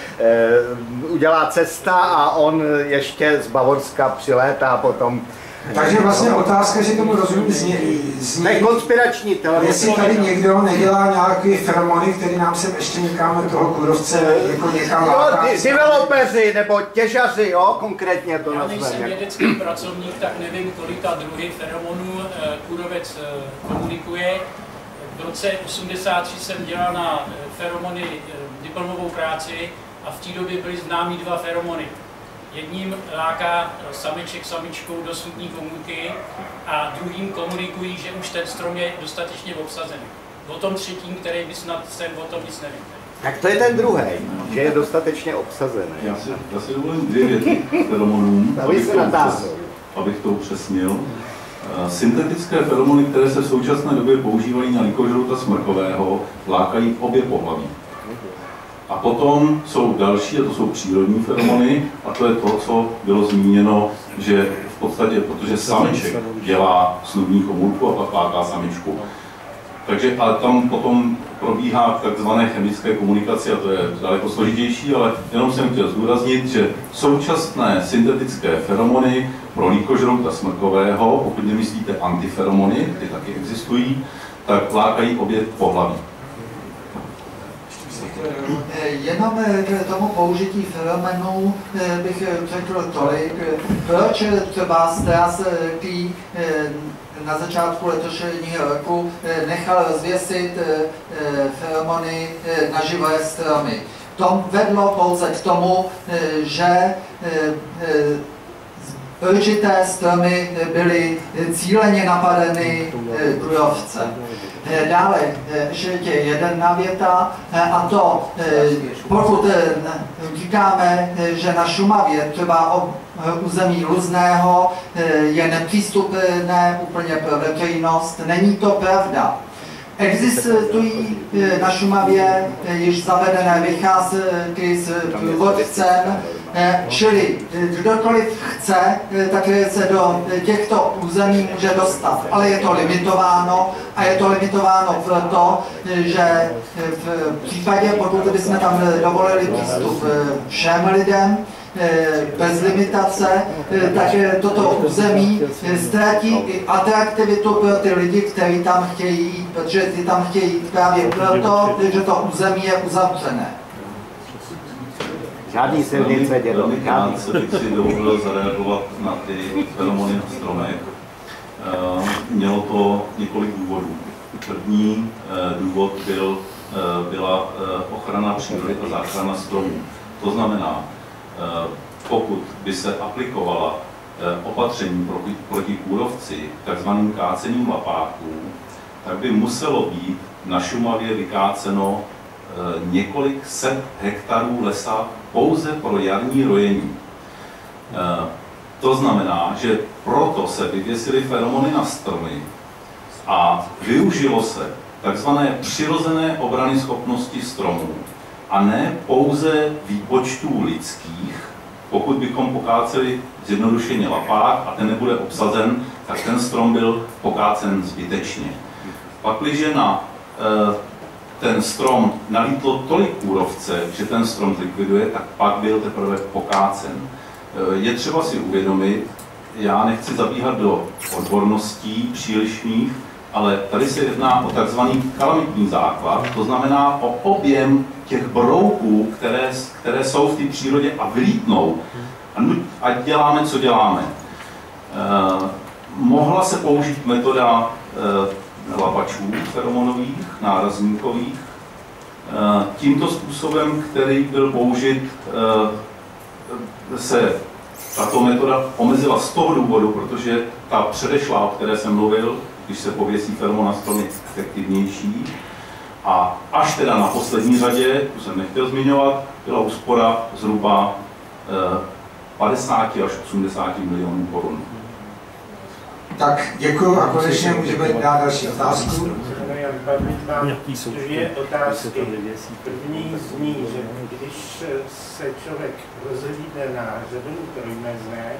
S15: udělá cesta a on ještě z Bavorska přilétá potom
S2: takže vlastně otázka, že tomu rozumím, zní,
S15: zní ne, konspirační
S2: teorie. Jestli tady někdo nedělá nějaký feromony, který nám sem ještě někam toho kurovce jako někam
S15: láká. Jo, developeři nebo těžaři, jo, konkrétně to
S10: Já nejsem vědecký pracovník, tak nevím, kolika druhy feromonů eh, kurovec eh, komunikuje. V roce 83 jsem dělal na eh, feromony diplomovou práci a v té době byly známí dva feromony. Jedním láká samiček samičkou do sudní komůrky a druhým komunikují, že už ten strom je dostatečně obsazený. O tom třetím, který by snad jsem o tom nic nevím.
S15: Tak to je ten druhý, že je dostatečně obsazený.
S5: Já si, já si dovolím dvě věty feromonům, abych, to upřes, abych to upřesnil. Eh, syntetické feromony, které se v současné době používají na likožrouta smrkového, lákají obě pohlaví. A potom jsou další, a to jsou přírodní feromony, a to je to, co bylo zmíněno, že v podstatě, protože samiček dělá snubní komůrku a pak páká samičku. Takže ale tam potom probíhá takzvané chemické komunikace a to je daleko složitější, ale jenom jsem chtěl zdůraznit, že současné syntetické feromony pro líkožrouta smrkového, pokud nemyslíte antiferomony, ty taky existují, tak lákají obě pohlaví.
S8: Eh, jenom eh, k tomu použití feromenů eh, bych řekl tolik. Proč třeba Stras, který na začátku letošního roku nechal rozvěsit feromony na živé stromy. To vedlo pouze k tomu, že určité stromy byly cíleně napadeny kůrovcem. Eh, dále eh, ještě jedna věta, eh, a to pokud říkáme, že na Šumavě třeba o území Luzného je nepřístupné úplně pro veřejnost, není to pravda. Existují na Šumavě již zavedené vycházky s průvodcem, čili kdokoliv chce, tak se do těchto území může dostat, ale je to limitováno a je to limitováno proto, že v případě, pokud bychom tam dovolili přístup všem lidem, bez limitace, tak toto území ztratí i atraktivitu pro ty lidi, kteří tam chtějí jít, protože ty tam chtějí jít právě proto, že to území je uzavřené.
S15: Žádný silnice
S5: krátce bych si dovolil zareagovat na ty feromony na stromech. Eh, mělo to několik důvodů. První eh, důvod byl, eh, byla ochrana přírody a záchrana stromů. To znamená, pokud by se aplikovala opatření proti, proti kůrovci, takzvaným kácením lapáků, tak by muselo být na Šumavě vykáceno několik set hektarů lesa pouze pro jarní rojení. To znamená, že proto se vyvěsily feromony na stromy a využilo se takzvané přirozené obrany schopnosti stromů a ne pouze výpočtů lidských. Pokud bychom pokáceli zjednodušeně lapák a ten nebude obsazen, tak ten strom byl pokácen zbytečně. Pakliže na e, ten strom nalítlo tolik úrovce, že ten strom zlikviduje, tak pak byl teprve pokácen. Eh, je třeba si uvědomit, já nechci zabíhat do odborností přílišných, ale tady se jedná o takzvaný kalamitní základ, to znamená o objem těch brouků, které, které jsou v té přírodě a vylítnou. A, a děláme, co děláme. Eh, mohla se použít metoda eh, lapačů feromonových, nárazníkových, eh, tímto způsobem, který byl použit eh, se tato metoda omezila z toho důvodu, protože ta předešlá, o které jsem mluvil, když se pověsí feromon na strom, je efektivnější. A až teda na poslední řadě, tu jsem nechtěl zmiňovat, byla úspora zhruba 50 eh, až 80 milionů korun.
S2: Tak děkuji a konečně můžeme dát další otázku.
S4: Dvě otázky. První zní, že když se člověk rozhlídne na řadu trojmezné,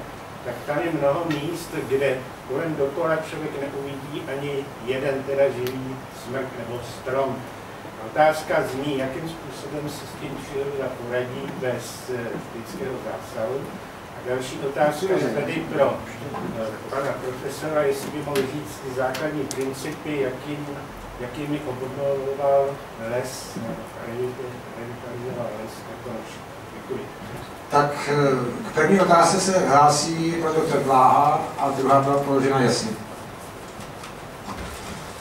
S4: tak tam je mnoho míst, kde kolem dokola člověk neuvidí ani jeden teda živý smrk nebo strom. Otázka zní, jakým způsobem se s tím příroda poradí bez lidského zásahu. Další otázka je tady pro eh, pana profesora, jestli by mohl říct ty základní principy, jakým, jakými obnovoval les, revitalizoval les Krkonoš. Děkuji.
S2: Tak eh, k první otázce se hlásí pan doktor Bláha a druhá byla položena jasně.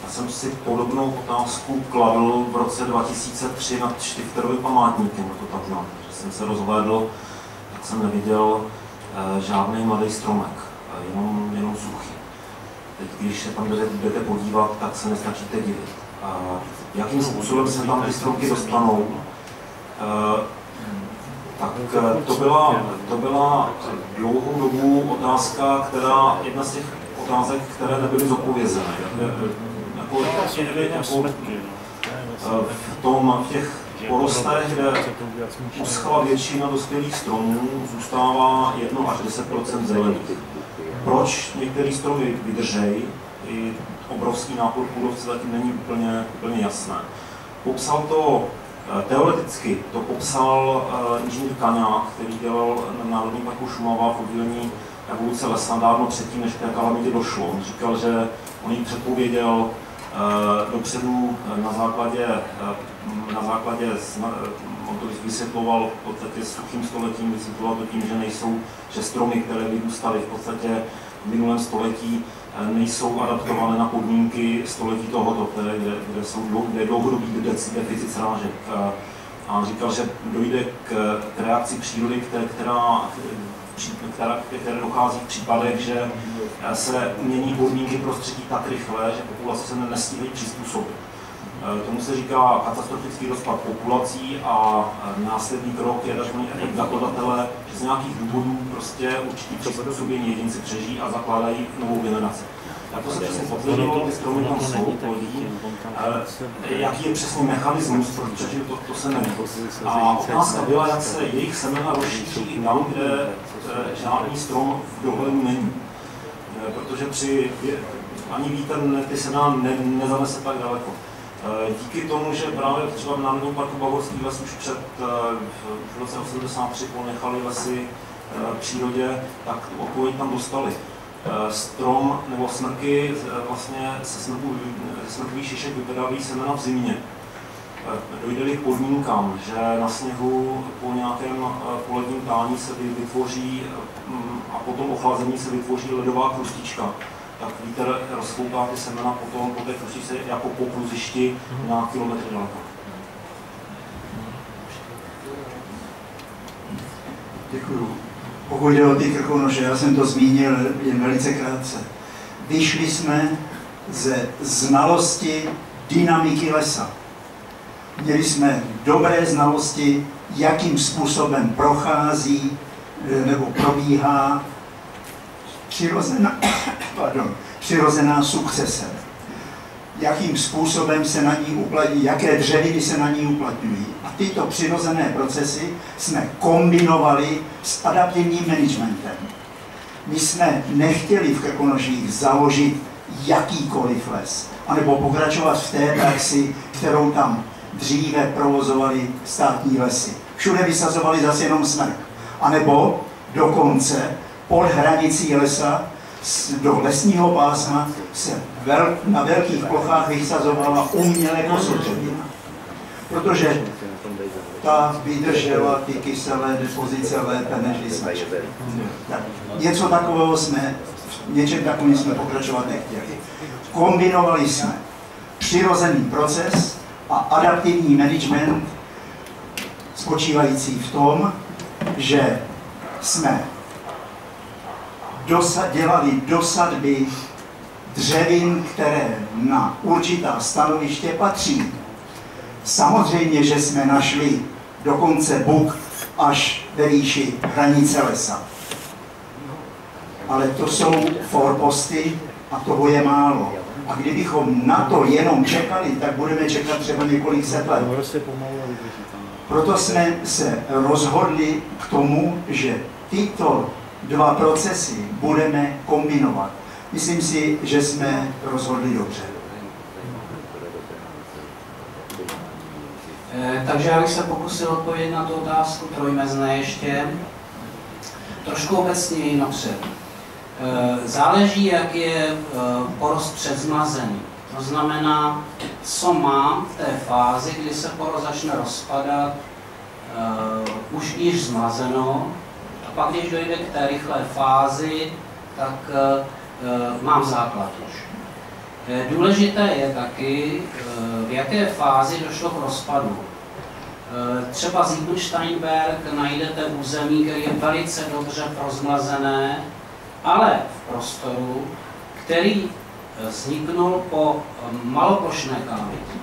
S16: Já jsem si podobnou otázku kladl v roce 2003 nad Štifterovým památníkem, to tam znám, že jsem se rozhlédl, tak jsem neviděl Eh, žádný mladý stromek, eh, jenom, jenom suchý. Teď, když se tam budete podívat, tak se nestačíte divit. Jakým způsobem se tam ty stromky dostanou, eh, tak to byla, to byla dlouhou dobu otázka, která, jedna z těch otázek, které nebyly zodpovězené. Jako, jako, v, tom, v těch
S6: porostech, kde uschla většina dospělých stromů, zůstává 1 až 10% zelených. Proč některé stromy vydržejí, i obrovský nápor kůrovce zatím není úplně, úplně jasné. Popsal to eh, teoreticky, to popsal uh, inženýr Kaňák, který dělal na Národní parku Šumava v oddělení evoluce lesa dávno předtím, než k té kalamitě došlo. On říkal, že on ji předpověděl uh, dopředu na základě, na základě on to vysvětloval v podstatě suchým stoletím, vysvětloval to tím, že nejsou, že stromy, které vyrůstaly v podstatě v minulém století, Eh, nejsou adaptované na podmínky století tohoto, které, kde, kde, jsou kde je dlouhodobý deficit srážek. A říkal, že dojde k, k reakci přírody, které, která, která, které dochází v případech, že se mění podmínky prostředí tak rychle, že populace se nestíhají přizpůsobit. Tomu se říká katastrofický rozpad populací a následný krok je tzv. efekt zakladatele, že z nějakých důvodů prostě určitý přizpůsobení jedinci přežijí a zakládají novou generaci. Tak to se přesně potvrdilo, ty stromy tam jsou, plodí. Jaký je přesně mechanismus, protože to, to se neví. A otázka byla, jak se jejich semena rozšíří i tam, kde žádný strom v dohledu není. Protože při ani vítr ty semena ne, nezanese tak daleko. Eh, díky tomu, že právě třeba v Národním parku Bavorský les už před eh, v roce 83 ponechali lesy eh, přírodě, tak odpověď tam dostali. Strom nebo smrky vlastně se smrku, smrkový šišek vypadávají semena v zimě. Dojde k podmínkám, že na sněhu po nějakém poledním tání se vytvoří mm, a potom ochlazení se vytvoří ledová krustička tak vítr rozfouká ty semena potom po té se jako po kluzišti na kilometry daleko.
S7: Děkuju. Pokud jde o ty krkonoše, já jsem to zmínil jen velice krátce. Vyšli jsme ze znalosti dynamiky lesa. Měli jsme dobré znalosti, jakým způsobem prochází eh, nebo probíhá přirozená, pardon, přirozená sukcese. Jakým způsobem se na ní uplatňují, jaké dřeviny se na ní uplatňují. A tyto přirozené procesy jsme kombinovali s adaptivním managementem. My jsme nechtěli v Krkonoších založit jakýkoliv les, anebo pokračovat v té praxi, kterou tam dříve provozovali státní lesy. Všude vysazovali zase jenom smrk. A nebo dokonce pod hranicí lesa do lesního pásma se vel, na velkých plochách vysazovala umělé kosotřebina. Protože ta vydržela ty kyselé depozice lépe než jsme tak, Něco takového jsme, něčem takovým jsme pokračovat nechtěli. Kombinovali jsme přirozený proces a adaptivní management spočívající v tom, že jsme dosa, dělali dosadby dřevin, které na určitá stanoviště patří. Samozřejmě, že jsme našli dokonce buk až ve výši hranice lesa. Ale to jsou forposty a toho je málo. A kdybychom na to jenom čekali, tak budeme čekat třeba několik set let. Proto jsme se rozhodli k tomu, že tyto dva procesy budeme kombinovat. Myslím si, že jsme rozhodli dobře.
S1: Eh, takže já bych se pokusil odpovědět na tu otázku trojmezné ještě trošku obecněji napřed. Eh, záleží, jak je eh, porost předzmazený. To znamená, co má v té fázi, kdy se porost začne rozpadat, už již zmazeno, a pak, když dojde k té rychlé fázi, tak uh, mám základ už. Eh, důležité je taky, v jaké fázi došlo k rozpadu. Třeba Steinberg najdete území, které je velice dobře prozmlazené, ale v prostoru, který vzniknul po maloplošné kalamitě.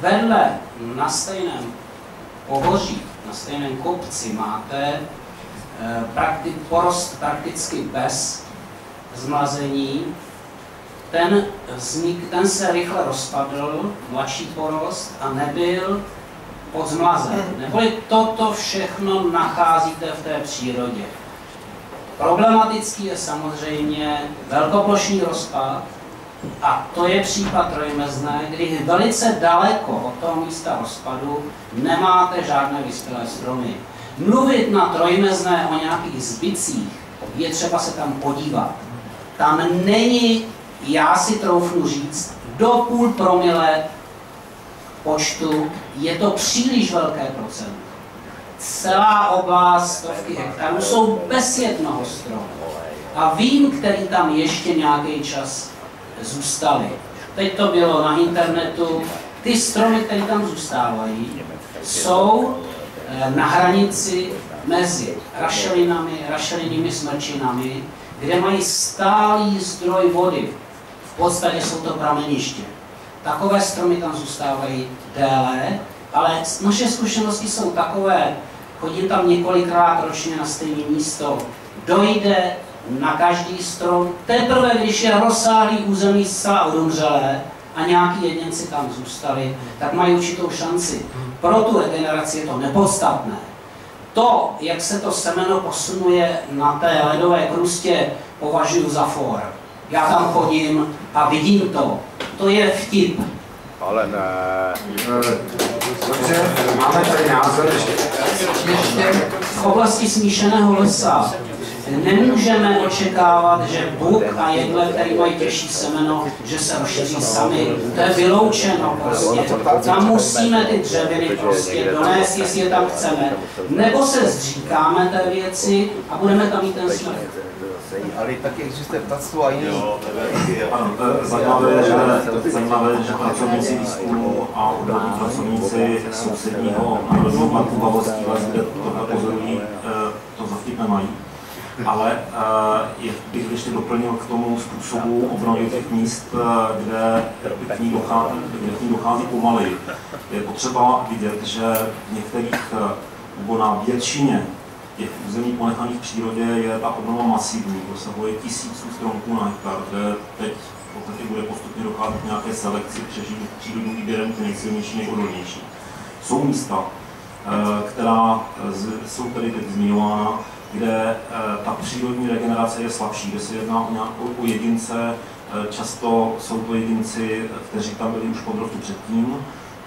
S1: Vedle na stejném pohoří, na stejném kopci máte Eh, prakti- porost prakticky bez zmlazení, ten, vznik, ten se rychle rozpadl, mladší porost, a nebyl pod zmlazem. Neboli toto všechno nacházíte v té přírodě. Problematický je samozřejmě velkoplošný rozpad, a to je případ trojmezné, kdy velice daleko od toho místa rozpadu nemáte žádné vyspělé stromy. Mluvit na trojmezné o nějakých zbycích je třeba se tam podívat. Tam není, já si troufnu říct, do půl promile počtu, je to příliš velké procento. Celá oblast stovky hektarů jsou bez jednoho stromu. A vím, který tam ještě nějaký čas zůstaly. Teď to bylo na internetu. Ty stromy, které tam zůstávají, jsou na hranici mezi rašelinami, rašelinnými smrčinami, kde mají stálý zdroj vody. V podstatě jsou to prameniště. Takové stromy tam zůstávají déle, ale naše zkušenosti jsou takové, chodím tam několikrát ročně na stejné místo, dojde na každý strom. Teprve, když je rozsáhlý území zcela odumřelé a nějaký jedinci tam zůstali, tak mají určitou šanci. Pro tu regeneraci je to nepodstatné. To, jak se to semeno posunuje na té ledové krustě, považuji za for. Já tam chodím a vidím to. To je vtip.
S16: Ale ne.
S2: Dobře, máme tady názor ještě.
S1: Ještě v oblasti smíšeného lesa nemůžeme očekávat, že buk a jedle, který mají těžší semeno, že se rozšíří sami. To je vyloučeno prostě. Tam musíme ty dřeviny prostě donést, jestli je tam chceme. Nebo se zříkáme té věci a budeme tam mít ten smrt.
S12: Ale taky existuje ptactvo a jiný.
S6: Zajímavé je, že, zajímavé, že pracovníci výzkumu a odborní pracovníci sousedního Národního parku Bavorský les, kde tohle pozorují, eh, to za vtip nemají ale uh, je, bych ještě doplnil k tomu způsobu obnovy těch míst, eh, kde k ní dochází, k dochází pomaleji. Je potřeba vidět, že v některých, eh, nebo na většině těch území ponechaných v přírodě je ta obnova masivní, dosahuje tisíců stromků na hektar, kde teď v podstatě bude postupně docházet k nějaké selekci přeživit přírodním výběrem ty nejsilnější, nejodolnější. Jsou místa, která jsou tady teď zmiňována, kde eh, ta přírodní regenerace je slabší, kde se jedná o nějakou jedince, eh, často jsou to jedinci, kteří tam byli už pod roku předtím,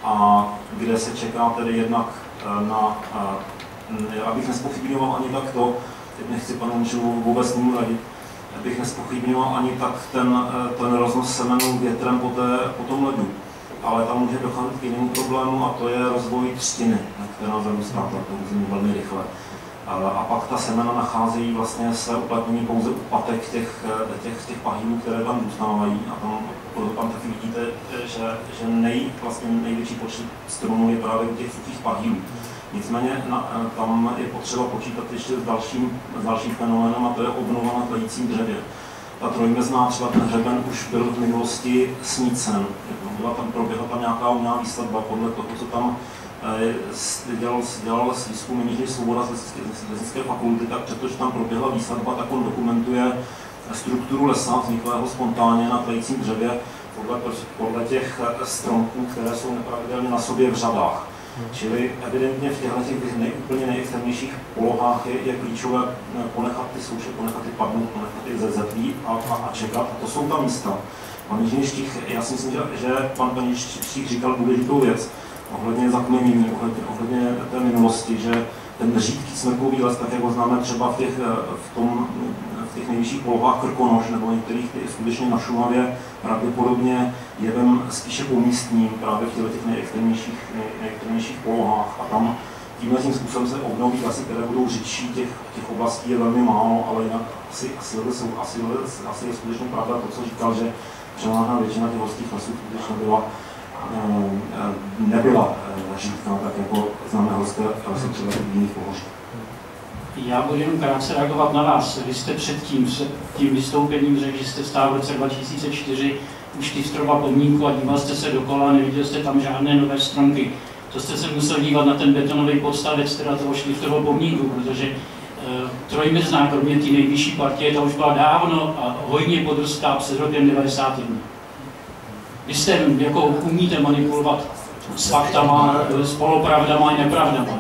S6: a kde se čeká tedy jednak eh, na, abych nespochybňoval ani tak to, teď nechci panu Mičelovu vůbec ním radit, abych nespochybňoval ani tak ten, ten roznos semenů větrem po, té, po tom ledu. Ale tam může docházet k jinému problému a to je rozvoj třtiny, která zarůstá území velmi rychle. A pak ta semena nacházejí vlastně své uplatnění pouze u patek těch, těch, těch pahýlů, které tam zůstávají. A tam, tam taky vidíte, že, že nej, vlastně největší počet stromů je právě u těch suchých pahýlů. Nicméně na, tam je potřeba počítat ještě s dalším, s dalším fenoménem a to je obnova na tlejícím dřevě. Ta trojmezná třeba ten hřeben už byl v minulosti snícen. Byla tam, proběhla tam nějaká umělá výstavba podle toho, co tam dělal, dělal s výzkum Minihy Svoboda z Lesnické fakulty, tak přestože tam proběhla výsadba, tak on dokumentuje strukturu lesa vzniklého spontánně na tlejícím dřevě podle, podle těch stromků, které jsou nepravidelně na sobě v řadách. Čili evidentně v těchto těch nej, úplně nejextrémnějších polohách je, je klíčové ponechat ty souše, ponechat ty padnout, ponechat ty zezetví a, a, a čekat. A to jsou ta místa. Pan Jižní já si myslím, že, že pan Štích říkal důležitou věc, ohledně zakmenění, ohledně, ohledně té minulosti, že ten řídký smrkový les, tak jak ho známe třeba v těch, v tom, v těch nejvyšších polohách Krkonož nebo některých těch, skutečně na Šumavě, pravděpodobně jevem spíše pomístním právě v těch nejextrémnějších, nejextrémnějších polohách. A tam tímhle tím způsobem se obnoví lesy, které budou řidší, těch, těch oblastí je velmi málo, ale jinak asi, asi, asi, asi, asi je skutečně pravda to, co říkal, že převážná většina těch horských lesů skutečně byla nebyla eh, řídka, tak jako známe horské třeba v jiných pohoří.
S10: Já budu jenom krátce reagovat na vás. Vy jste předtím, tím vystoupením řekl, že jste stál v roce 2004 už ty stroma pomníku a díval jste se dokola a neviděl jste tam žádné nové stromky. To jste se musel dívat na ten betonový podstavec teda toho šliftového pomníku, protože e, trojmezná, kromě té nejvyšší partie, ta už byla dávno a hojně podrostá před rokem 91. Vy jste, jako umíte manipulovat s faktama, s polopravdama i nepravdama.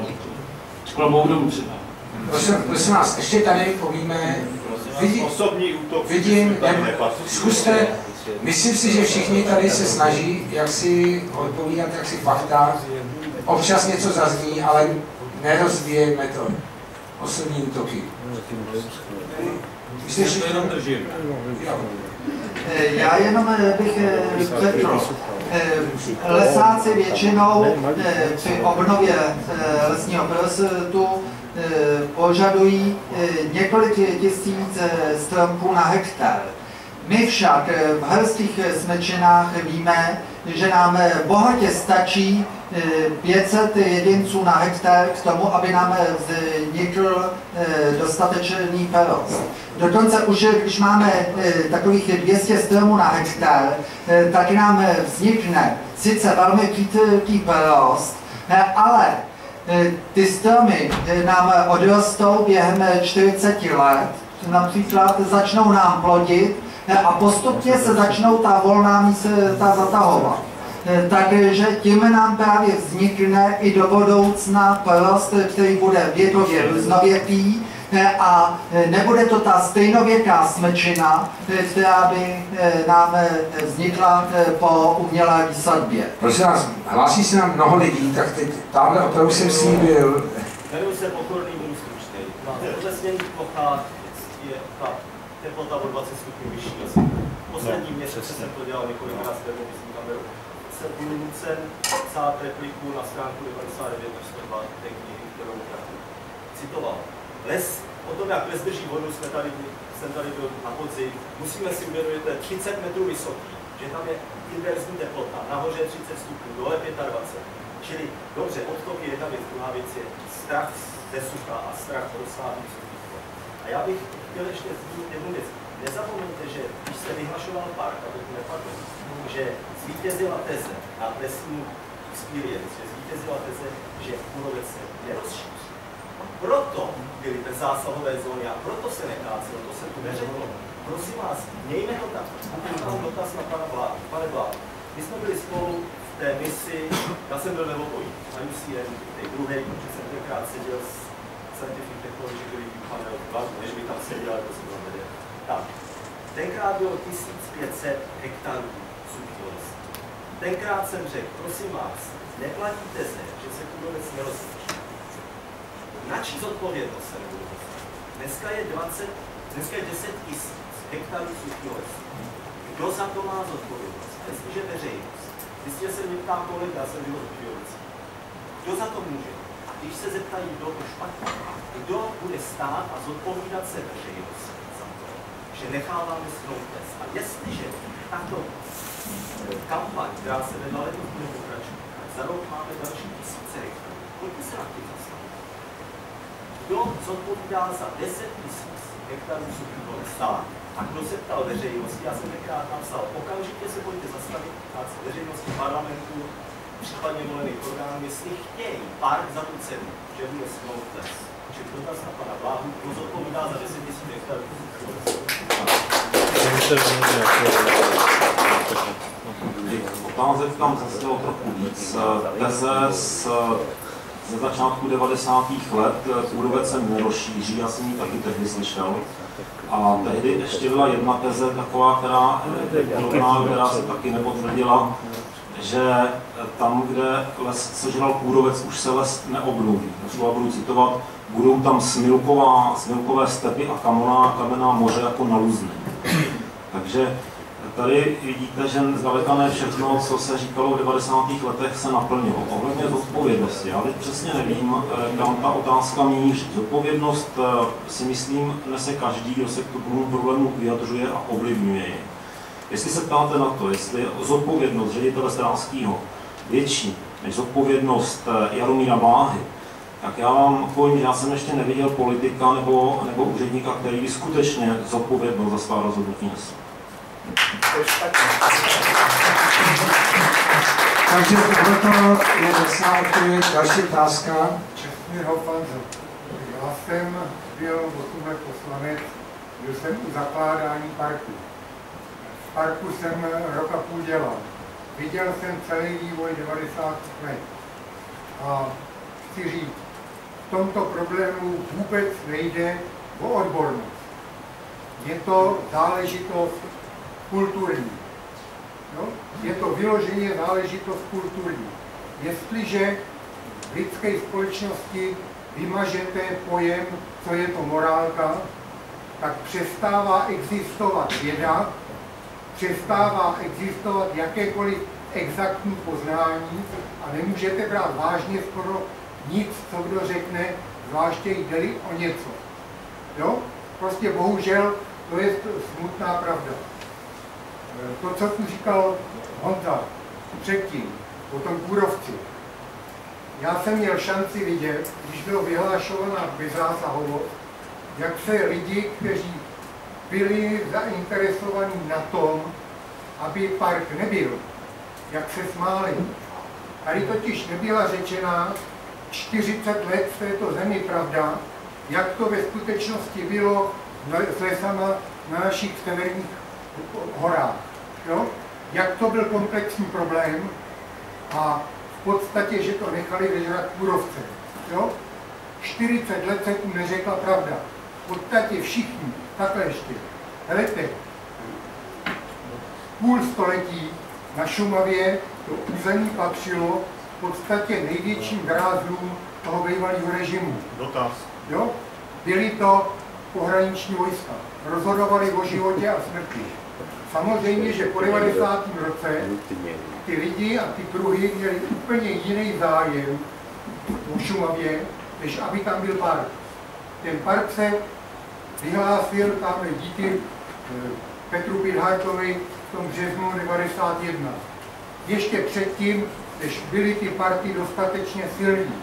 S10: Klobouk dolů třeba.
S2: Prosím, prosím vás, ještě tady povíme, vidím,
S5: Osobní útok
S2: vidím, ne, zkuste, myslím si, že všichni tady se snaží, jak si odpovídat, jak si fakta, občas něco zazní, ale nerozvíjejme to. Osobní útoky. Vy jste
S13: to jenom držím.
S2: Jo.
S8: Eh, Já jenom eh, bych eh, řekl, lesáci většinou při obnově lesního prostoru požadují několik tisíc stromků na hektar. My však v herských eh, smečinách víme, že nám eh, bohatě stačí eh, 500 jedinců na hektar k tomu, aby nám eh, vznikl eh, dostatečný perost. Dokonce už, eh, když máme eh, takových 200 stromů na hektar, eh, tak nám eh, vznikne sice velmi kytký perost, eh, ale eh, ty stromy eh, nám odrostou během eh, 40 let, například začnou nám plodit eh, a postupně se začnou ta volná místa zatahovat. Eh, Takže tím nám právě vznikne i do budoucna porost, který bude věkově různověký eh, a eh, nebude to ta stejnověká smečina, která by nám vznikla po umělé výsadbě.
S2: Prosím vás, hlásí se nám mnoho lidí, tak teď tamhle opravdu jsem slíbil,
S17: Jmenuji se Pokorný, budu stručný. Plochách je ta teplota o 20 stupňů vyšší. Asi. Poslední měsíc jsem to dělal několikrát s termovisní kamerou. Jsem byl nucen psát repliku na stránku 99 až 102 té knihy, kterou krátku citoval. Les, o tom, jak les drží vodu, jsme tady, jsem tady byl na podzim. Musíme si uvědomit, že to je 30 metrů vysoký, že tam je inverzní teplota, nahoře je 30 stupňů, dole 25. Čili dobře, odtok je jedna věc, druhá věc je strach ze sucha a strach od. A já bych chtěl ještě zmínit jednu věc. Nezapomeňte, že když se vyhlašoval park, aby to nepadlo, že zvítězila teze na lesní experience, že zvítězila teze, že kůrovec se nerozšíří. Proto byly ty zásahové zóny a proto se nekácelo, to se tu neřeklo. Prosím vás, mějme to tak. A mám dotaz na pana vládu. Pane vládu, my jsme byli spolu v té misi, já jsem byl ve obojí, na UCN, té druhé, protože jsem tenkrát seděl s Scientific Review panel, než by tam seděl, to jsem tam věděl. Tak, tenkrát bylo 1500 hektarů suchého lesa. Tenkrát jsem řekl, prosím vás, neplatíte se, že se kůrovec nerozliší. Na čí zodpovědnost se nebudu? Dneska je 20, dneska je 10 tisíc hektarů suchého lesa. Kdo za to má zodpovědnost? Jestliže veřejnost. Jestliže se mě ptá kolega, jsem byl biologický. Kdo za to může? Když se zeptají, kdo to špatně, kdo bude stát a zodpovídat se veřejnost za to, že necháváme schnout les. A jestliže tato kampaň, která se vedla letos bude pokračovat, tak za rok máme další tisíce hektarů. Pojďme se na tím zastavit. Kdo zodpovídá za 10 tisíc hektarů suchého lesa? A kdo se ptal veřejnosti, já jsem tenkrát napsal, okamžitě se pojďte zastavit a veřejnosti parlamentu, případně volených orgánů, jestli chtějí park za tu cenu, že bude schnout les. Čili dotaz na pana vládu, kdo zodpovídá za 10 000 hektarů.
S6: Otázek tam zaznělo trochu víc. Teze z, ze začátku 90. let kůrovec se nerozšíří, já jsem ji taky tehdy slyšel. A tehdy ještě byla jedna teze taková, která, podobná, která se taky nepotvrdila, že tam, kde les sežral kůrovec, už se les neobnoví. Třeba budu citovat, budou tam smilková, smilkové stepy a kamená, kamená moře jako na Luzny. Takže tady vidíte, že zdaleka ne všechno, co se říkalo v 90. letech, se naplnilo. Ohledně zodpovědnosti. Já teď přesně nevím, eh, kam ta otázka míří. Zodpovědnost eh, si myslím nese každý, kdo se k tomu problému vyjadřuje a ovlivňuje je. Jestli se ptáte na to, jestli je zodpovědnost ředitele Stráského větší než zodpovědnost eh, Jaromíra Bláhy, tak já vám povím, že já jsem ještě neviděl politika nebo, nebo úředníka, který by skutečně zodpovědnost za svá rozhodnutí nesl.
S2: Takže tohle je jasná odpověď. Další otázka.
S18: Čestný Hofanzo, já jsem byl o tuhle poslanec, byl jsem u zakládání parku. Parku jsem rok a půl dělal. viděl jsem celý vývoj 90 let. A chci říct, v tomto problému vůbec nejde o odbornost. Je to záležitost kulturní. No? Je to vyloženě záležitost kulturní. Jestliže v lidské společnosti vymažete pojem, co je to morálka, tak přestává existovat věda, přestává existovat jakékoliv exaktní poznání a nemůžete brát vážně skoro nic, co kdo řekne, zvláště jde o něco. Jo? Prostě bohužel to je smutná pravda. E, to, co tu říkal Honza předtím, o tom kůrovci. Já jsem měl šanci vidět, když bylo vyhlášována bezzásahovost, jak se lidi, kteří byli zainteresovaní na tom, aby park nebyl, jak se smáli. Tady totiž nebyla řečena 40 let v této zemi pravda, jak to ve skutečnosti bylo s lesama na našich severních horách. Jo? Jak to byl komplexní problém a v podstatě, že to nechali vyžrat kůrovce. Jo? 40 let se tu neřekla pravda. V podstatě všichni, takhle ještě, helejte, půl století na Šumavě to území patřilo v podstatě největším grázům toho bývalého režimu.
S12: Dotaz.
S18: Jo? Byly to pohraniční vojska. Rozhodovali o životě a smrti. Samozřejmě, že po 90. roce ty lidi a ty kruhy měli úplně jiný zájem o Šumavě, než aby tam byl park. Ten park se vyhlásil tam díky eh, Petru Bidháčovi v tom březnu 91. Ještě předtím, než byly ty parky dostatečně silní.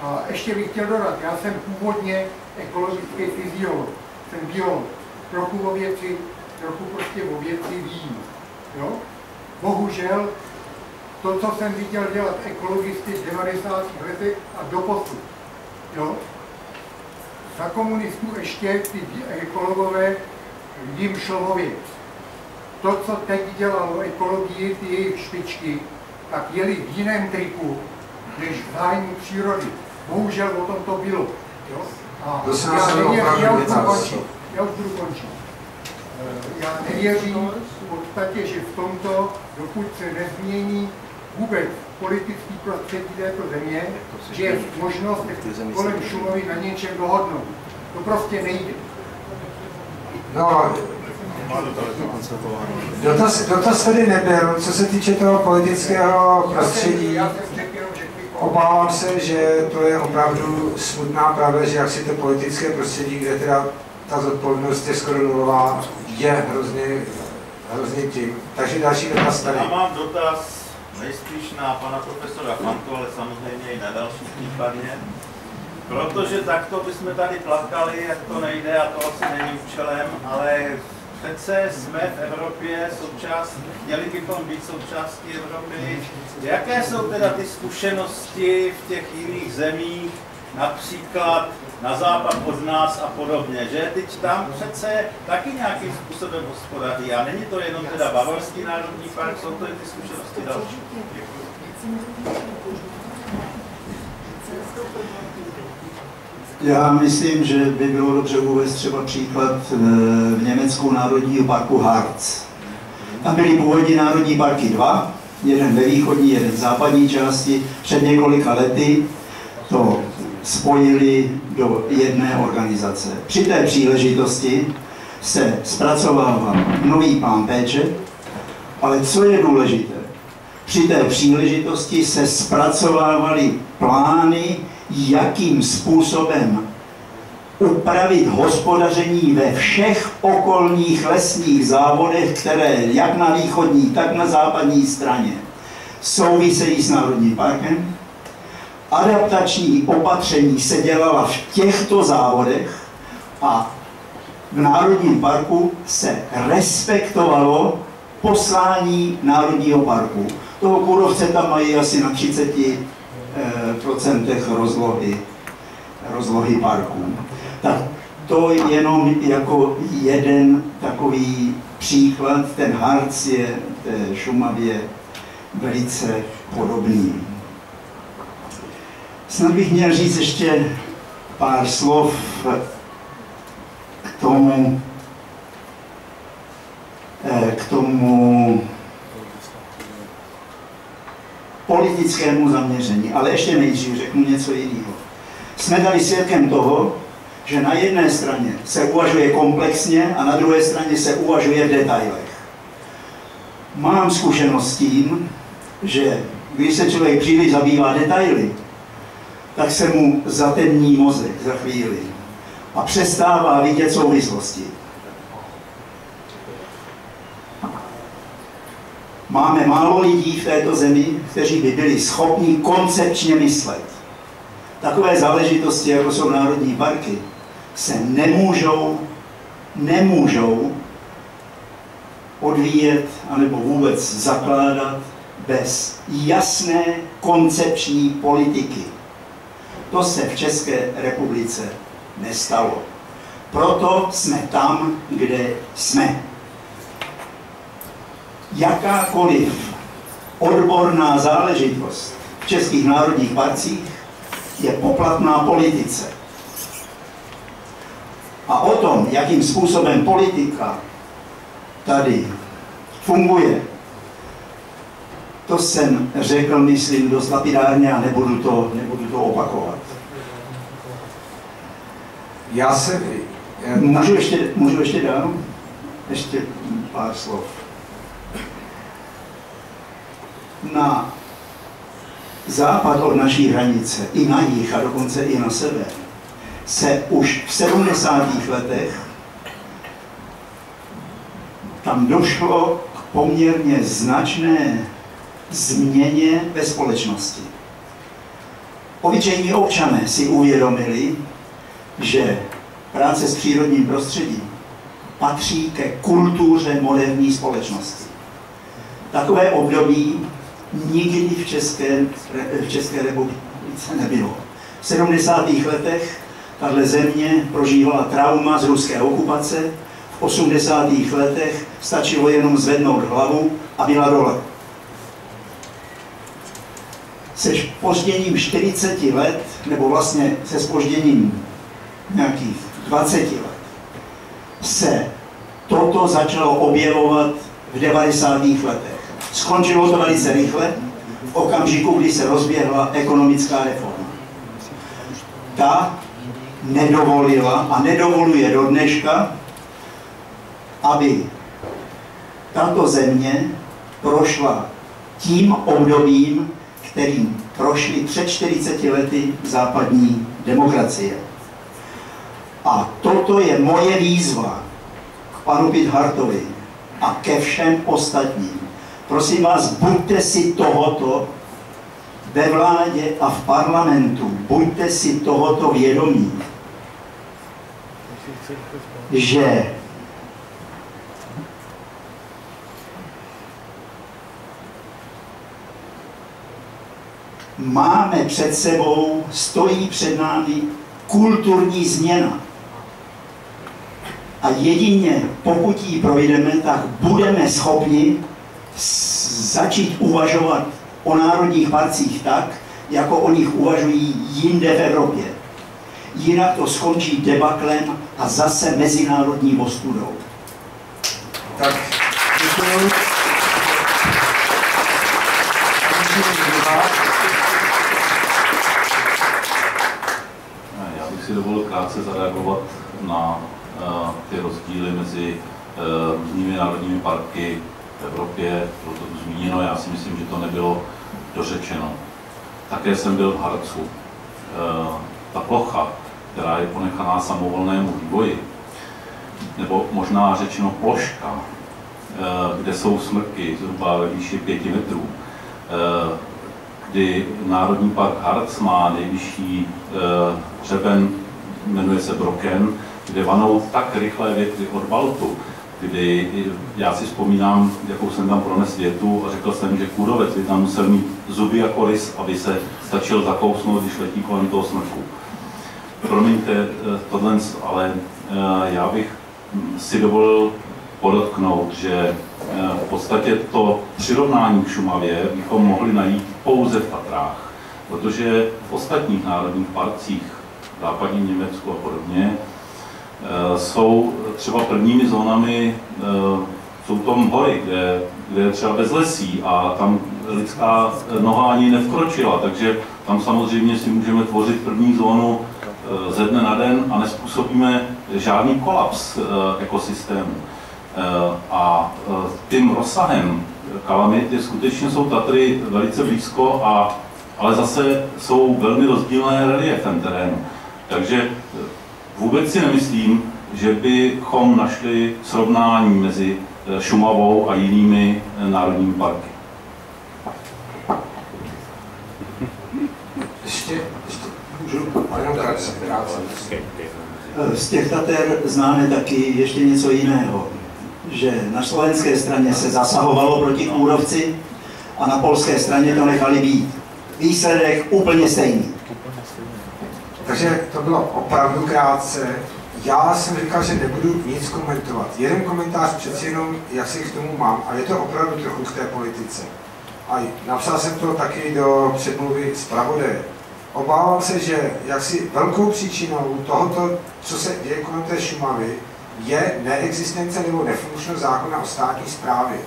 S18: A ještě bych chtěl dodat, já jsem původně ekologický fyziolog, jsem biolog, trochu o věci, trochu prostě o věci vím. Jo? Bohužel to, co jsem viděl dělat ekologisty v 90. letech a doposud? Za komunistů ještě ty ekologové jim šlo o věc. To, co teď dělalo ekologii, ty jejich špičky, tak jeli v jiném triku, než v zájmu přírody. Bohužel o tom to bylo. Jo? A já, nevěřím, já, už budu končit. já už budu končit. Já nevěřím v podstatě, že v tomto, dokud se nezmění vůbec politický prostředí této země, že je možnost kolem Šumavy na něčem dohodnout. To prostě nejde.
S2: No, dotaz, dotaz tady nebyl, co se týče toho politického prostředí. Obávám se, že to je opravdu smutná pravda, že jak si to politické prostředí, kde teda ta zodpovědnost je skoro nulová, je hrozně, hrozně tím. Takže další dotaz tady.
S5: Já mám dotaz nejspíš na pana profesora Fanto, ale samozřejmě i na další případně. Protože takto bychom tady plakali, jak to nejde a to asi není účelem, ale přece jsme v Evropě součást, měli bychom být součástí Evropy. Jaké jsou teda ty zkušenosti v těch jiných zemích, například na západ od nás a podobně, že teď tam přece taky nějakým způsobem hospodaří a není to jenom teda Bavorský národní park, jsou to i ty zkušenosti další.
S7: Já myslím, že by bylo dobře uvést třeba příklad eh, v Německou národního parku Harz. Tam byly původní národní parky dva, jeden ve východní, jeden v západní části. Před několika lety to spojili do jedné organizace. Při té příležitosti se zpracovával nový plán péče, ale co je důležité, při té příležitosti se zpracovávaly plány, jakým způsobem upravit hospodaření ve všech okolních lesních závodech, které jak na východní, tak na západní straně souvisejí s Národním parkem. Adaptační opatření se dělala v těchto závodech a v Národním parku se respektovalo poslání Národního parku. Toho kůrovce tam mají asi na 30 procentech rozlohy, rozlohy parků. Tak to jenom jako jeden takový příklad, ten Harc je té Šumavě velice podobný. Snad bych měl říct ještě pár slov k tomu, eh, k tomu politickému zaměření, ale ještě nejdřív řeknu něco jiného. Jsme tady svědkem toho, že na jedné straně se uvažuje komplexně a na druhé straně se uvažuje v detailech. Mám zkušenost s tím, že když se člověk příliš zabývá detaily, tak se mu zatemní mozek za chvíli a přestává vidět souvislosti. Máme málo lidí v této zemi, kteří by byli schopni koncepčně myslet. Takové záležitosti, jako jsou národní parky, se nemůžou, nemůžou odvíjet anebo vůbec zakládat bez jasné koncepční politiky. To se v České republice nestalo. Proto jsme tam, kde jsme. Jakákoliv odborná záležitost v českých národních parcích je poplatná politice. A o tom, jakým způsobem politika tady funguje, to jsem řekl, myslím, dost lapidárně a nebudu to, nebudu to opakovat.
S2: Já se... Já,
S7: můžu, ještě, můžu ještě dál? Ještě pár slov. Na západ od naší hranice, i na jih a dokonce i na sever, se už v 70. letech tam došlo k poměrně značné změně ve společnosti. Obyčejní občané si uvědomili, že práce s přírodním prostředím patří ke kultuře moderní společnosti. Takové období nikdy v České, v České republice nebylo. V 70. letech tahle země prožívala trauma z ruské okupace, v 80. letech stačilo jenom zvednout hlavu a byla dole se spožděním 40 let, nebo vlastně se spožděním nějakých 20 let, se toto začalo objevovat v 90. letech. Skončilo to velice rychle, v okamžiku, kdy se rozběhla ekonomická reforma. Ta nedovolila a nedovoluje do dneška, aby tato země prošla tím obdobím, kterým prošly před 40 lety západní demokracie. A toto je moje výzva k panu Pithartovi a ke všem ostatním. Prosím vás, buďte si tohoto ve vládě a v parlamentu, buďte si tohoto vědomí, že máme před sebou, stojí před námi kulturní změna. A jedině pokud ji projdeme, tak budeme schopni začít uvažovat o národních parcích tak, jako o nich uvažují jinde v Evropě. Jinak to skončí debaklem a zase mezinárodní ostudou.
S2: Tak, děkuji.
S5: si dovolil krátce zareagovat na ty rozdíly mezi uh, různými národními parky v Evropě. Bylo to zmíněno, já si myslím, že to nebylo dořečeno. Také jsem byl v Harcu. Uh, ta plocha, která je ponechaná samovolnému vývoji, nebo možná řečeno ploška, kde jsou smrky zhruba ve výši 5 metrů, kdy Národní park Harz má nejvyšší hřeben, jmenuje se Broken, kde vanou tak rychlé větry od Baltu, kdy já si vzpomínám, jakou jsem tam pronesl větu a řekl jsem, že kůrovec by tam musel mít zuby jako rys, aby se stačil zakousnout, když letí kolem toho smrku. Promiňte, tohle ale já bych si dovolil podotknout, že v podstatě to přirovnání k Šumavě bychom mohli najít pouze v Tatrách, protože v ostatních národních parcích, v západním Německu a podobně, jsou třeba prvními zónami, jsou tam hory, kde, kde je třeba bezlesí a tam lidská noha ani nevkročila, takže tam samozřejmě si můžeme tvořit první zónu eh, ze dne na den a nespůsobíme žádný kolaps eh, ekosystému. Eh, a tím rozsahem kalamity skutečně jsou Tatry velice blízko, a, ale zase jsou velmi rozdílné reliefem terénu. Takže vůbec si nemyslím, že bychom našli srovnání mezi Šumavou a jinými národními parky.
S2: Ještě, ještě můžu,
S7: Z těch Tater známe taky ještě něco jiného, že na slovenské straně se zasahovalo proti kůrovci a na polské straně to nechali být. Výsledek úplně stejný.
S2: Takže to bylo opravdu krátce. Já jsem říkal, že nebudu nic komentovat. Jeden komentář přeci jenom, jak si k tomu mám, a je to opravdu trochu k té politice. A napsal jsem to taky do předmluvy zpravodaje. Obávám se, že jaksi velkou příčinou tohoto, co se děje kolem té Šumavy, je neexistence nebo nefunkčnost zákona o státní správě.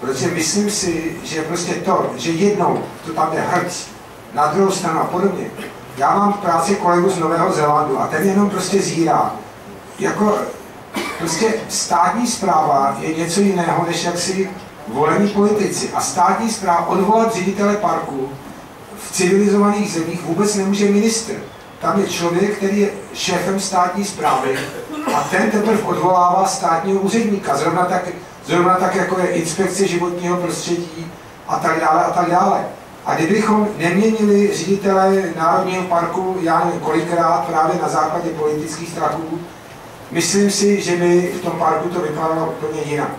S2: Protože myslím si, že prostě to, že jednou to tam je hrc, na druhou stranu a podobně. Já mám v práci kolegu z Nového Zélandu a ten jenom prostě zírá. Jako prostě státní zpráva je něco jiného, než jak si volení politici. A státní zpráva odvolat ředitele parku v civilizovaných zemích vůbec nemůže ministr. Tam je člověk, který je šéfem státní zprávy a ten teprve odvolává státního úředníka. Zrovna tak, zrovna tak jako je inspekce životního prostředí a tak dále a tak dále. A kdybychom neměnili ředitele Národního parku, já kolikrát, právě na základě politických strachů, myslím si, že by v tom parku to vypadalo úplně jinak.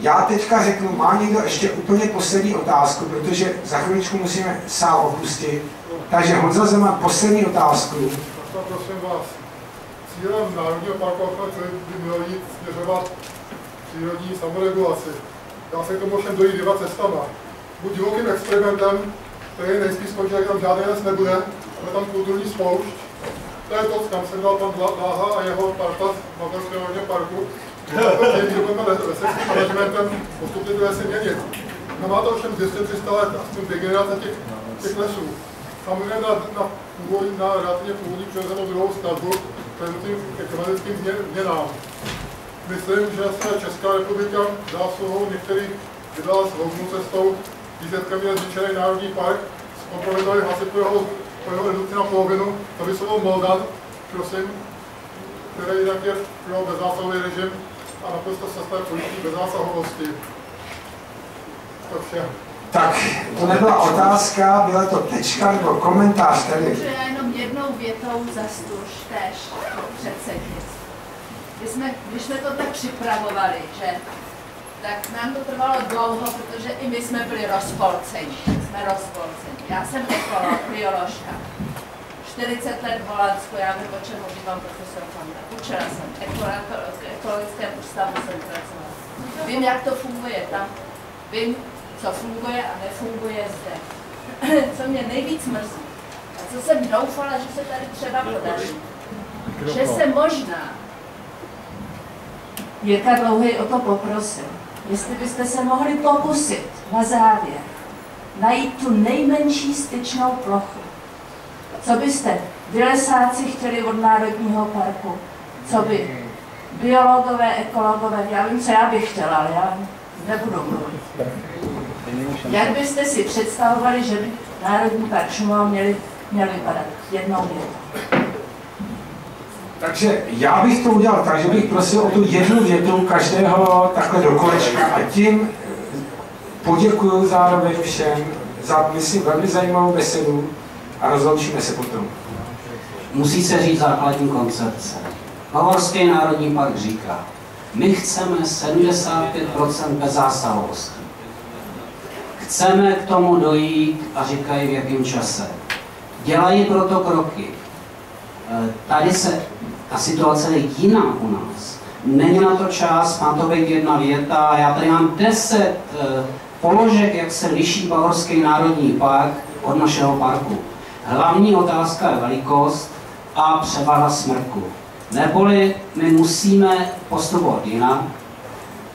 S2: Já teďka řeknu, má někdo ještě úplně poslední otázku, protože za chviličku musíme sál opustit. Takže Honza Zeman, poslední otázku.
S19: Prosím vás, cílem Národního parku by mělo jít směřovat přírodní samoregulaci. Dá se k tomu ovšem dojít dvěma cestama. Buď divokým experimentem, který nejspíš skončí, jak tam žádný les nebude, ale tam kulturní spoušť. To je to, kam se dal pan Láha a jeho parta z Materského parku že budeme lesnickým managementem postupně ty lesy měnit. No má to ovšem 200-300 let, aspoň dvě generace těch, těch lesů. Samozřejmě na, na, původní, na relativně původní přirozenou druhou vedoucím ke klimatickým změnám. Myslím, že se Česká republika zásluhou některých vydala svou cestou, výsledkem je zničený národní park, zkompromitovali hlasy pro jeho, pro jeho redukci na polovinu, to by Moldan, prosím, který jinak je pro bezzásahový režim a naprosto sasté pojetí bezzásahovosti. To vše.
S2: Tak, to nebyla otázka, byla to tečka nebo komentář tady.
S20: Můžu já jenom jednou větou zastuž tež předsednictví. Když jsme, když jsme to tak připravovali, že tak nám to trvalo dlouho, protože i my jsme byli rozpolceni. Jsme rozpolceni. Já jsem ekolog, bioložka. 40 let v Holandsku, já vím, o čem mluvím profesor Fanda. Učila jsem, v ekologickém ústavu jsem pracovala. Vím, jak to funguje tam, vím, co funguje a nefunguje zde. co mě nejvíc mrzí, a co jsem doufala, že se tady třeba podaří, že se možná Jirka Dlouhý o to poprosil, jestli byste se mohli pokusit na závěr najít tu nejmenší styčnou plochu, co byste vy lesáci chtěli od Národního parku? Co by biologové, ekologové, já vím, co já bych chtěla, ale já nebudu mluvit. Jak byste si představovali, že by Národní park Šumava měli, měl vypadat jednou větou?
S2: Takže já bych to udělal tak, že bych prosil o tu jednu větu každého takhle do kolečka a tím poděkuju zároveň všem za, myslím, velmi zajímavou besedu a rozloučíme se potom.
S1: Musí se říct základní koncepce. Bavorský národní park říká, my chceme 75% bezzásahovosti. Chceme k tomu dojít a říkají v jakém čase. Dělají proto kroky. E, tady se Ta situace je jiná u nás. Není na to čas, má to být jedna věta. Já tady mám deset eh, položek, jak se liší Bavorský národní park od našeho parku. Hlavní otázka je velikost a převaha smrku. Neboli my musíme postupovat jinak.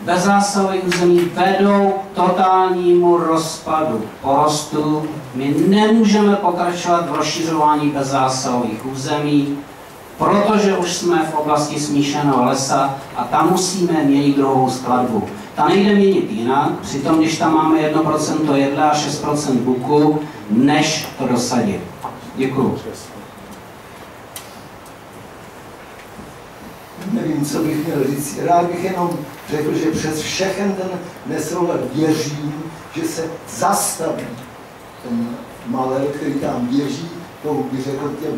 S1: Bezzásahové území vedou k totálnímu rozpadu porostu. My nemůžeme pokračovat v rozšiřování bezzásahových území, protože už jsme v oblasti smíšeného lesa a tam musíme měnit druhou skladbu. Ta nejde měnit jinak, přitom když tam máme 1% jedle a 6% buku, než to dosadit. Děkuji.
S3: nevím, co bych měl říct. Rád bych jenom řekl, že přes všechen ten nesoulad věřím, že se zastaví ten malér, který tam běží, to bych řekl těm,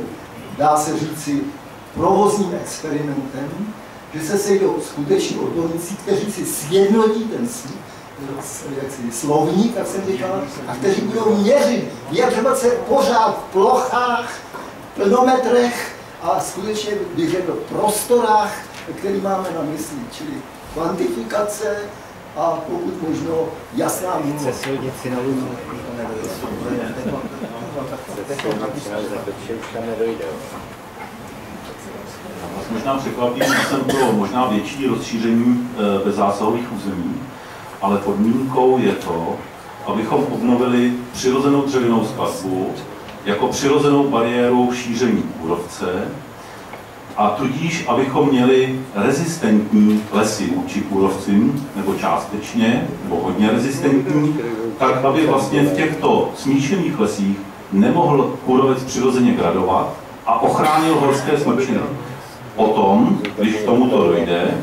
S3: dá se říci, provozním experimentem, že se sejdou skuteční odborníci, kteří si sjednotí ten jaksi, slovník, jak jsem říkal, a kteří budou měřit, vyjadřovat se pořád v plochách, plnometrech, a skutečně bych řekl prostorách, který máme na mysli, čili kvantifikace a pokud možno jasná.
S15: Se silnici na Luzu,
S5: Možná překvapí, že jsem pro možná větší rozšíření eh, bezzásahových území, ale podmínkou je to, abychom obnovili přirozenou dřevěnou skladbu jako přirozenou bariéru šíření kůrovce a tudíž, abychom měli rezistentní lesy vůči kůrovcím, nebo částečně, nebo hodně rezistentní, tak aby vlastně v těchto smíšených lesích nemohl kůrovec přirozeně gradovat a ochránil horské smrčiny. Potom, když k tomuto dojde,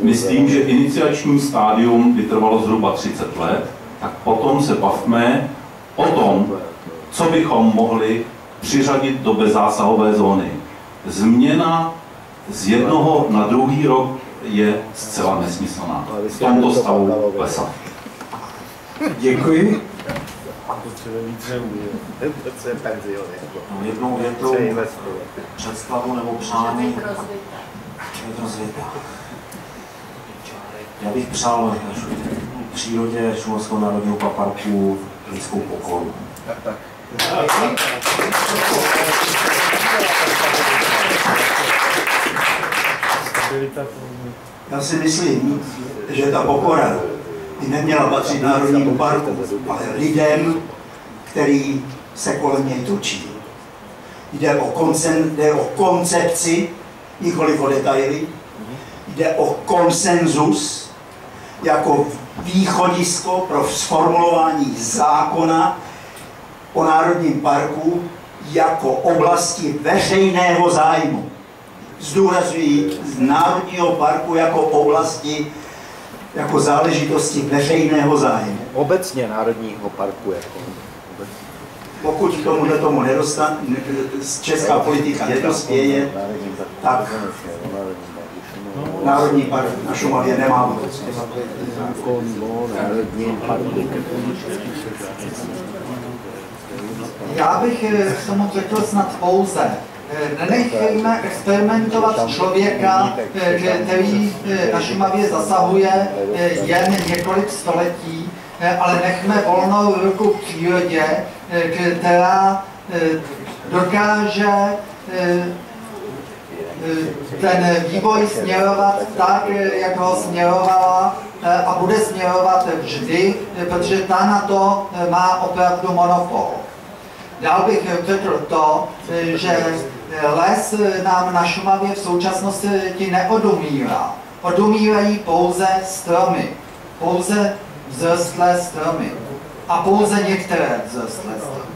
S5: myslím, že iniciační stádium by trvalo zhruba 30 let, tak potom se bavme o tom, co bychom mohli přiřadit do bezzásahové zóny. Změna z jednoho na druhý rok je zcela nesmyslná v tomto stavu lesa.
S3: Děkuji.
S16: Jednou větou představu nebo přání rozvěta. Já bych přál přírodě Šumavského národního parku lidskou pokoru. Tak, tak.
S7: Já si myslím, že ta pokora by neměla patřit Národnímu parku, ale lidem, který se kolem něj točí. Jde o, koncen, jde o koncepci, nikoli o detaily. Jde o konsenzus jako východisko pro sformulování zákona o Národním parku jako oblasti veřejného zájmu. Zdůrazňuji z Národního parku jako oblasti, jako záležitosti veřejného zájmu.
S15: Obecně Národního parku jako
S7: Pokud k tomuhle tomu nedostane, česká politika nedospěje, tak Národní park na Šumavě nemá.
S8: Já bych eh, k tomu řekl snad pouze, nenechejme experimentovat člověka, eh, který na Šumavě zasahuje jen několik století, ale nechme volnou ruku přírodě, která dokáže ten vývoj směrovat tak, jak ho směrovala a bude směrovat vždy, protože ta na to má opravdu monopol. Dál bych řekl to, že les nám na Šumavě v současnosti neodumírá. Odumírají pouze stromy, pouze vzrostlé stromy a pouze některé vzrostlé stromy.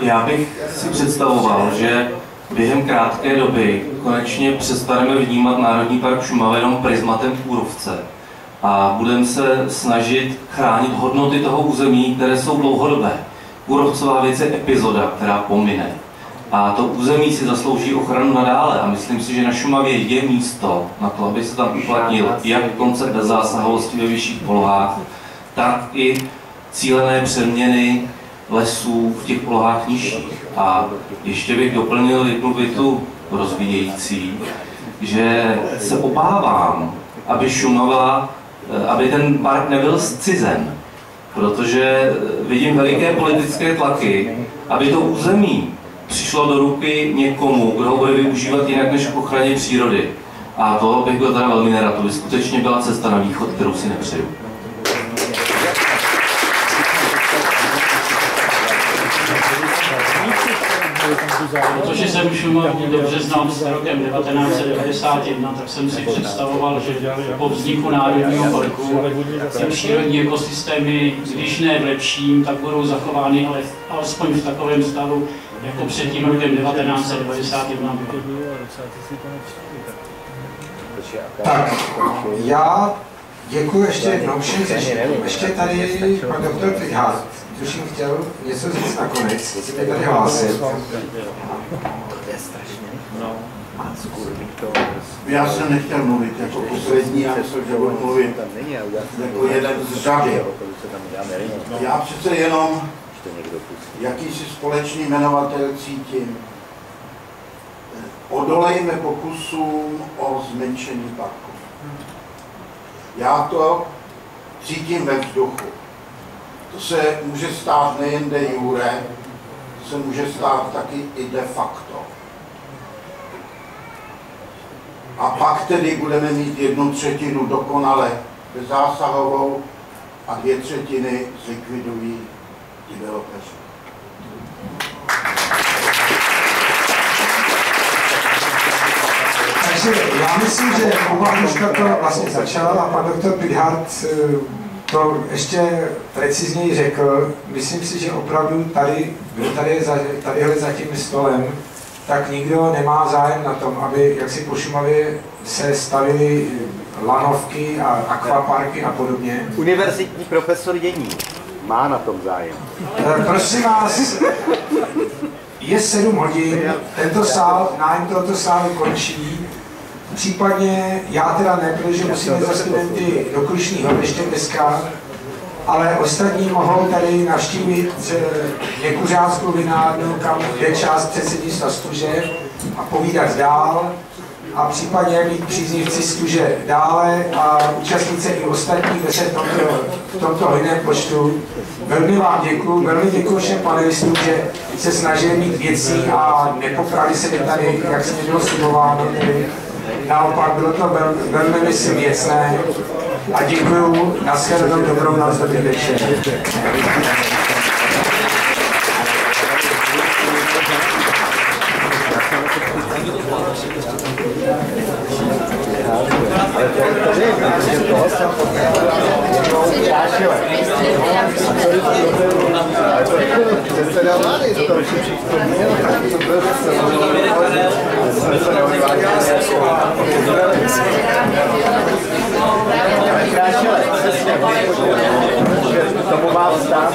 S9: Já bych si představoval, že během krátké doby konečně přestaneme vnímat Národní park Šumava jenom prismatem kůrovce a budeme se snažit chránit hodnoty toho území, které jsou dlouhodobé. Kůrovcová věc je epizoda, která pomine. A to území si zaslouží ochranu nadále a myslím si, že na Šumavě je místo na to, aby se tam uplatnil jak koncept bezzásahovosti ve vyšších polohách, tak i cílené přeměny lesů v těch polohách nižších. A ještě bych doplnil jednu větu rozvíjející, že se obávám, aby Šumava, aby ten park nebyl zcizen, protože vidím veliké politické tlaky, aby to území přišlo do ruky někomu, kdo ho bude využívat jinak než k ochraně přírody. A to bych byl teda velmi nerad, to by skutečně byla cesta na východ, kterou si nepřeju.
S10: Protože jsem Šumavu dobře znal s rokem 1991, tak jsem si představoval, že po vzniku Národního parku ty přírodní ekosystémy, když ne v lepším, tak budou zachovány, ale alespoň v takovém stavu, jako před tím rokem 1991
S2: Tak, já děkuji ještě jednou všem. Ještě tady pan doktor Pridhart, tuším chtěl něco říct nakonec, si mě tady hlásit.
S21: Já jsem nechtěl mluvit jako poslední, já jsem že budu mluvit jako jeden z řady. Já přece jenom jakýsi společný jmenovatel cítím. Odolejme pokusům o zmenšení parku. Já to cítím ve vzduchu. Se může stát nejen de jure, se může stát taky i de facto. A pak tedy budeme mít jednu třetinu dokonale bezzásahovou a dvě třetiny zlikvidují developeři.
S2: Takže já myslím, že Kubanuška to vlastně začala a pan doktor Pidhart eh, to ještě precizněji řekl. Myslím si, že opravdu tady, kdo tady je za, tadyhle za tím stolem, tak nikdo nemá zájem na tom, aby jak si po Šumavě se stavily lanovky a akvaparky a podobně.
S15: Univerzitní profesor Dění má na tom zájem.
S2: Eh, Prosím vás, je 7 hodin, tento sál, nájem tohoto sálu končí. Případně já teda ne, protože musím jít za studenty do Krušního ještě dneska, ale ostatní mohou tady navštívit eh, nekuřáckou vinárnu, kam je část předsednictva stuže a povídat dál a případně mít příznivci stuže dále a účastnit se i ostatních, kde se v tomto, v tomto hojném počtu. Velmi vám děkuji, velmi děkuji všem panelistům, že se snažili mít věcí a nepoprali se mi tady, jak se mi bylo slibováno. Naopak bylo to vel, velmi, myslím, věcné a děkuji, nashledanou dobrou noc, dobrý večer.
S15: Ale to, to že toho jsem jednou pášile. Ale to Předseda vlády, to už je všechno měl, tak to byl předseda vlády. Krášile, přesně, tomu má vstát.